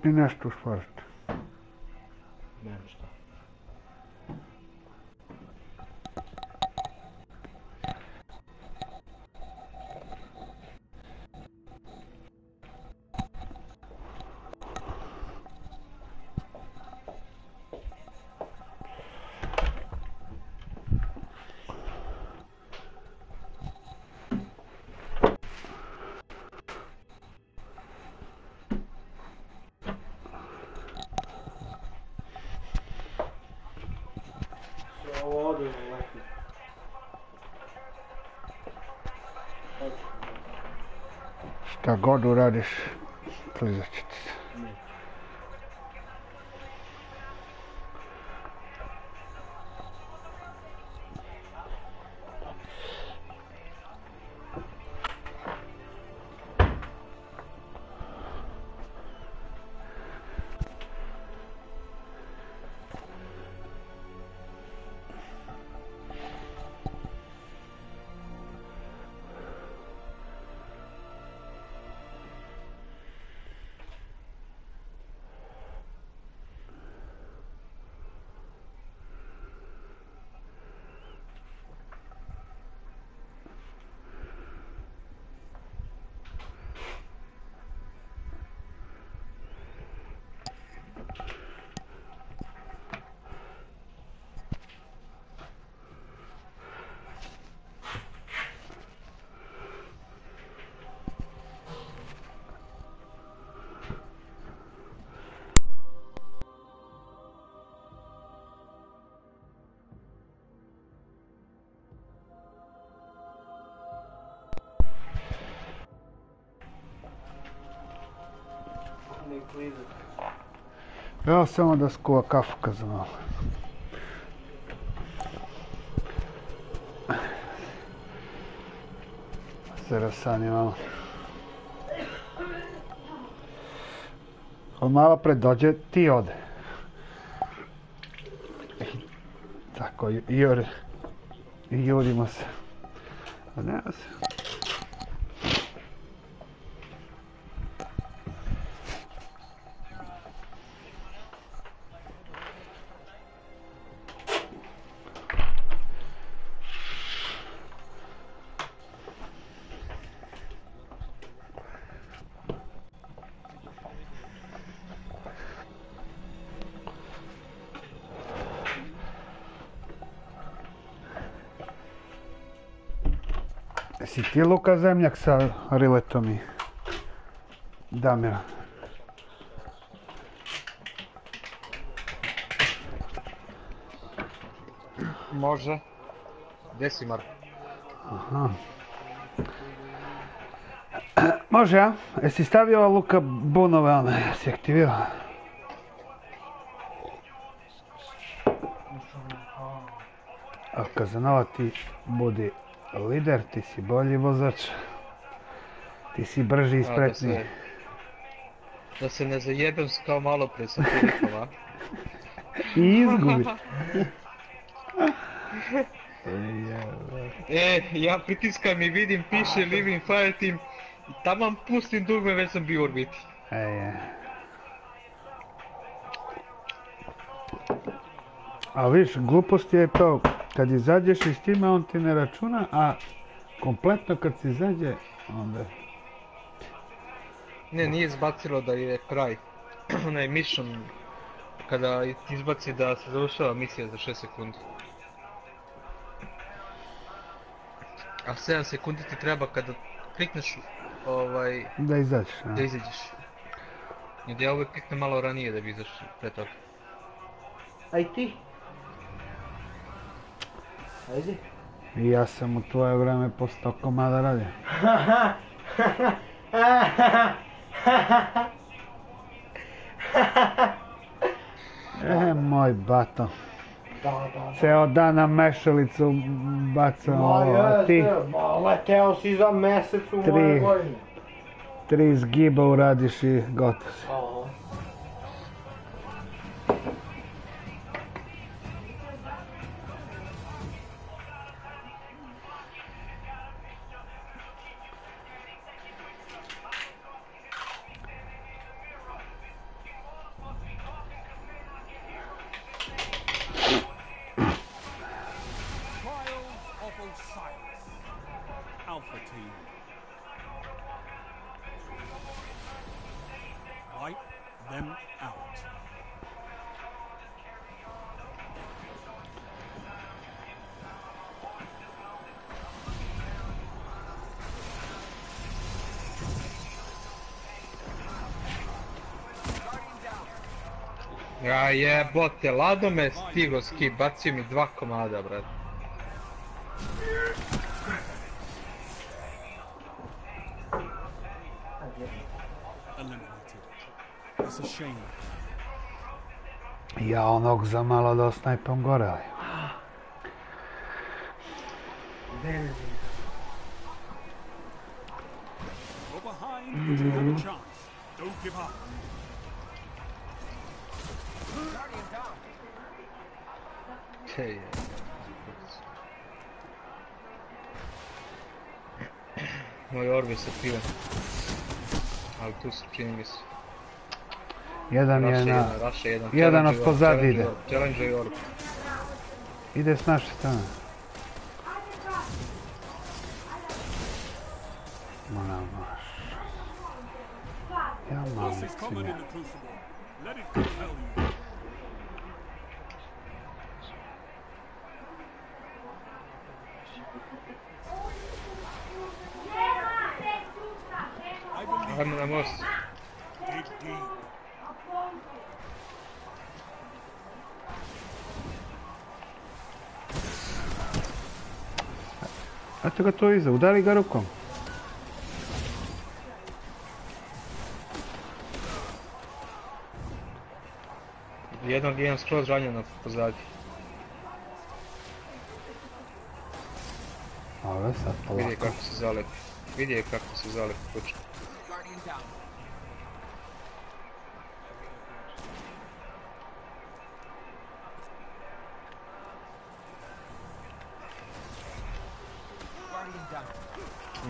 Butni nešto u god uradiš, klizat će Evo samo da skuva kafu kad za malo. Se rasanje malo. On malo pred dođe, ti ode. Tako, i jurimo se. A nema se. Ti Luka Zemljak sa riletom i Damira? Može. Gdje si Marko? Aha. Može, a? Jesi stavio Luka bunove one? Jesi aktivirao? A Kazanova ti budi lider, ti si bolji vozač. Ti si brži i da spretniji. Da se ne zajebem kao malo prije sa Filipom, a? I izgubiš. E, ja pritiskam i vidim, piše Living Fire Team. Taman pustim dugme, već sam bio u orbiti. E, je. A viš, glupost je to, kad izađeš iz time on ti ne računa, a kompletno kad si izađe, onda... Ne, nije izbacilo da je kraj. Onaj mission, kada izbaci da se završava misija za 6 sekundi. A 7 sekundi ti treba kada klikneš ovaj, Da izađeš, a. da izađeš. I da ja uvijek kliknem malo ranije da bi izašao pre toga. A i ti? Ajde. I ja sam u tvoje vreme po sto komada radio. E, moj bato. Da, da. Ceo dan na mešalicu bacam Ma ovo, a ti leteo si za mjesec u moje godine. tri zgiba uradiš i gotovo si. Jebote, Lado me stigo ski, bacio mi dva komada, shame. Ja onog za malo da osnajpam gore, ali... piva. Ali tu su čini mi se. Jedan je Raše na... jedan, Raše jedan. Jedan od pozadi ide. Challenge orb. Ide s naše strane. Moram baš. Ja mam Zašto ga to iza? Udari ga rukom. Jednog imam skroz ranjeno pozadnji. Ovo je sad polako. Vidi kako se zalepi. Vidi kako se zalepi. Točno.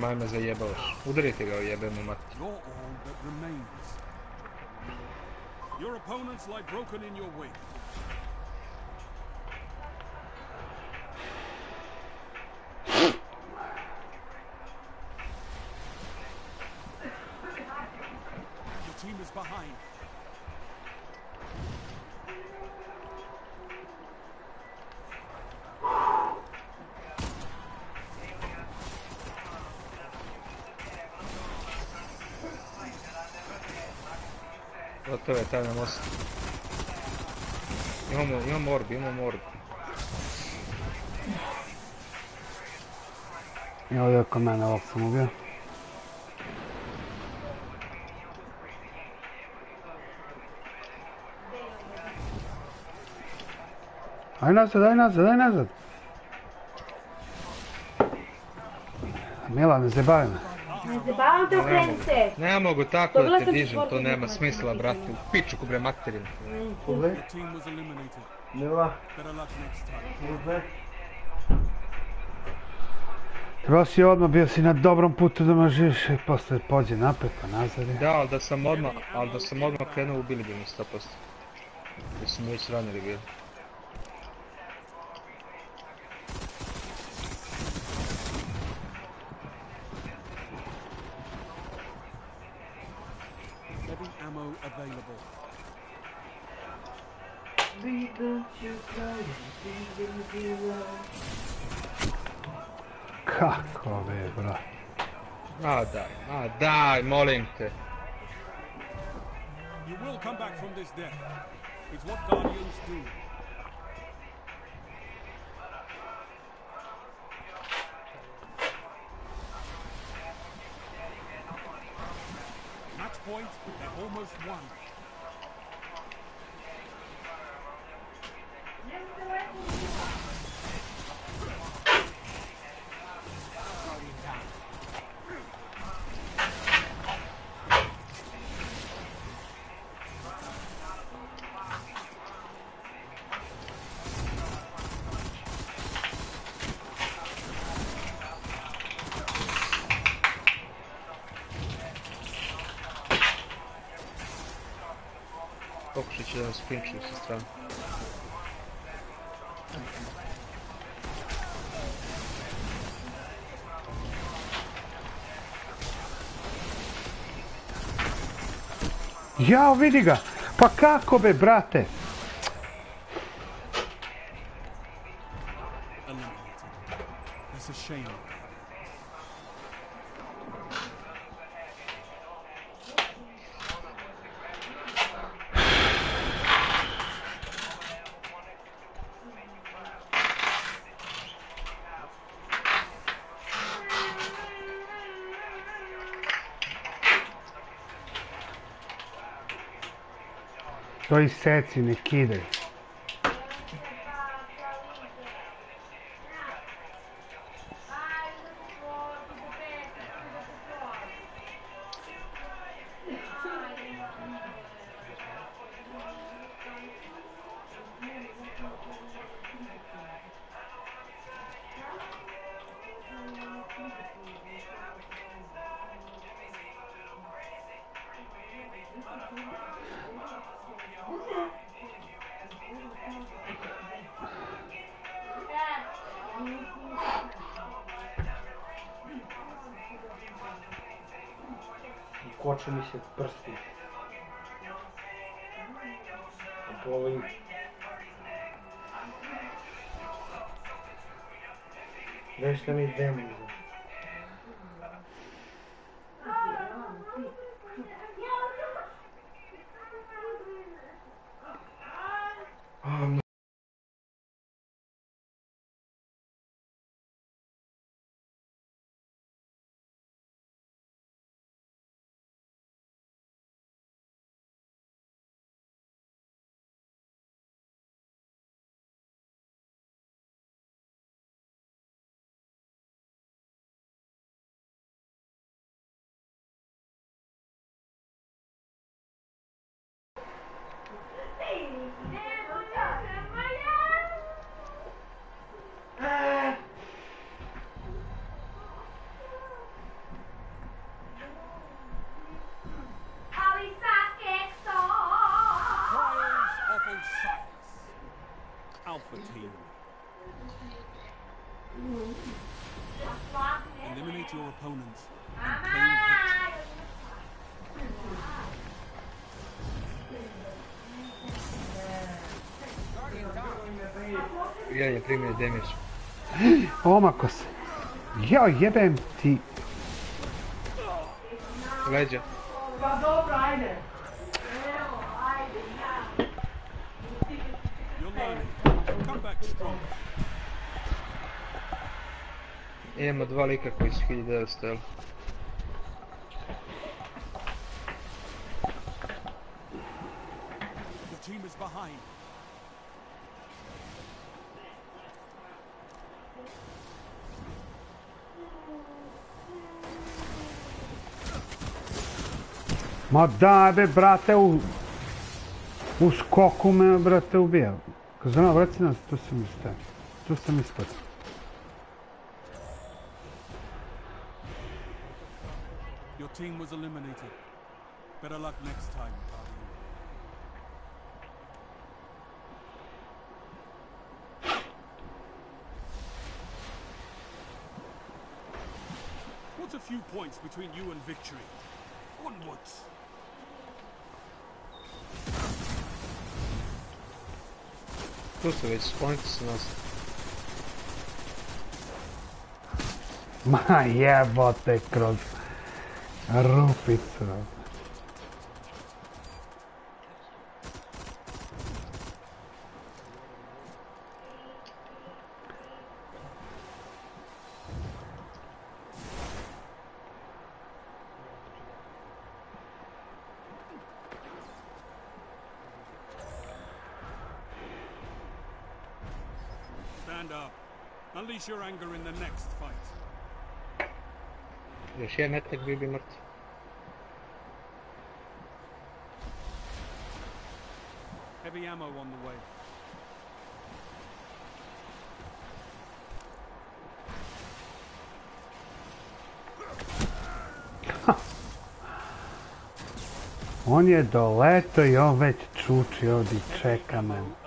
Down. Maj me zajebavaš. Udarite ga, jebe mu mat. Your opponents lie broken in your wake. Gotovo je taj na most. Imamo, imamo orb, imamo orb. Ovdje je kod mene ovog sam ubio. Aj nazad, aj nazad, aj nazad. Ne zabavam te okreni se. Ne mogu tako da te dižem, to nema smisla, brate. U piču kubre materinu. Next time. Uzme. Trebao si odmah, bio si na dobrom putu da me živiš i posle pođe napred pa nazad. je. Da, ali da sam odmah, ali da sam odmah krenuo, ubili bi me 100%. Da su me već ranili bili. Daj. You will come back from this death. It's what Guardians do. Match point, they almost won. Sa strane. Jao, vidi ga! Pa kako be, brate? 2,7 Nikida. Seci ne kidaj. Koče mi se prsti. Primio damage. Omako se. Jao, jebem ti. Leđa. Pa dobro, ajde. Come back strong. Imamo dva lika koji su 1900, jel? Ma brate, u... U skoku me, brate, ubija. Kazano, vrati nas, tu sam ispod. Tu sam ispod. Your team was eliminated. Better luck next time, Guardian. What's a few points between you and victory? Onwards! Tu su već, sklonite se nas. Ma jebote kroz rupicu. Stand up. Unleash your anger in the next fight. Još jedan metak bi bi mrtav. Heavy ammo on the way. On je doleto i on već čuči ovdje i čeka me.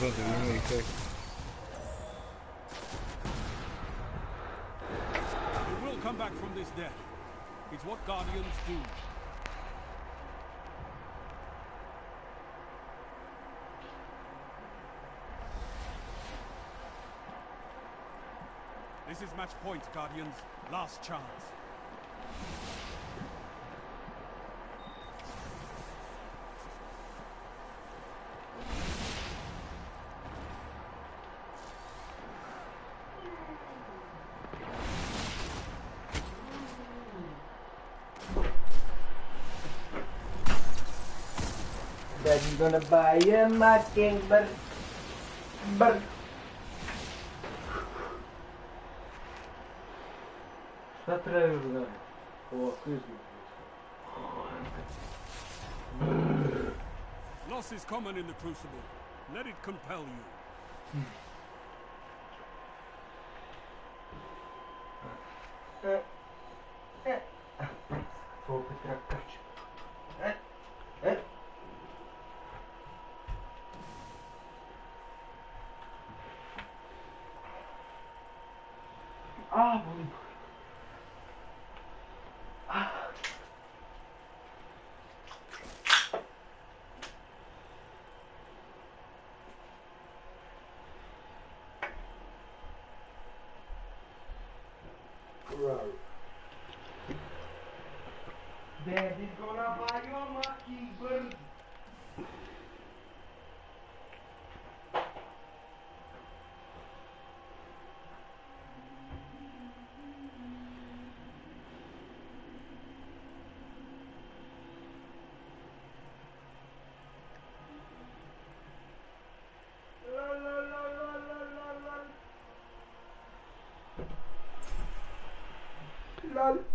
Im brodovi, imaju ih tek. You will come back from this death. It's what Guardians do. This is match point, Guardians. Last chance. Gonna buy a mockingbird. Bird. Šta treba još da radi? Ovo klizma. Loss is common in the Crucible. Let it compel you. Hmm. Bilal.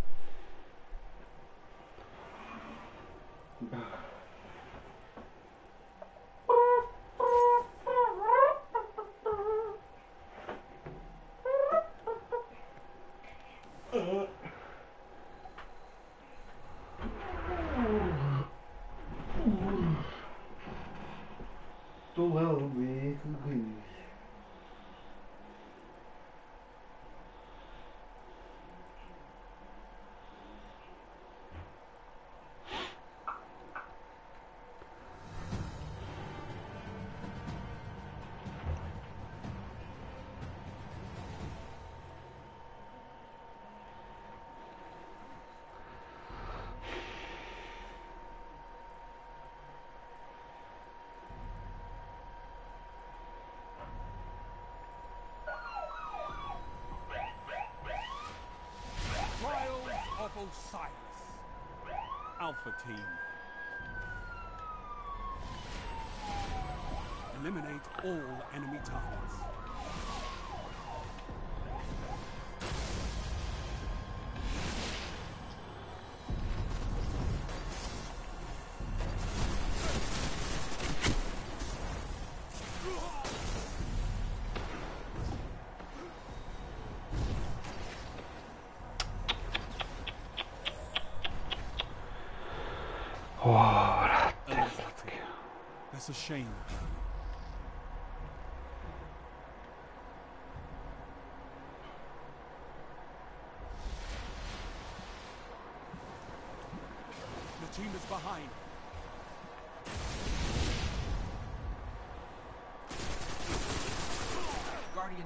Osiris. Alpha Team. Eliminate all enemy targets.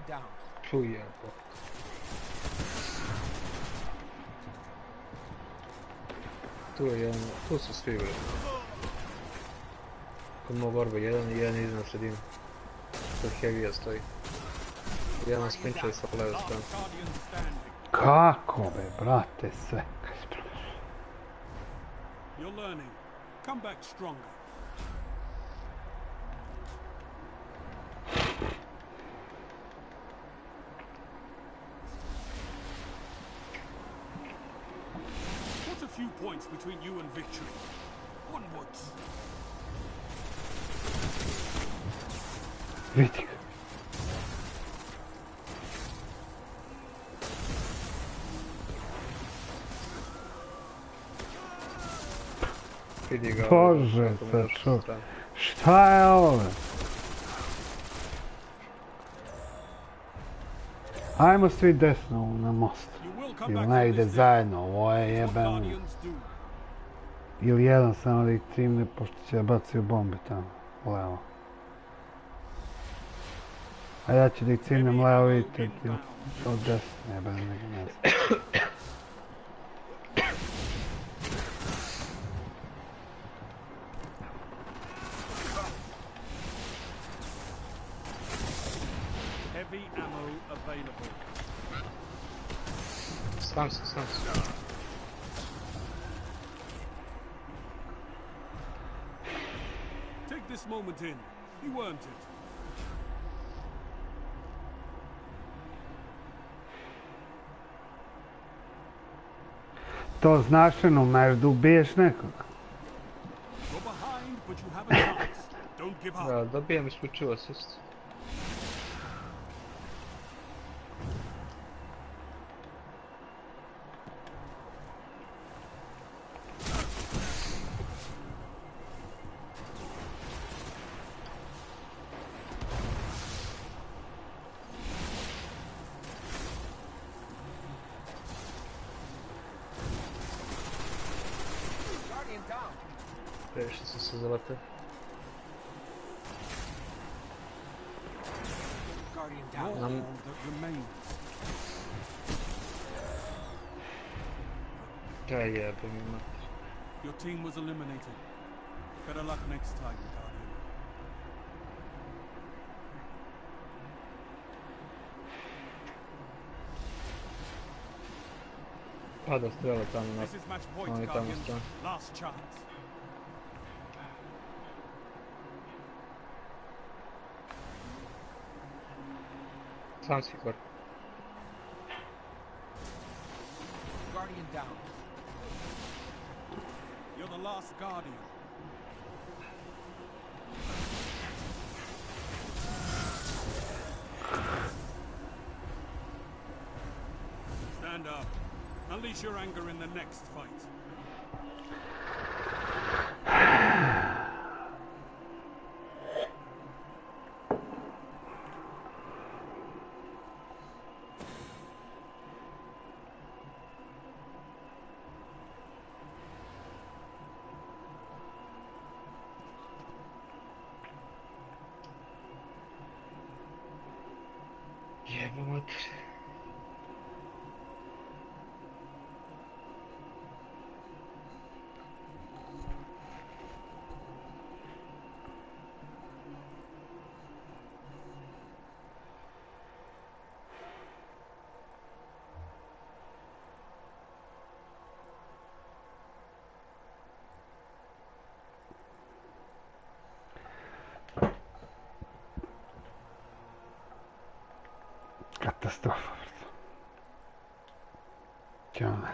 Down. Čuje. Tu je jedan, tu su svi bre. Kod mog orba jedan i jedan iznad sredine. Kod Heavija stoji. Jedan spinče sa leve strane. Kako be, brate, sve. You're learning. Come back stronger. Points between you and victory? Onwards. Vidi ga. Vidi ga. Bože, kako mu je sa došao sa čov. strane. Šta je ovo? Ajmo svi desno na most. Ili ne ide zajedno, ovo je jebeno. Ili jedan samo da ih cimne, pošto će bacio bombe tamo, levo. A ja ću da ih cimnem levo, vidite, ili od desno, jebeno, ne znam. Heavy ammo available. Sam se, sam se. Take this moment in. You earned it. To značajno umeš da ubiješ nekoga. Da, dobijem isključivo asist. Pada strela tamo na... This is match point, Oni tamo Guardian. strane. Last chance. Sam si kvar. Guardian down. You're the last Guardian. Your anger in the next fight. Katastrofa. Ja ne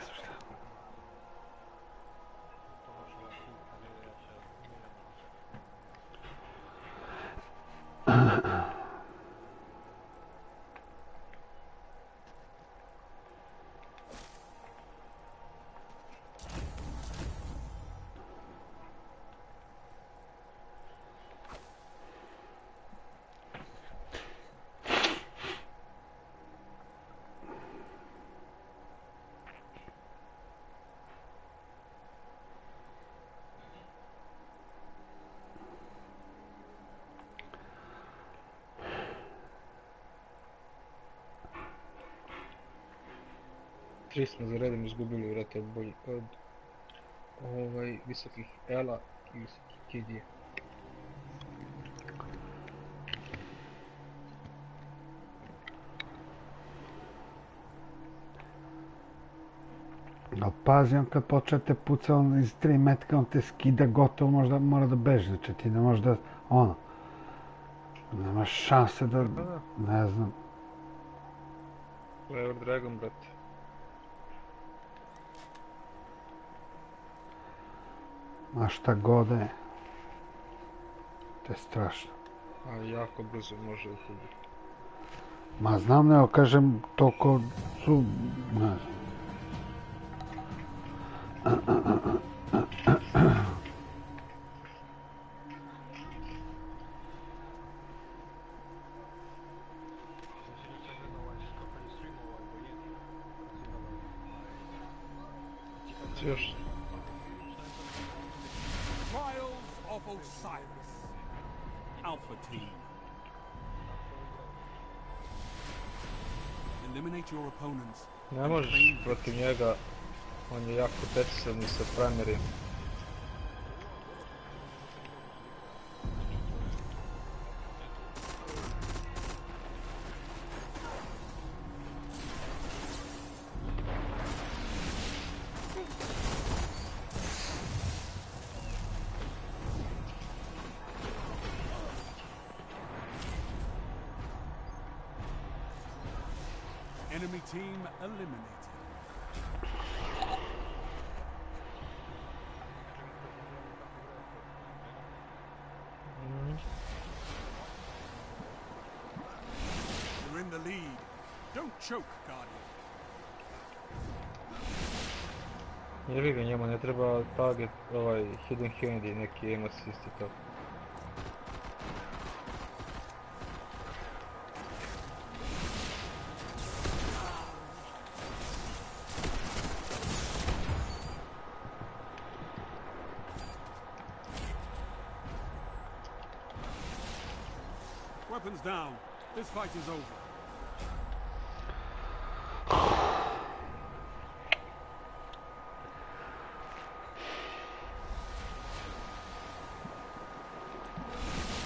Tri smo za redom izgubili, vrate, od, bolj, od ovaj, visokih Ela i visokih Kidije. Ali pazi, on kad počete puca, on iz 3 metka, on te skida gotovo, možda mora da beži, znači ti ne možeš da, ono, nemaš šanse da, ne znam, Clever Dragon, brate. Ma šta god da je. To je strašno. A jako brzo može uhubiti. Ma znam, nego kažem, toliko su, ne znam. Decidan sa primarim. Enemy team eliminated. You're in the lead. Don't choke, Guardian. Jebi ga njemu, ne treba target, ovaj, hidden handy, neki aim assist i to. Weapons down. This fight is over.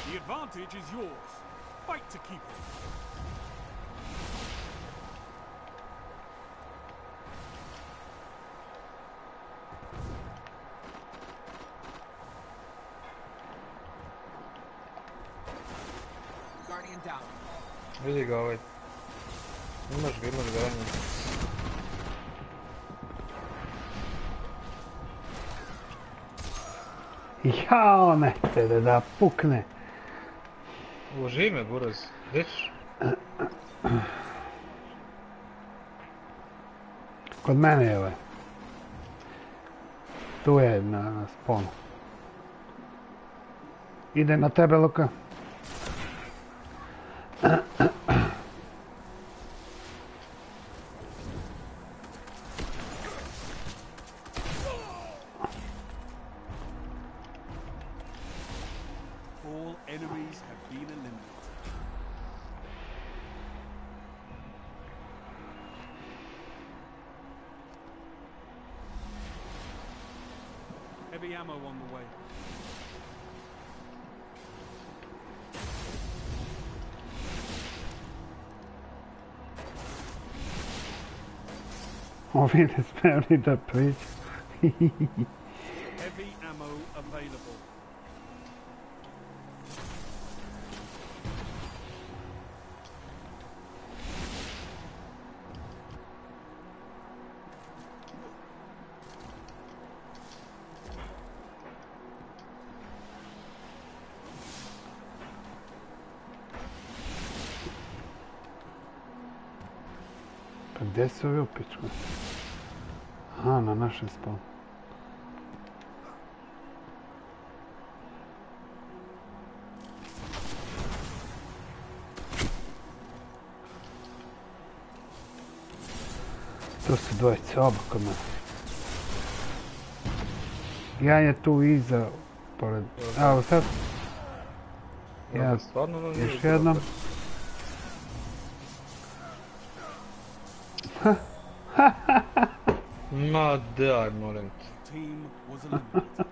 The advantage is yours. Fight to keep it. Guardian down. Vidi ga ovaj. Imaš ga, imaš ga ranjen. Jao, ne, tebe da pukne. Uloži me, buraz. Kod mene je ovaj. Tu je na, na sponu. Ide na tebe, Luka. Robin has mounted the bridge. Heavy ammo available. adesso Aha, na našem spolu. Tu su dvojice oba kod nas. Jedan je tu iza, pored... Evo sad. Ja, stvarno nam nije još dobro. Jednom. Ma daj, molim te. Team was eliminated.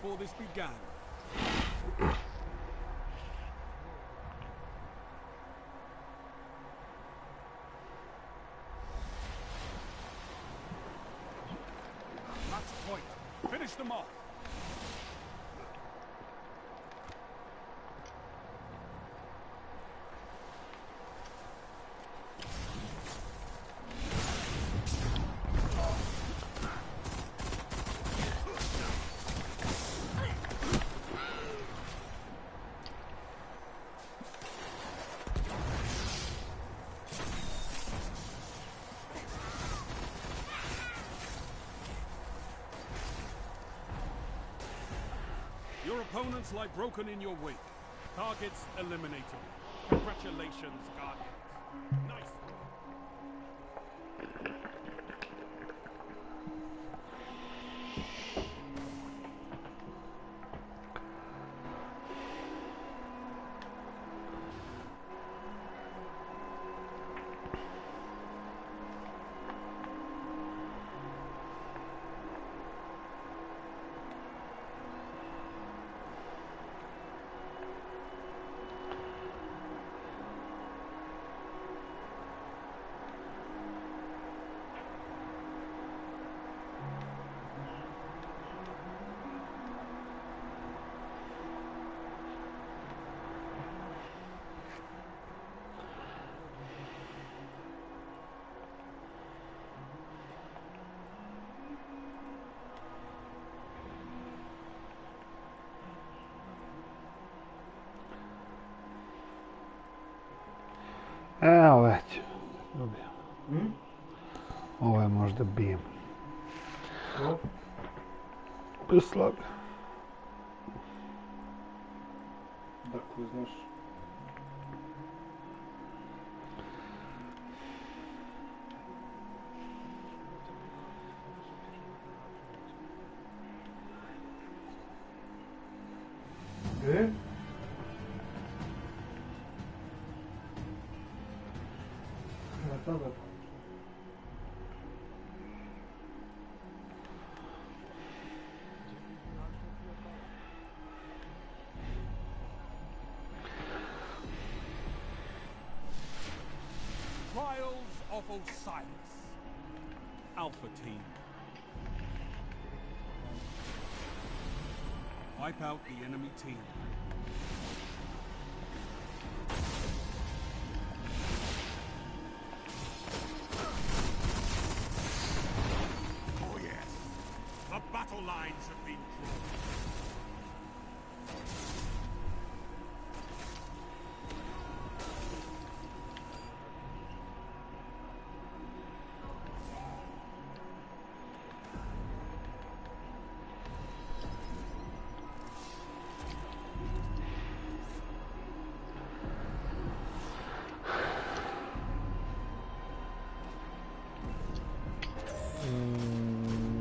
Before this began. Match point. Finish them off. Your opponents lie broken in your wake. Targets eliminated. Congratulations, Guardians. Evo već. Dobio. Ovo je možda bijem. Slab. Dakle, znaš... team.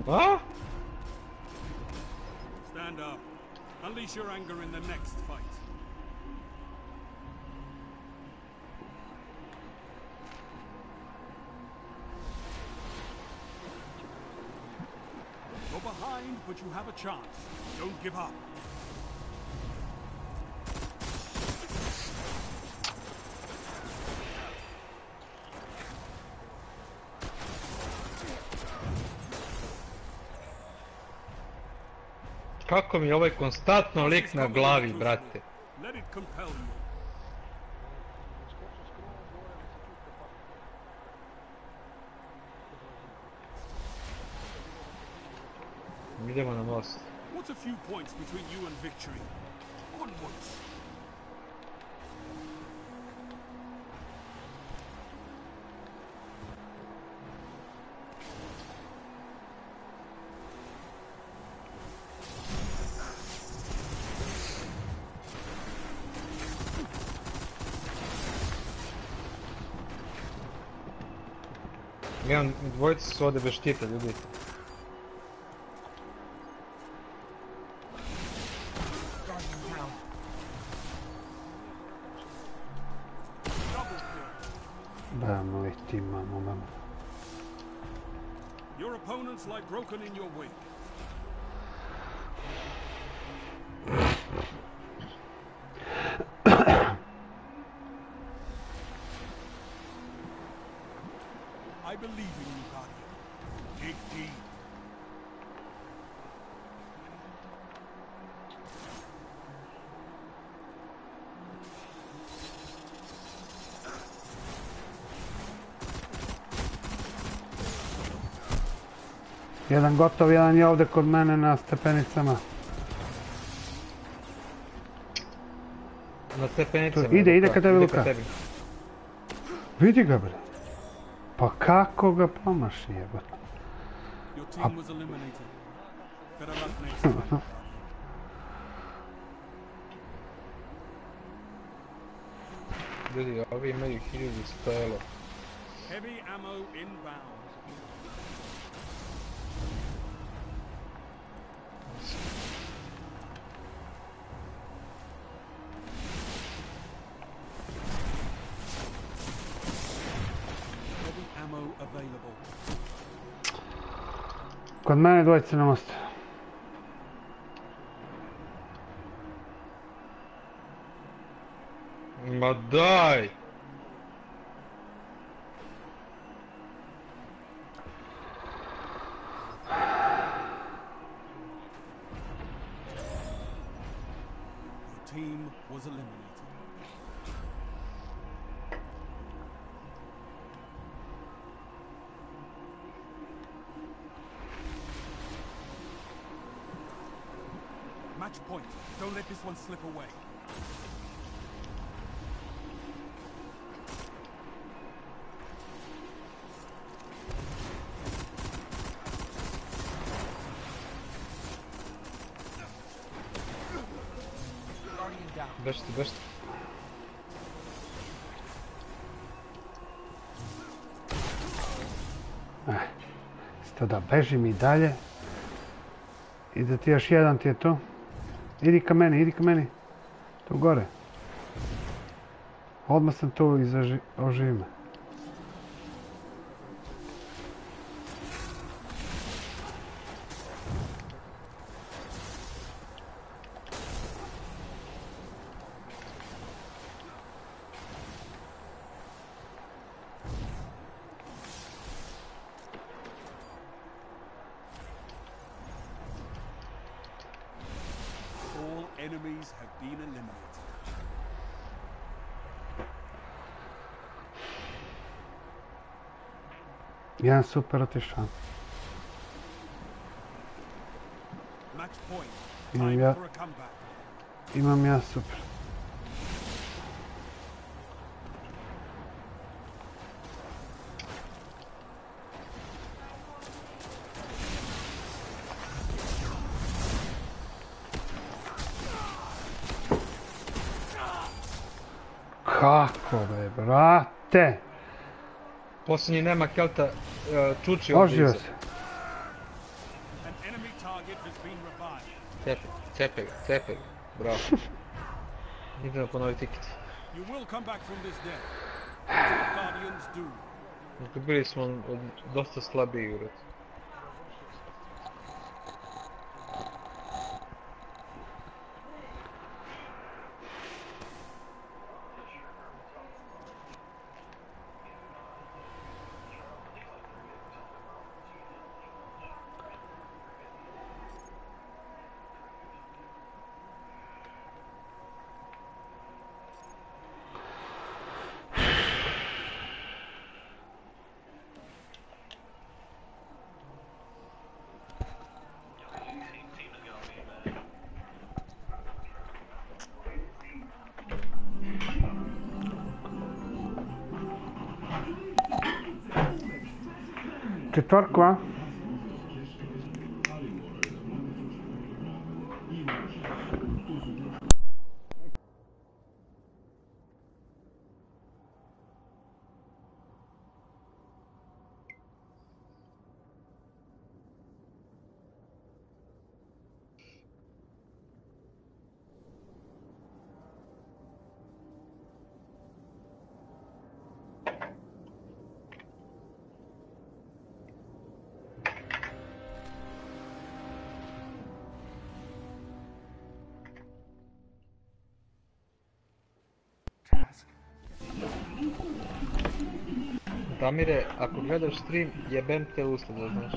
A? Stand up. Unleash your anger in the next fight. Go behind, but you have a chance. Don't give up. Kako mi je ovaj konstantno lik na glavi, brate? Let it compel you. Idemo na most. What's a few points between you and victory? Onwards. Dvojica su ovdje bez štita, ljudi. Jedan gotov, jedan je ovdje kod mene na stepenicama. Na stepenicama. Tu, ide, ide ka tebi, Luka. Vidi ga bre. Pa kako ga promaši jebote. Your team was eliminated. Better luck next time. Ljudi, ovi imaju 1100 elo. Heavy ammo inbound. Kod mene dvojice na mostu. Ma daj! Your team was eliminated. Match point. Don't let this one slip away. Bežite, bežite. Eh, Isto da bežim i dalje. I da ti još jedan ti je. Idi ka meni, idi ka meni. Tu gore. Odmah sam tu i zaži- oživi me. All enemies have been eliminated. Jedan super otišao. Match point. Imam Time ja, for a comeback. imam ja super. Posljednji nema kelta, čuči ovdje iza. Cepe, cepe ga, cepe ga. Bravo. Idemo ponoviti tiket. You will come back from this death. That's what Guardians do. Dakle, bili smo od- dosta slabiji ured. store qua? Damire, ako gledaš stream, jebem te usluga, znaš.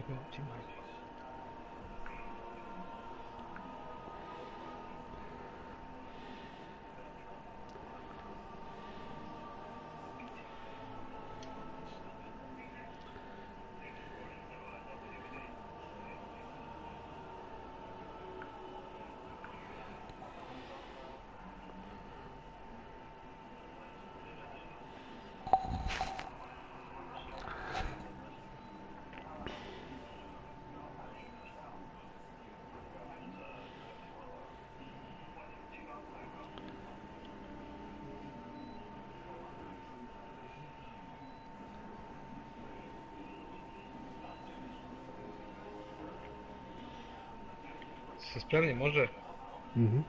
developed in my Со не може. Угу.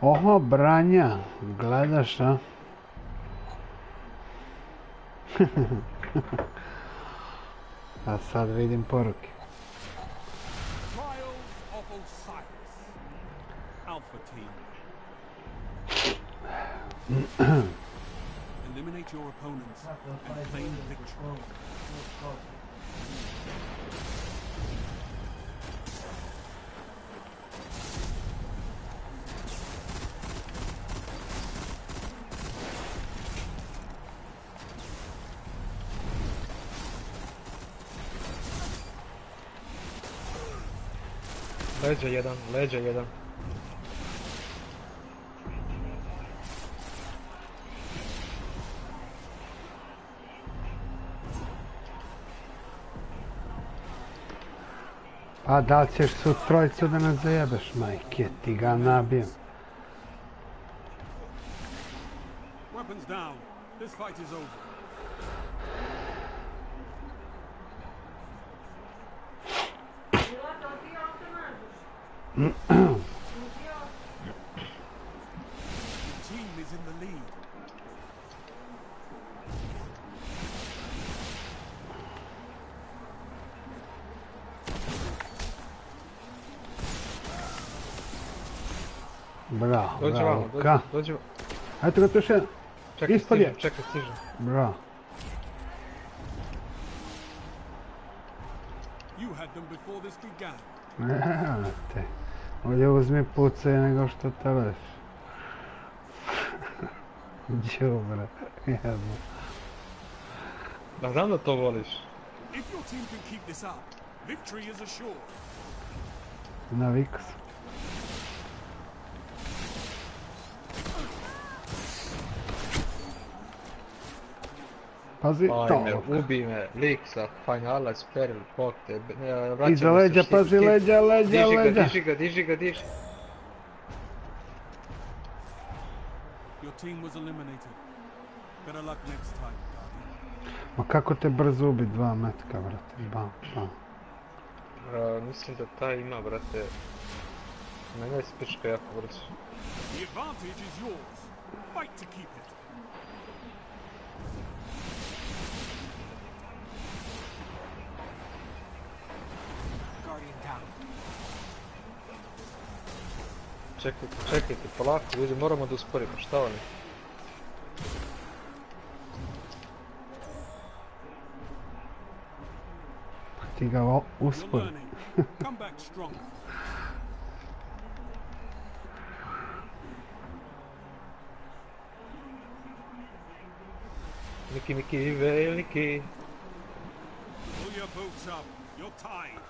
Oho, Branja, gledaš, a? a sad vidim poruke. Trials of Osiris. Alpha Team. Eliminate your opponents and claim victory. Leđa jedan, leđa jedan. Pa da li ćeš su trojicu da nas zajebeš, majke, ti ga nabijem. Weapons down. This fight is over. The team is in the lead. Bravo, Dođi bravo. vamo, dođi, Ka? dođi vamo. Eto ga tu še. Čekaj, Ispod je. stižem, čekaj, stižem. Bravo. You had them before this began. Evo te. Ovdje uzmi pucaj nego što te leš. Đubre, jedno. Da znam da to voliš. If your team can keep this up, victory is assured. Naviku sam. Pazi, Ajme, to. ubi me, lik sa finala speril, bok te, vraćamo Iza leđa, se, pazi, leđa, leđa, diži leđa. Ga, diži ga, diži ga, diži. Your team was eliminated. Better luck next time. Ma kako te brzo ubi dva metka, brate. Bam, bam. Bra, mislim da taj ima, brate. Mene je spička jako brzo. The advantage is yours. Fight to keep it. Čekajte, čekajte, polako, ljudi, moramo da usporimo, šta oni? Ti ga uspori. Niki, Niki, veliki. Pull your boats up. You're tied.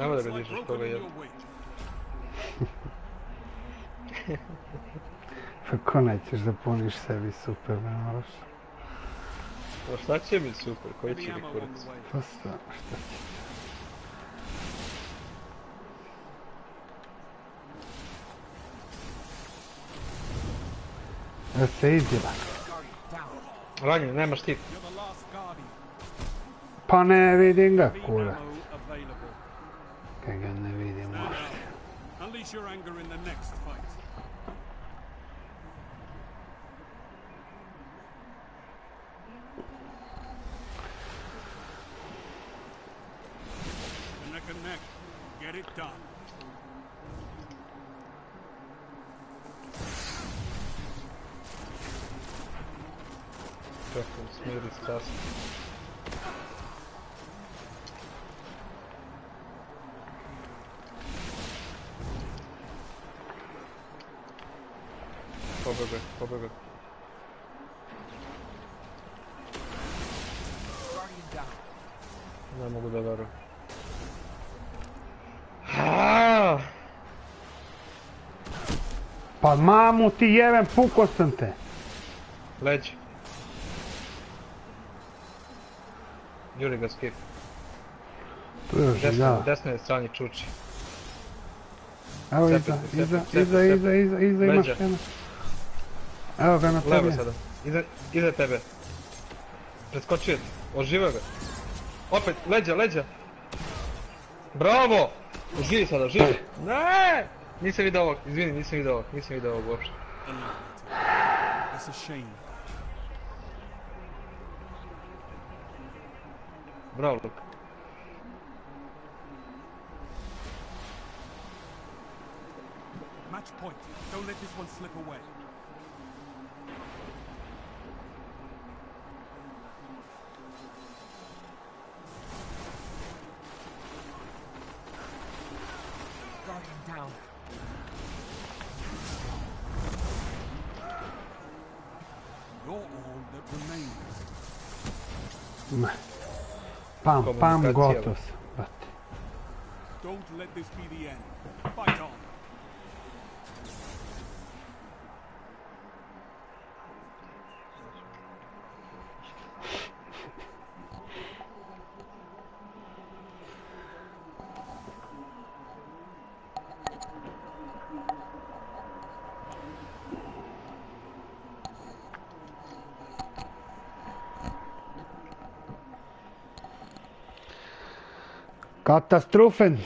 Nemoj da lie dižeš koga je. wake. Kako nećeš da puniš sebi super, ne moraš. Pa šta će mi super, koji će mi kurac? Pa sta, šta će? Da se izdjela. Ranjen, nema štit. You're the last guardian. Pa ne vidim ga, kurac. ammo available. Kaj ga ne vidim Stand uopšte. down. Unleash your anger in the next fight. Neck and neck. Get it done. Čekaj, smiri stas. Pobegaj, pobegaj. Guardian down. Ne mogu da verujem. Aaaa! Pa mamu ti jebem, pukao sam te. Leđ. Juri ga skip. Tu još, Desno, desno je strani čuči. Evo iza, iza, iza, iza, iza, iza imaš jedna. Evo ga na Levo sada. Iza, iza tebe. Preskočio ti. Oživio ga. Opet, leđa, leđa. Bravo! Uživi sada, uživi. Ne! Nisam vidio ovog, izvini, nisam vidio ovog, nisam vidio ovog uopšte. It's a shame. Bravo. Match point. Don't let this one slip away. Pam, pam, brate. Don't let this be the end. Fight on. Katastrophen.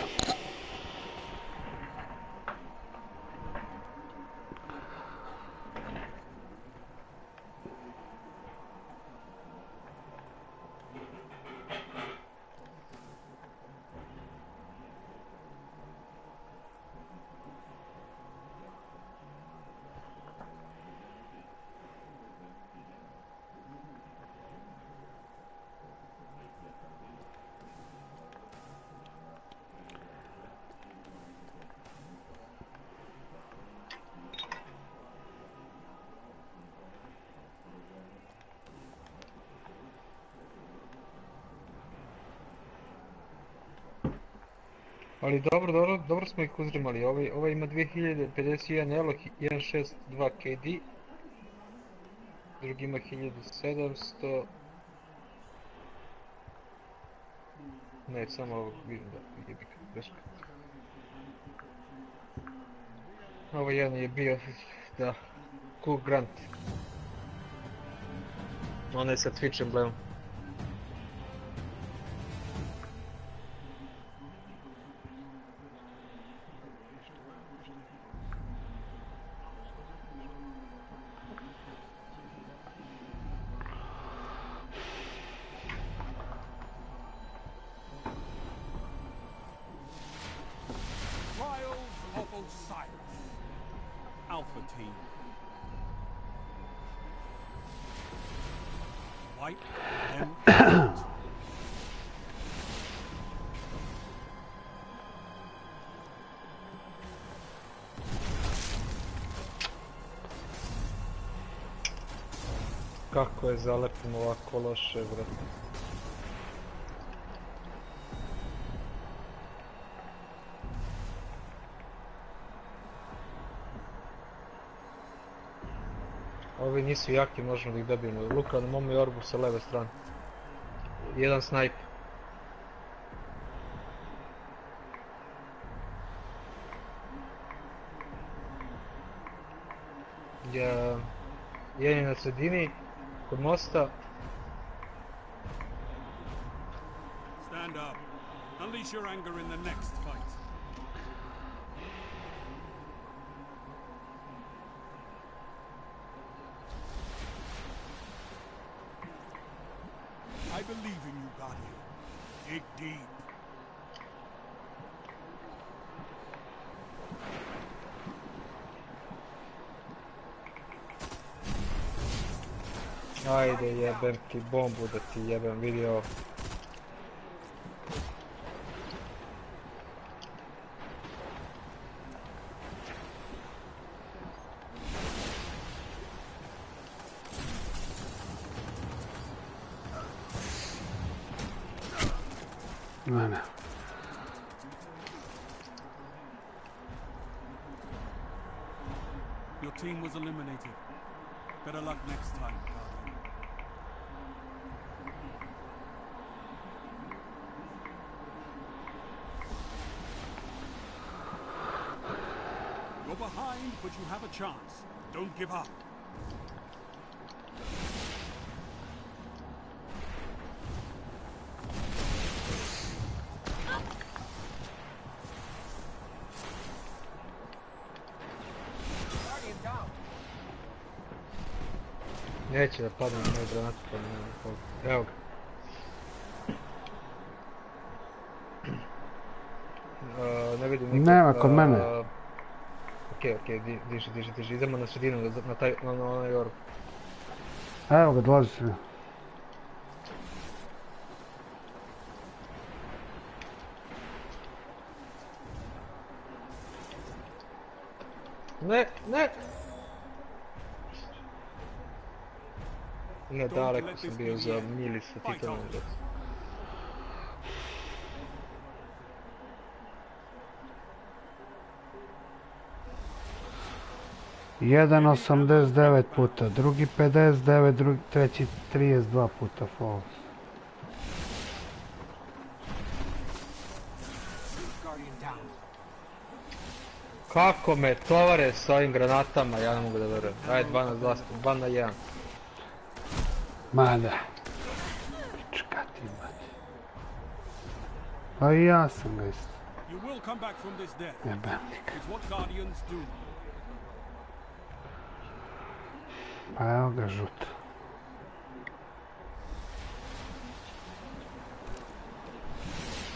Smo ih uzrimali. Ovaj, ovaj ima 2051 elo, 162 KD. Drugi ima 1700. Ne, samo ovog vidim da je bika greška. Ovo jedan je bio, da, Cool Grant. Onaj sa Twitch emblemom. Team. Them out. Kako je zalepimo ovako loše, brate. Nisu jaki, možemo da ih dobijemo. Luka na mome orbu sa leve strane. Jedan snajp. Jedan je na sredini, kod mosta. Stand up. Unleash your anger in the next fight. Jebem ti bombu da ti jebem vidio. Ne, ne. team was eliminated. Better luck next time, Guardian. You're behind, but you have a chance. Don't give up. Neće da padne na moju granatu, pa ne znam koliko. Evo ga. Uh, ne vidim nikog. Nema kod mene. Okej, di- diži, diži, diži. Idemo na sredinu, na, na taj, na, na onaj orb. Evo ga, dolazi se. Ne, ne! Ne, daleko sam bio za mili sa titanom. Brate. 1,89 puta, drugi 59, drugi, treći 32 puta down. Kako me tovare s ovim granatama, ja ne mogu da verujem. Ajde, 2 na 2, 2 na 1. Ma da. Pička ti mati. Pa i ja sam ga isto. You will come back from this death. Jebemnik. It's what Guardians do. Pa evo ga žut.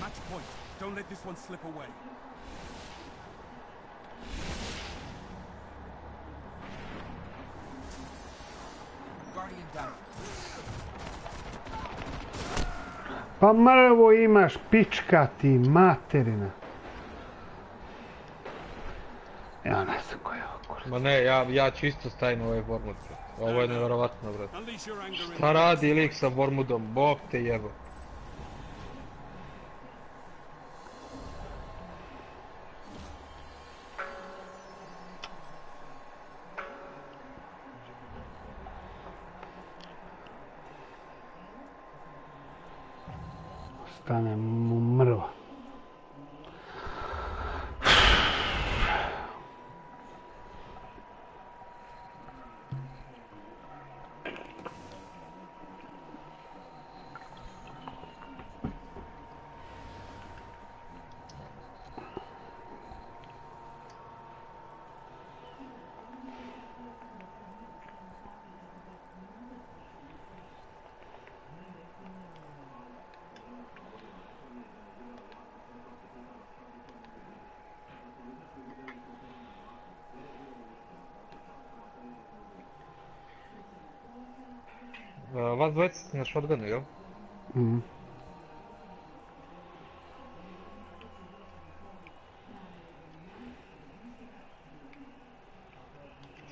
Match point. Don't let this one slip away. Guardian down. Pa mrvo imaš, pička ti, materina. Ja ne znam ko je. Ma ne, ja, ja čisto stavim ovaj Vormut. Ovo je nevjerovatno, brate. Šta radi lik sa Vormudom? Bog te jebo. Stane mu mrvo. A, Vas dvojica ste na shotgunu, jel? Mhm.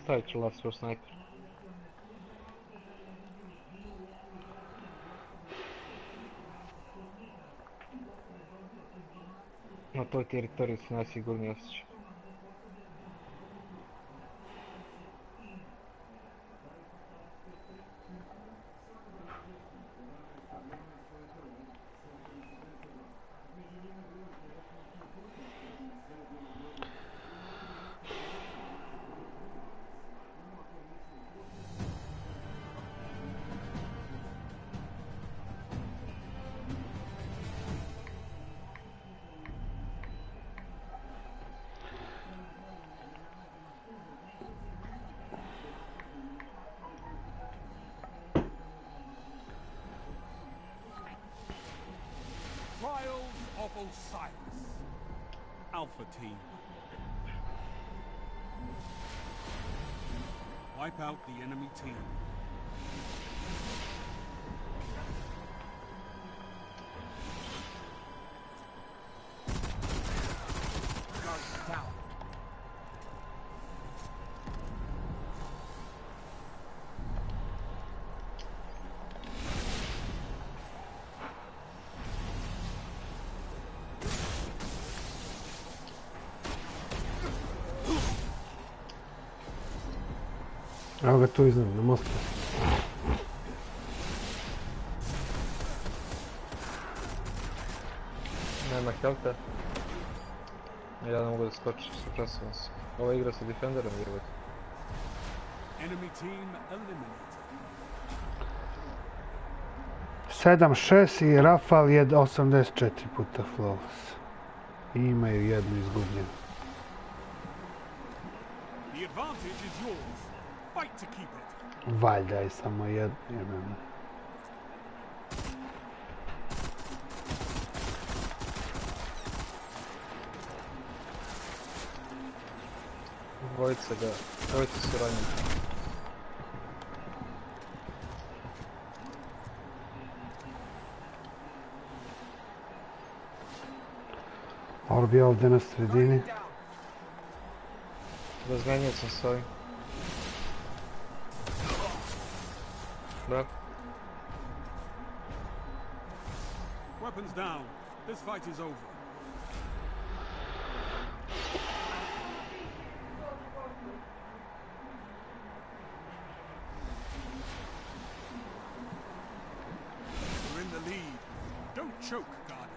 Stavit ću laser sniper. Na toj teritoriji se team. Tu iznad, na mostu. Nema helta. Ja ne mogu da skočim, sučasujem se. Ova igra sa Defenderom vjerovati. Enemy team eliminated. 7-6 i Rafal je 84 puta flawless. I imaju jednu izgubljenu. The advantage is yours. Fight to keep it. Valjda je samo jednu. jebeno. Dvojica ga, dvojica su ranjeni. Orbi is over. You're in the lead. Don't choke, Guardian.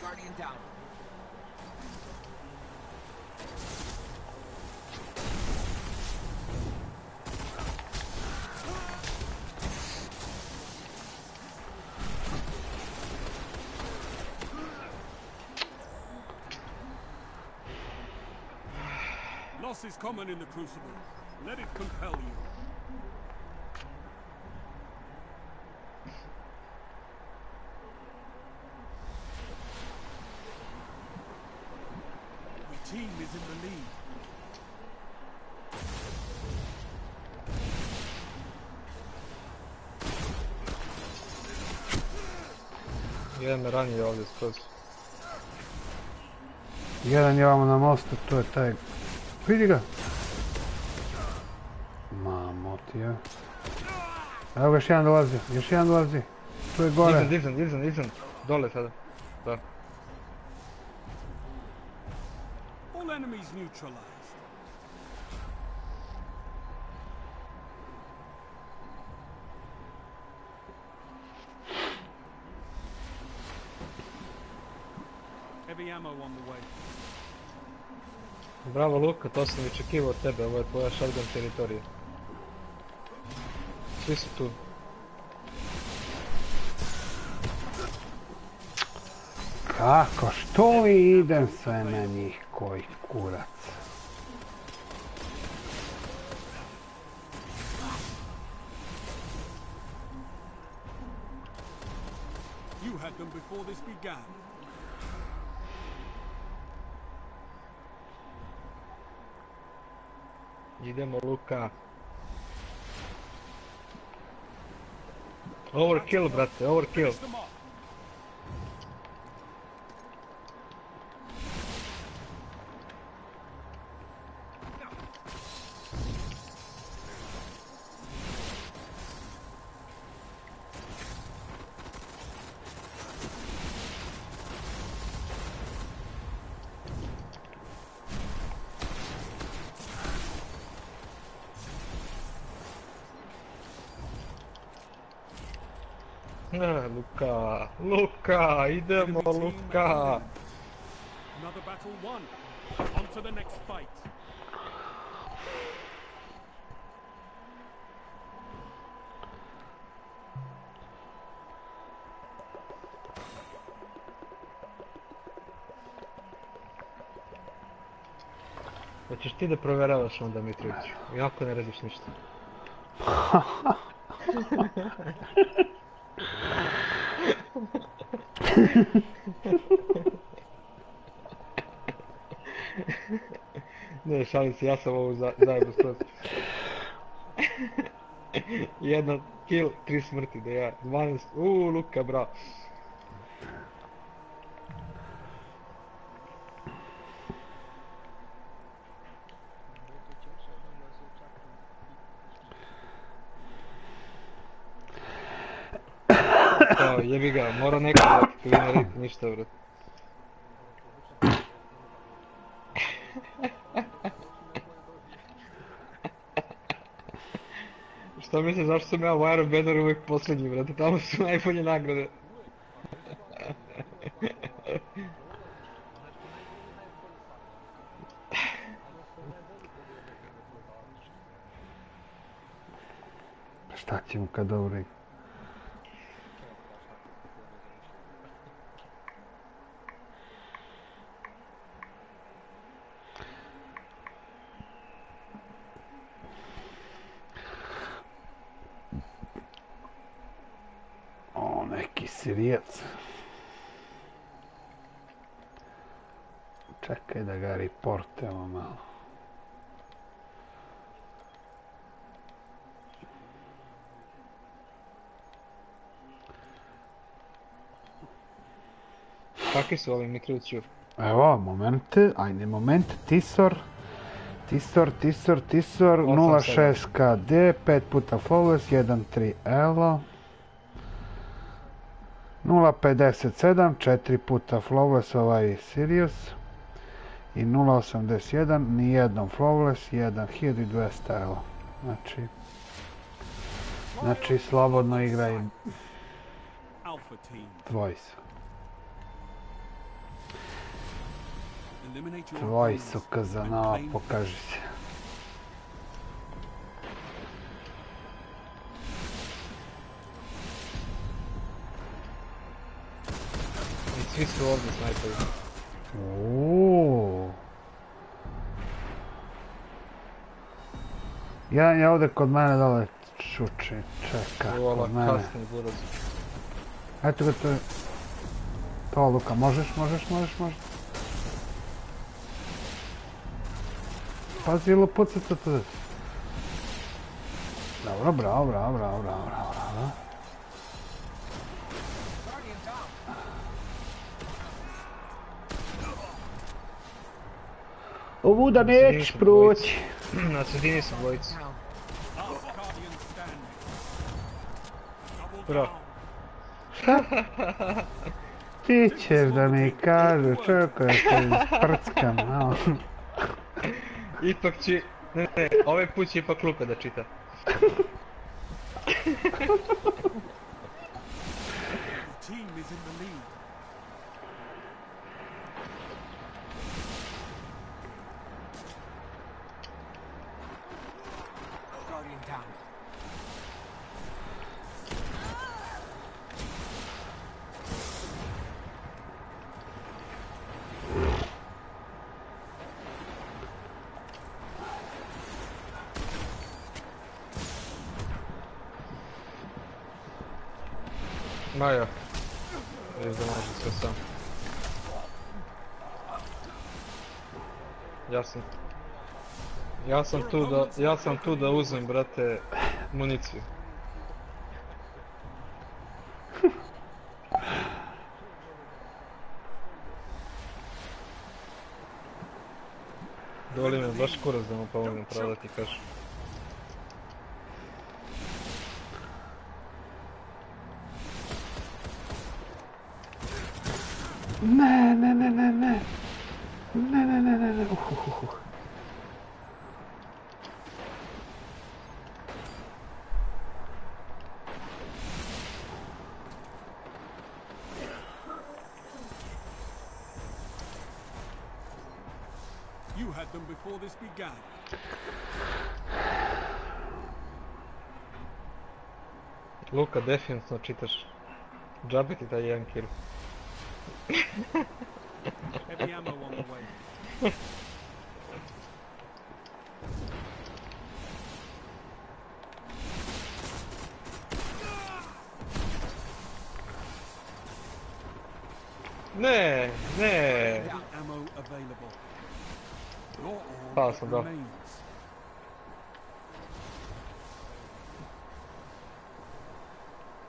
Guardian down. Loss is common in the Crucible. Let it compel you. The team is in the lead. Jedan me ranio ovdje skroz. Jedan je ovamo na mostu, to je taj... Vidi ga! Mamo ti je. Evo ga još jedan dolazi, još jedan dolazi. Tu je gore. Iznad, iznad, iznad, iznad. Dole sada. Da. All enemies neutralized. Heavy ammo on the way. Bravo Luka, to sam i očekivao od tebe, ovo je tvoja shotgun teritorija. Svi su tu. Kako, što idem sve na njih, koji kurac. You had them before this began. Idemo Luka. Overkill, brate, overkill. Luka. eliminated. Another battle won. On to the next fight. Hoćeš ti da provjeravaš onda Mitrović? Jako ne radiš ništa. ne, šalim se, ja sam ovu za, zajedno skroz. Jedna kill, tri smrti, da ja, 12, uuu, Luka, bravo. Kao, jebi ga, mora neko da ti ništa, brat. Šta misliš zašto sam ja u Iron Banner uvijek posljednji, brate, tamo su najbolje nagrade. Šta ćemo kad dobro O, neki sirijac. Čekaj da ga reportemo malo. Kakvi su ovi? Evo, momente, ajde momente, Tisor, Tisor, Tisor, Tisor, 06 KD, 5 puta Flawless, 1.3 Elo, 0.57, 4 puta Flawless, ovaj Sirius, i 0.81, nijednom Flawless, 1200 Elo. Znači, znači slobodno igraj Alpha team. Tvoj su. Kazanova, pokaži se. I svi su ovdje snajperi. Uuu. Ja, ja ovdje kod mene dole čuči, čeka, Uvala, kod mene. kasni buraz. Eto ga to je... To Luka, možeš, možeš, možeš, možeš. Pazi, tu. Dobro, bravo, bravo, bravo, bravo, bravo, bravo. Ovuda nećeš proći. Na sredini su dvojice. Bro. Šta? Ti ćeš da mi kažu, čekaj, te prckam, malo. Ipak će... Ne, ne, ovaj put će ipak Luka da čita. The team is in the lead. Guardian down. Maja. Vidiš da može sve sam. Ja sam... Ja sam tu da, ja sam tu da uzmem, brate, municiju. Doli me baš kurac da mu pomognem pravo da ti kažem. Ne, ne, ne, ne, ne. Ne, ne, ne, ne, ne. Uh, uh, uh, uh. You had them before this began. Luka, definitivno čitaš. Džabe ti taj jedan kill. Heavy ammo on the way. Ne, ne. Pao sam, da.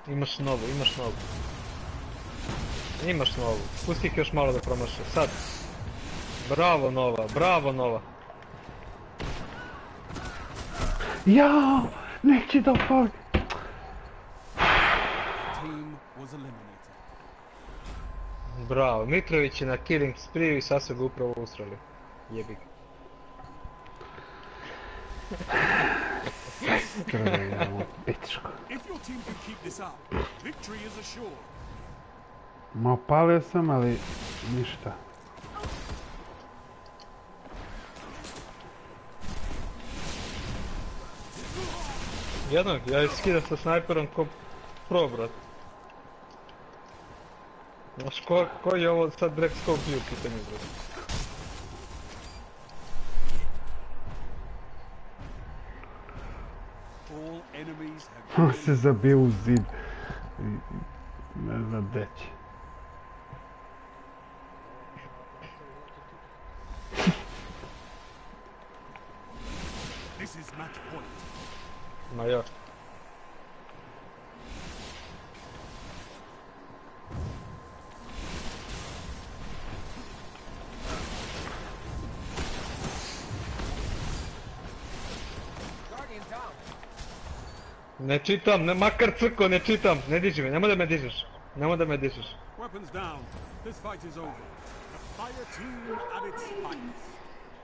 Imaš novu, imaš novu. Imaš novu. Pusti ih još malo da promaše. Sad. Bravo nova, bravo nova. Ja, neće da pali. Team was eliminated. Bravo. Mitrović je na killing spree i sad su ga upravo usrali. Jebi ga. Assured. Ma opalio sam, ali ništa. Jednog, ja je skidam sa snajperom ko pro, brat. Znaš, ko, ko je ovo sad Black Scope bio u pitanju, brat? On se zabio u zid. I- Ne znam gde će. This is match point. Ma ja. Ne čitam, ne, makar crko, ne čitam, ne diži me, nemoj da me dižeš. Nemoj da me dižeš. Weapons down. This fight is over. The fire team at its finest.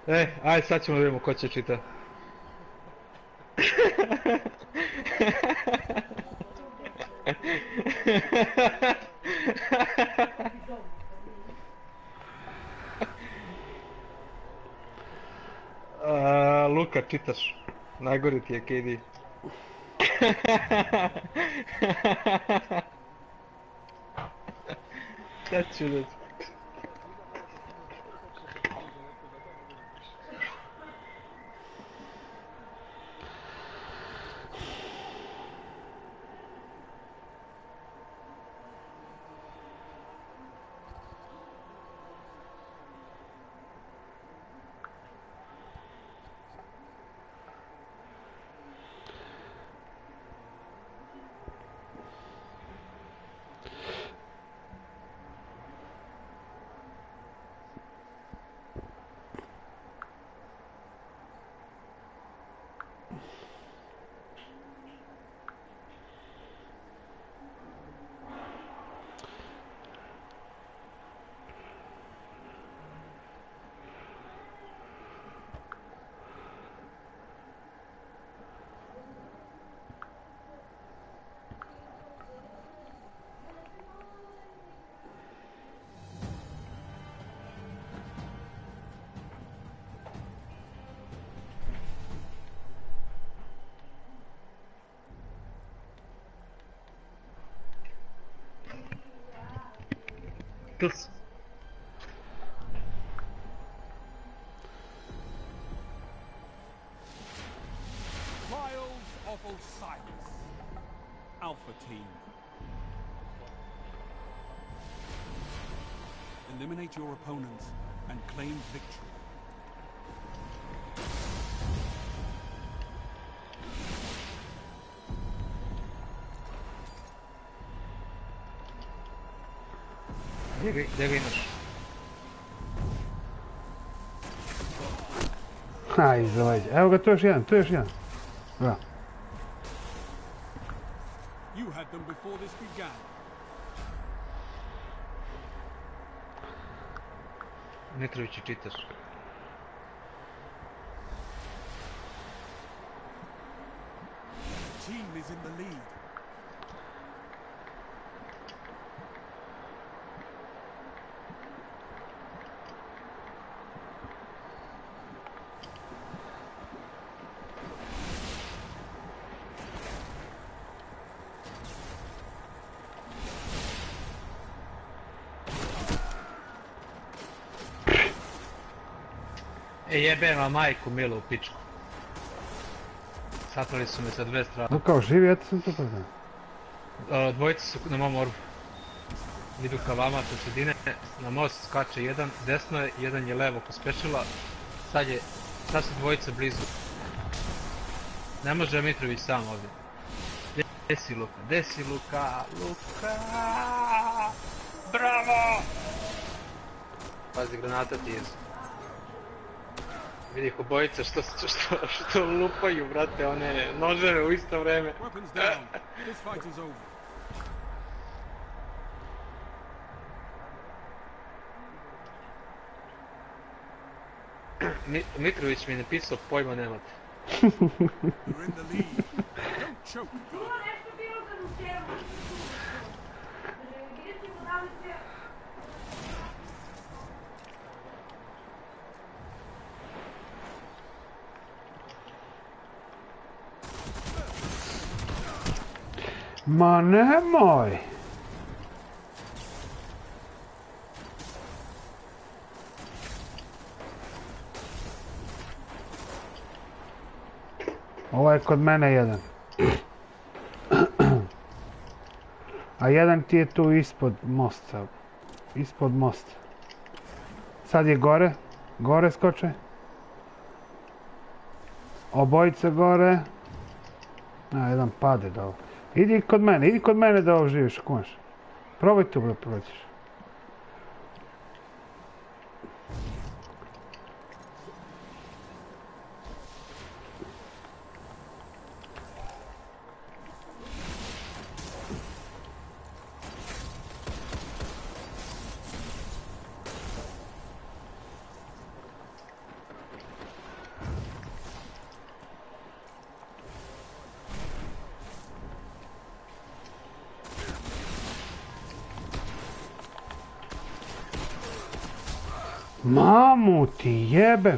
E, aj sad ćemo vidimo ko će čita. A, Luka, čitaš. Najgori ti je KD. Sad ću da... Trials of Osiris. Alpha Team. Eliminate your opponents and claim victory. Gdje ga, gdje ga imaš? Ha, iza leđa. Evo ga, tu je još jedan, tu je još jedan. Da. You had them before this began. Mitrović i čitaš. Team is in the lead. E jebem vam majku milu u pičku. Satrali su me sa dve strane. No kao živi, eto sam to predao. A, Dvojica su na mom orbu. Idu ka vama sa sredine, na most skače jedan, desno je, jedan je levo ko spešila. Sad je, sad su dvojica blizu. Ne može Mitrović sam ovdje. Gdje si Luka? Gdje si Luka? Luka! Bravo! Pazi, granata ti. Vidi obojica što, što, što, što lupaju, brate, one noževe u isto vreme. Mi- Mitrović mi je napisao pojma nemate. You're in the lead. Don't choke, Ma nemoj! Ovo je kod mene jedan. A jedan ti je tu ispod mosta. Ispod mosta. Sad je gore. Gore skoče. Obojica gore. A, jedan pade dole. Idi kod mene, idi kod mene da ovo živiš, možeš. Probaj tu da prođeš. Mamu ti jebem.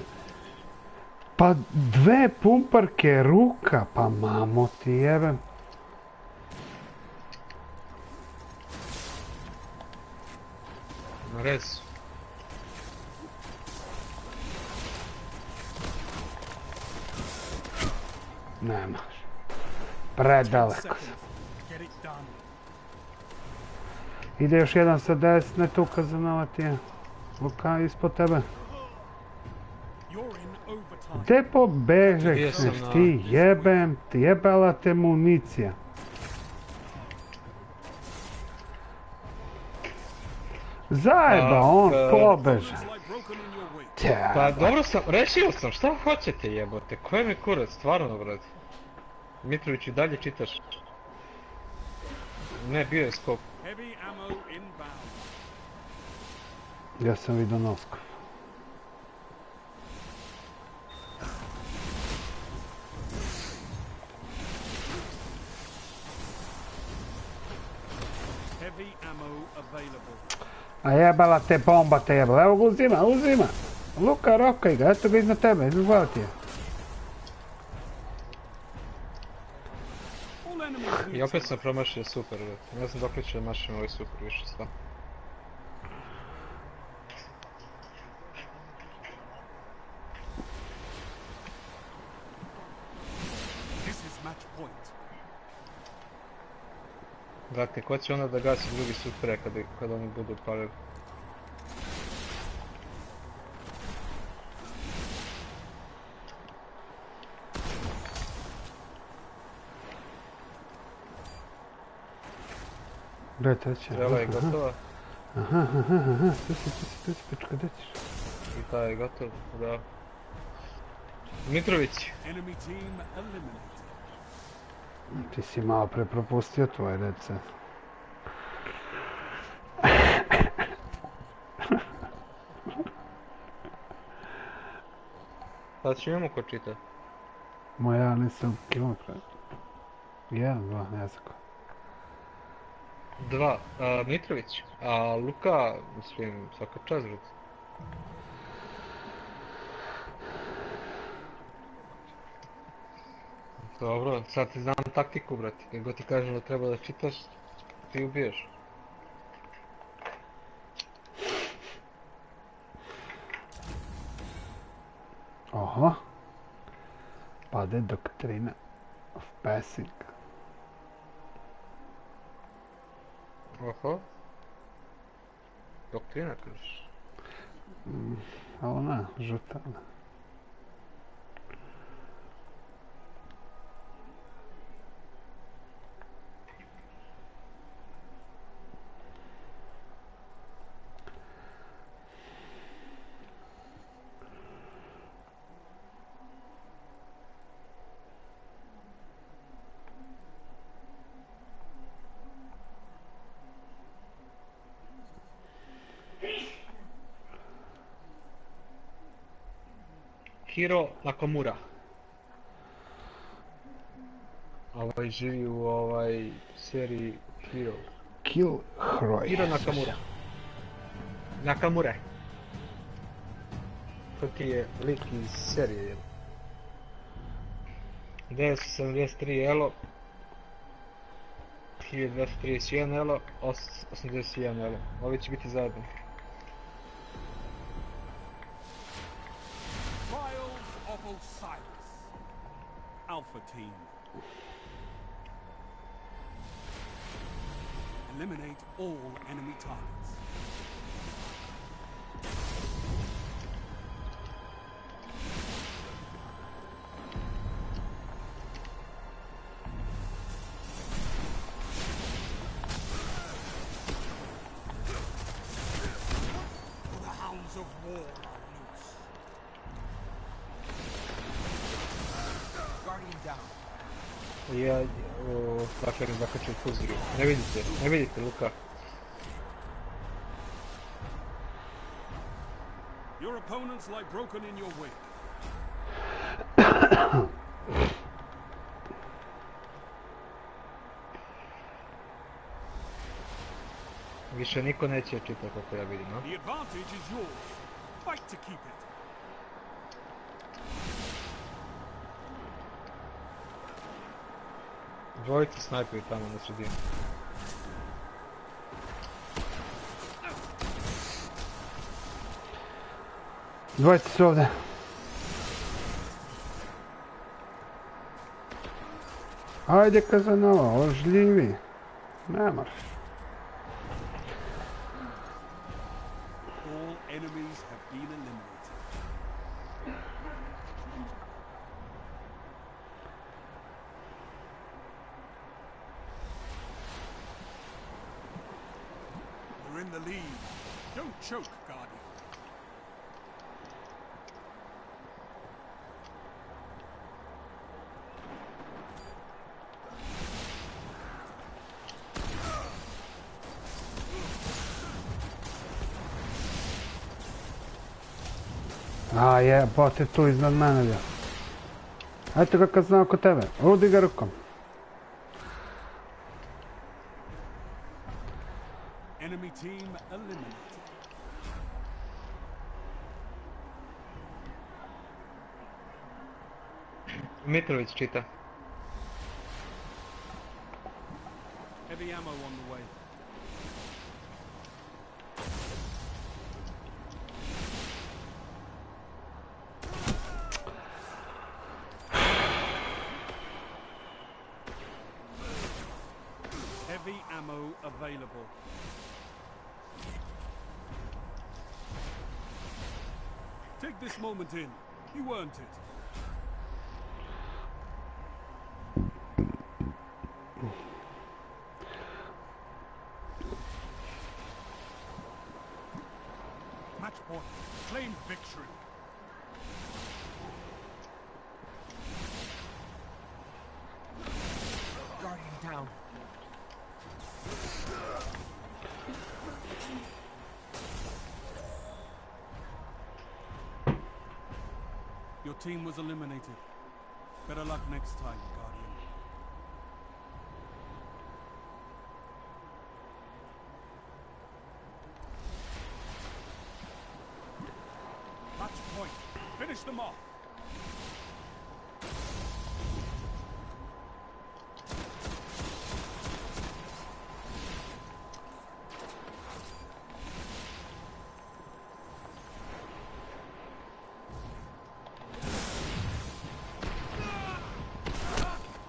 Pa dve pumparke ruka, pa mamu ti jebem. Na res. Nemaš. Predaleko. Done. Ide još jedan sa desne tu kazanova ti je. Luka ispod tebe. Gde pobežeš ti jebem, jebala te municija. Zajeba, A, on e, pobeže. Pa dobro sam, rešio sam, šta hoćete jebote, koje mi kurac, stvarno brate. Mitrović i dalje čitaš. Ne, bio je skop. Ja sam vidio noskov. A jebala te bomba te jebala. Evo ga uzima, uzima. Luka, rokaj ga, eto ga iznad tebe, izgleda ti je. I opet sam promašio super, brate. Ne znam dok će mašim ovaj super više sva. This is match point. Brate, ko će onda da gasi drugi supere kada, kada oni budu palili? Gdje je treća? Strela je Aha, gotova Aha, aha, aha, tu si, tu si, tu si, pička, gdje ćeš? i ta je gotov, da. Mitrović, Enemy team eliminated. Ti si malo pre propustio tvoje dece. sad će imamo ko čita. Moja nisam kilometra. Jedan, dva, ne znam ko. Dva, a, Mitrović, a Luka, mislim, svaka čast, Добро, сега ти знам тактику, брат. Какво ти кажа, но трябва да читаш, ти убиеш. Ага. Паде доктрина в песенка. Ага. Доктрина, кажеш? Она, жутана. Hiro Nakamura. Ovaj živi u ovaj seriji Hero. Kill Hroj. Hiro Nakamura. Nakamura. To ti je lik iz serije. 973 elo. 1231 elo. 81 elo. Ovi će biti zajedno. Osiris. Alpha Team. Eliminate all enemy targets. Ne vidite Luka. Your opponents lie broken in your wake. Više niko neće čita kako ja vidim, a? The advantage is yours. Fight to keep it. Dvojica snajperi tamo na sredini. Dvojica su ovdje. Ajde Kazanova, ožljivi. Ne moraš. All enemies have been eliminated. You're in the lead. Don't choke, Guardian. A je, bot je tu iznad mene bio. Ajde ga kad znam oko tebe. Udi ga rukom. Enemy team eliminated. Mitrović čita. Next time, Guardian. Match point. Finish them off.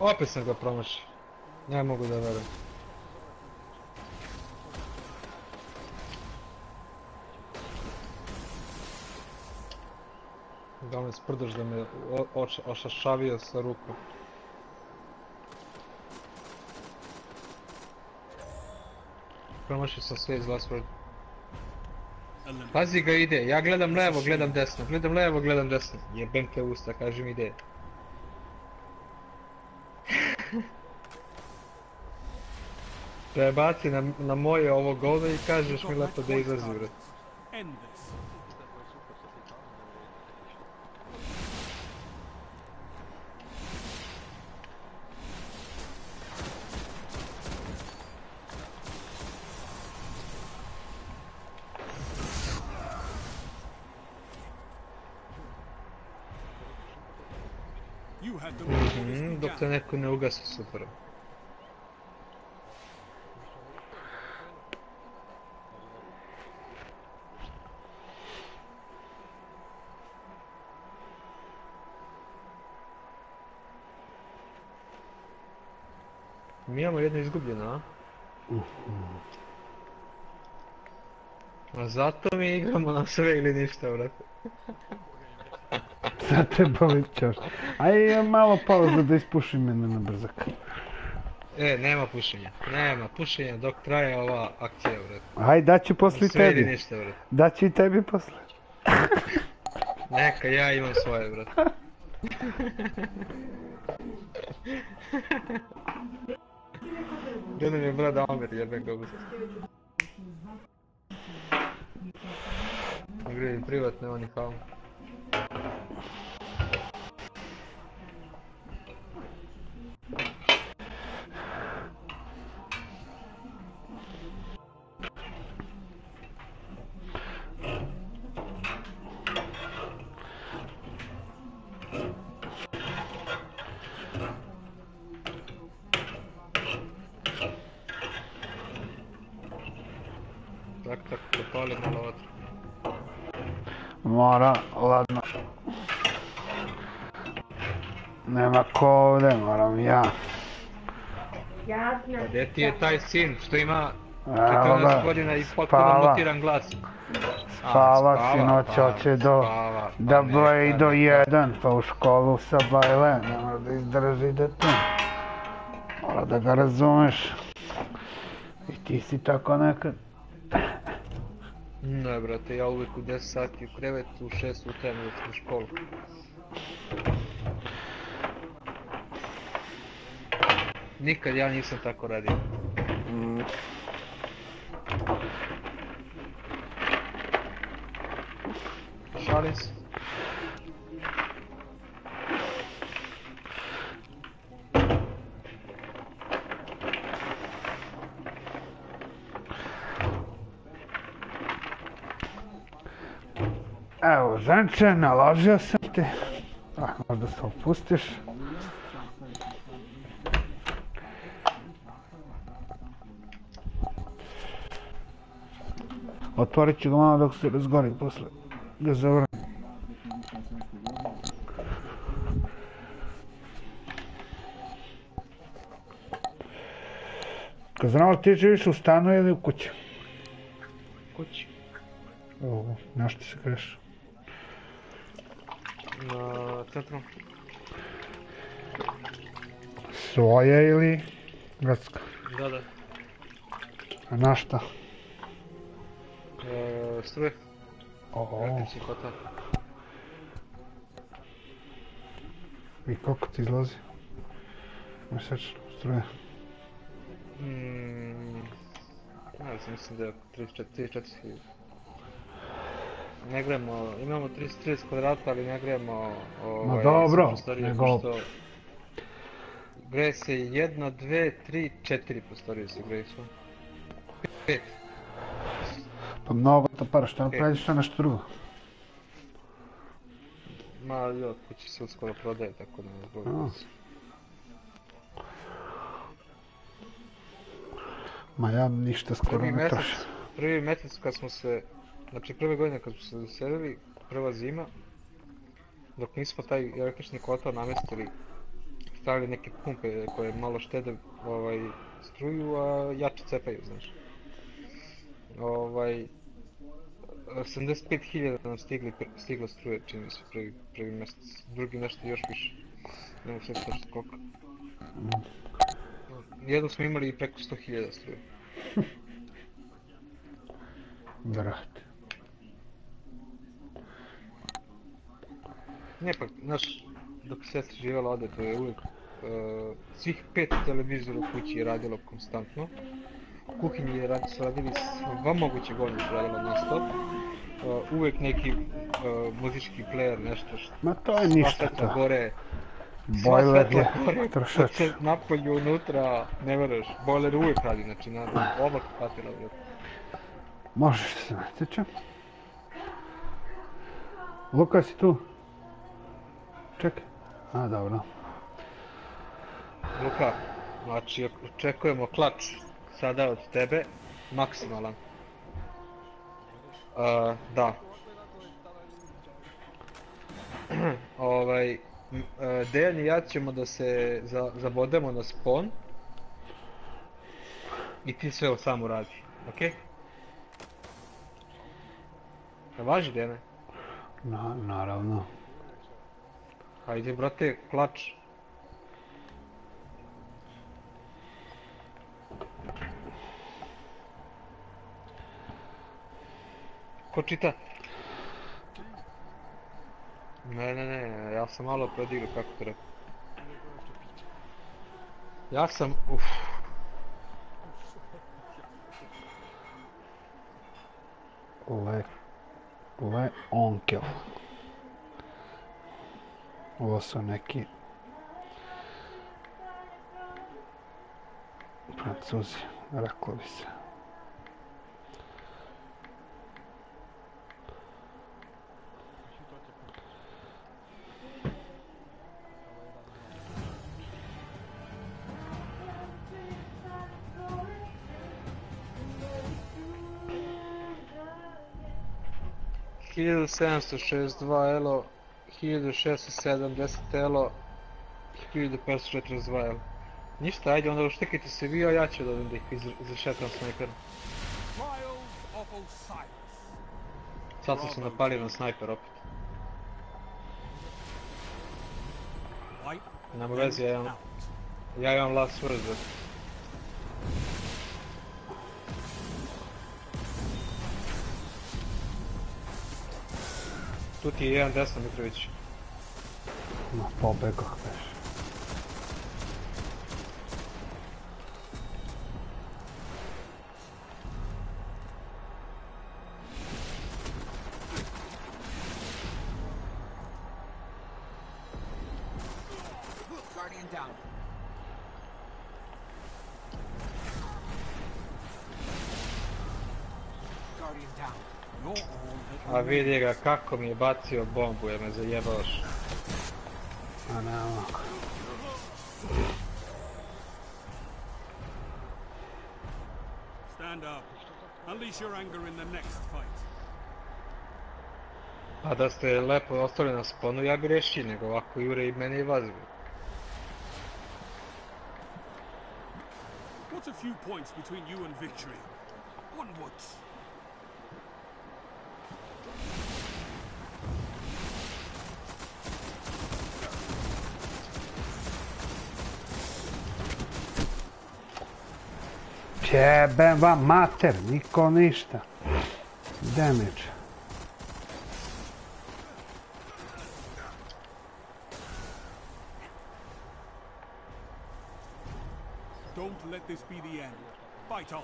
Opet sam ga promašio. Ne mogu da verujem. Da me sprdaš da me ošašavio sa rukom. Promašio sam sve iz Last Word. Pazi ga ide, ja gledam levo, gledam desno, gledam levo, gledam desno. Jebem te usta, kaži mi ide. prebaci na, na moje ovo govno i kažeš mi lepo da izlazi vrat. Mhm, dok te neko ne ugasi super. Imamo jedno izgubljeno, a? A zato mi igramo na sve ili ništa, brate. Sad te boli. Aj malo pauza da ispušim mene na brzak. E, nema pušenja. Nema pušenja dok traje ova akcija, brate. Aj daću posle Sve ili tebi. ništa, brate. Daću i tebi posle. Neka, ja imam svoje, brate. Gdje nam je brat Amer, jebem ga uzeti. Je privatne, on je kao. Mora, ladno. Nema ko ovdje, moram ja. Jasno. Gdje ti je taj sin što ima Evo 14 ga, godina i potpuno spava. mutiran glas? A, Spava sinoć, pa, hoće do, spava, pa da neka, broji do jedan, pa u školu sa bajle, ne mora da izdrži da tu. Mora da ga razumeš. I ti si tako nekad. Ne, brate, ja uvijek u 10 sati u krevetu, u 6 utajem uvijek u školu. Nikad ja nisam tako radio. Šalim se. Ženče, naložio sam ti. Ah, možda se opustiš. Otvorit ću ga malo dok se razgori, posle ga zavrnem. Kad znamo ti živiš u stanu ili u kući? Kući. Ovo, na što se kreš? Centru. Svoje ili gradska? Da, da. A na šta? E, struje. O, Električni kotar. i koliko ti izlazi? Mjesečno, struje. Mm, ne znam, mislim da je oko 34 34 hiljada. Ne gremo, imamo 30 kvadrata, ali ne gremo ovaj, dobro, sve prostorije, nego- pošto Greje se jedna, dve, tri, četiri prostorije se greju sve. Pet. Pa mnogo to para, šta napraviš na nešto drugo? Ma, jo, kući se uskoro prodaje, tako da ne zbog. Ma ja ništa skoro Prvi ne trošim. prvi mjesec kad smo se, znači prve godine kad smo se doselili, prva zima, dok nismo taj električni kotar namjestili, stavili neke pumpe koje malo štede ovaj, struju, a jače cepaju, znaš. Ovaj, 85.000 nam stigli, stiglo struje, čini se, prvi, prvi mjesec, drugi nešto još više. Ne mogu sve točno koliko. Jednom smo imali i preko 100.000 struje. Brate. Ne pa, znaš, dok sestra živjela ovdje, to je uvijek, uh, svih pet televizora u kući je radilo konstantno. U kuhinji je radi, su radili sva moguće godine su radilo non stop. Uh, uvijek neki uh, muzički player, nešto što... Ma to je ništa to. gore. Bojler svetla je trošač. napolju, unutra, ne veraš, bojler uvijek radi, znači na oblak patila, brate. Možeš se natječem. Luka si tu? Čekaj. A, dobro. Luka, znači očekujemo klač sada od tebe, maksimalan. Uh, da. ovaj, e, Dejan i ja ćemo da se za, zabodemo na spon. I ti sve sam uradi, okej? Okay? Važi Dejane? Na, naravno. Ajde brate, klač. Ko čita? Ne, ne, ne, ja sam malo prodigao kako treba. Ja sam, uff. Le... Le Onkel. Ovo su neki... Francuzi, reklo bi se. Hiljadu sedamsto šezdeset dva elo, hiljadu šesto sedamdeset elo, hiljadu petsto četrdeset dva elo. Ništa, ajde onda uštekajte se vi, a ja ću da da ih izr- izrešetam snajperom. Sad sam se napalio na snajper opet. Nema veze, ja imam, ja imam last word, Tu ti je jedan desno Mitrović. Ma, pobegoh već. Vidi ga kako mi je bacio bombu jer me zajebavaš. A ne ovako. Stand up. Unleash your anger in the next fight. A da ste lepo ostali na sponu, ja bi rešio, nego ovako jure i mene i vas. bre. What's a few points between you and victory? Onwards. Jebem vam mater, niko ništa. Damage. Don't let this be the end. Fight on.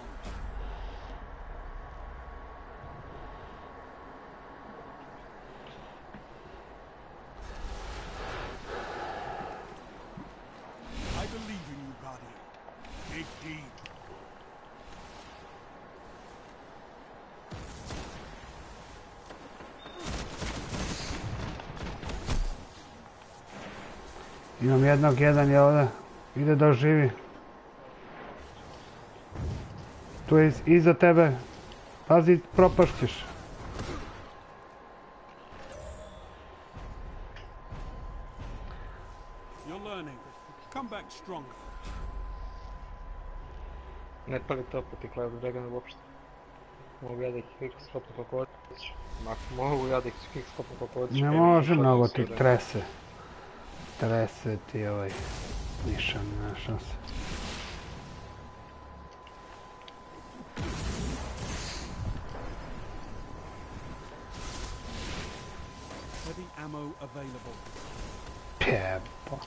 I believe in you, Guardian. Dig deep. Imam jednog, jedan je ovdje. Ide da oživi. Tu je iz- iza tebe. Pazi, propašćeš. Ne palite opet i Cloud Dragon uopšte. Mogu ja da ih quickskopam kako hoću. Ma, mogu ja da ih quickskopam kako hoću. Ne može mnogo ti da- trese. Trese ti ovaj nišan, nema šanse. Heavy ammo available. Pjebo.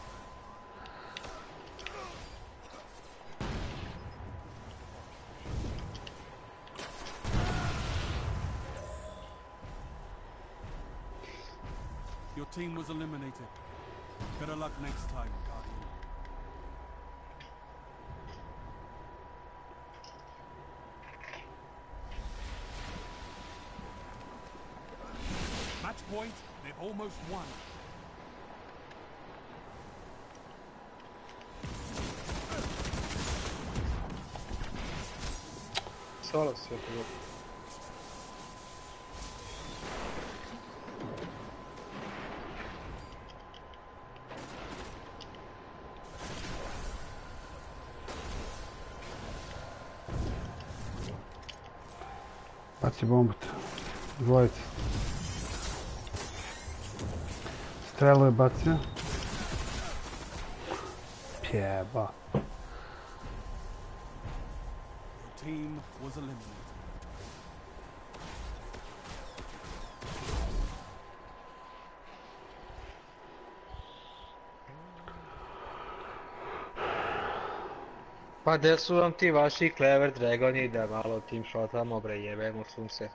Your team was eliminated. Better luck next time, Guardian. Match point, they've almost won. Sağ olasın. Bilo. Baci bombu. Dvojica. Strelu je bacio. Pjeba. Your team was eliminated. Pa gdje su vam ti vaši Clever Dragoni da malo tim šotamo bre jebemo sunce.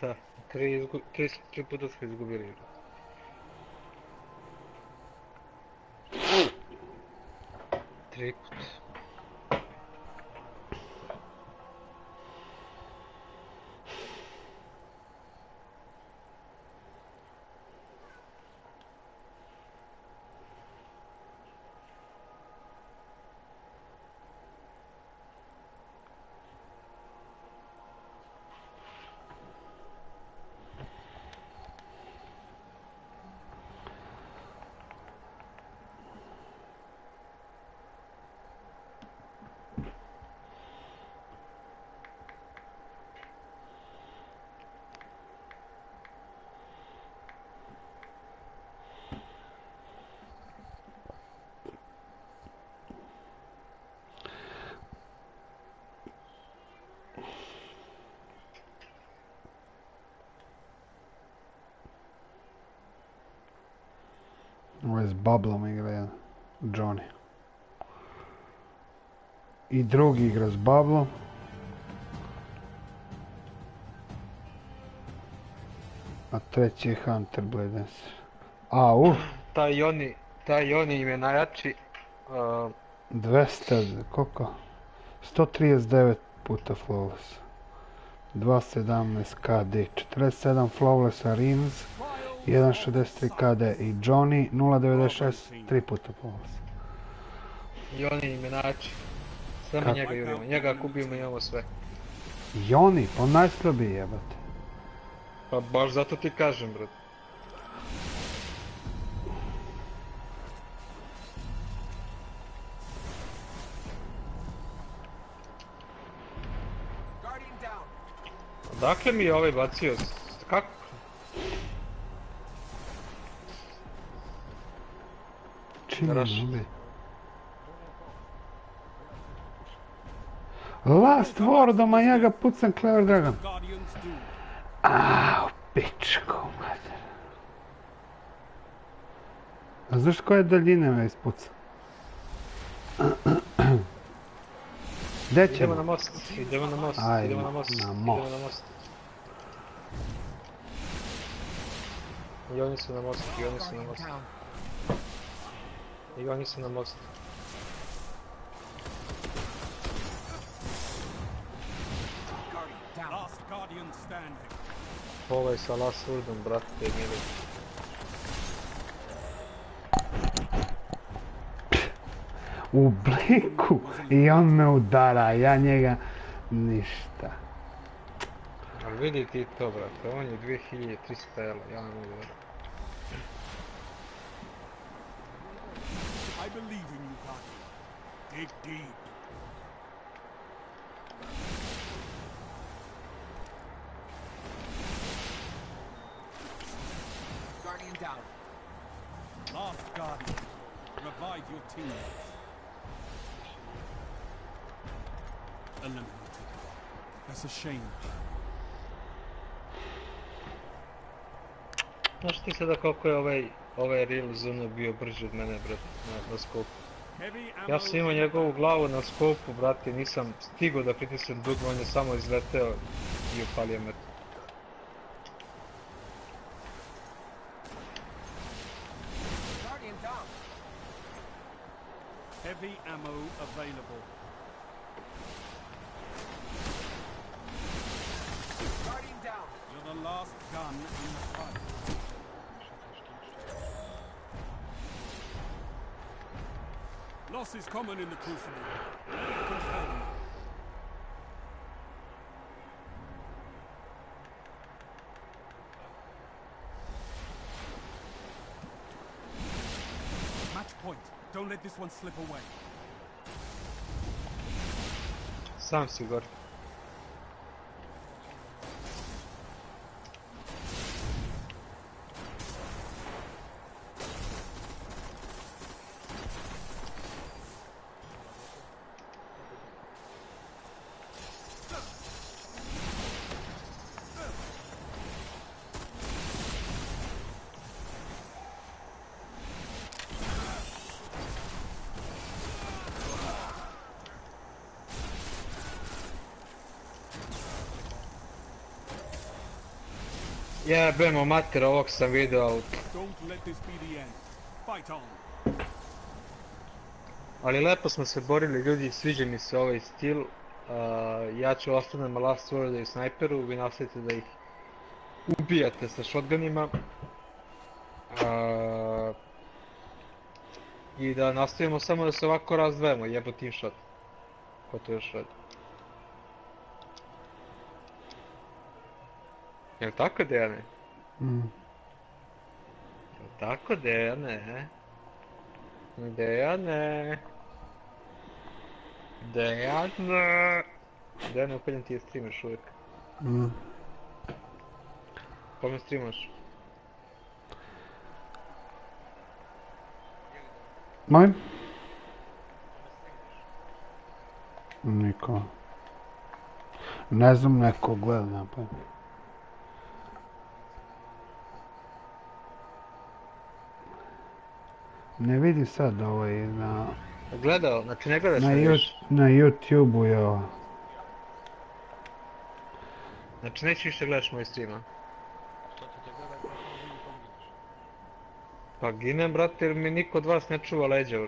Da, tri, izgu, tri, tri puta smo izgubili. Tri puta. Bablom igra jedan. Johnny. I drugi igra s Bablom. A treći je Hunter Bladenser. A, uf, Taj oni, taj oni im je najjači. Uh, 200, koliko? 139 puta flawless. 217 KD, 47 flawless Arins, 163 KD i Johnny 096 3 puta flawless. I oni im je najjači. Samo Kako? njega jurimo, njega ako ubijemo imamo sve. I oni, pa najslabiji jebate. Pa baš zato ti kažem, brat. Guardian down. Odakle mi je ovaj bacio? Kako? Mi Last Wordom, a ja ga pucam Clever Dragon. Do. Au, pičku, mater. A znaš koje daljine me ispuca? Gdje Idemo ćemo? na most, idemo na most, Ajmo idemo na most, na idemo most. na most. I oni su na mostu, i oni su na mostu, down. I oni su na mostu. Guardian down. Last Guardian standing. Ovaj sa Last Wordom, brate, mili. U bliku i on me udara, a ja njega ništa. Ali vidi ti to, brate, on je 2300 jela, ja ne mogu vjerovati. I believe in you, Guardian. Dig deep. Guardian down. Last Guardian. Revive your teammates. Eliminated. That's a shame. Znaš ti sada koliko je ovaj, ovaj Real Zuno bio brži od mene, brate, na, na skopu. Ja sam imao njegovu glavu na skopu, brate, nisam stigao da pritisnem dugme, on je samo izleteo i upalio me. Heavy ammo available. Loss is common in the Crucible. Match point. Don't let this one slip away. Sam si gore. Jebemo mater, ovog sam video, ali- lepo smo se borili ljudi, sviđa mi se ovaj stil. Ja ću ostanem Last Word i snajperu, vi nastavite da ih ubijate sa shotgunima. I da nastavimo samo da se ovako razdvajemo, jebo team shot. Ko to još radi? Jel tako Dejane? Mm. Tako Dejane? Dejane? Dejane? Dejane, upaljam ti je stream još uvijek. Mm. Kome streamaš? Molim? Niko. Ne znam, neko gleda, nema Ne vidi sad ovaj na, Gledao, znači ne gledaš na, više. na YouTube-u je ovo. Znači nećeš više gledaš moj streama. Pa ginem brate jer mi niko od vas ne čuva leđa.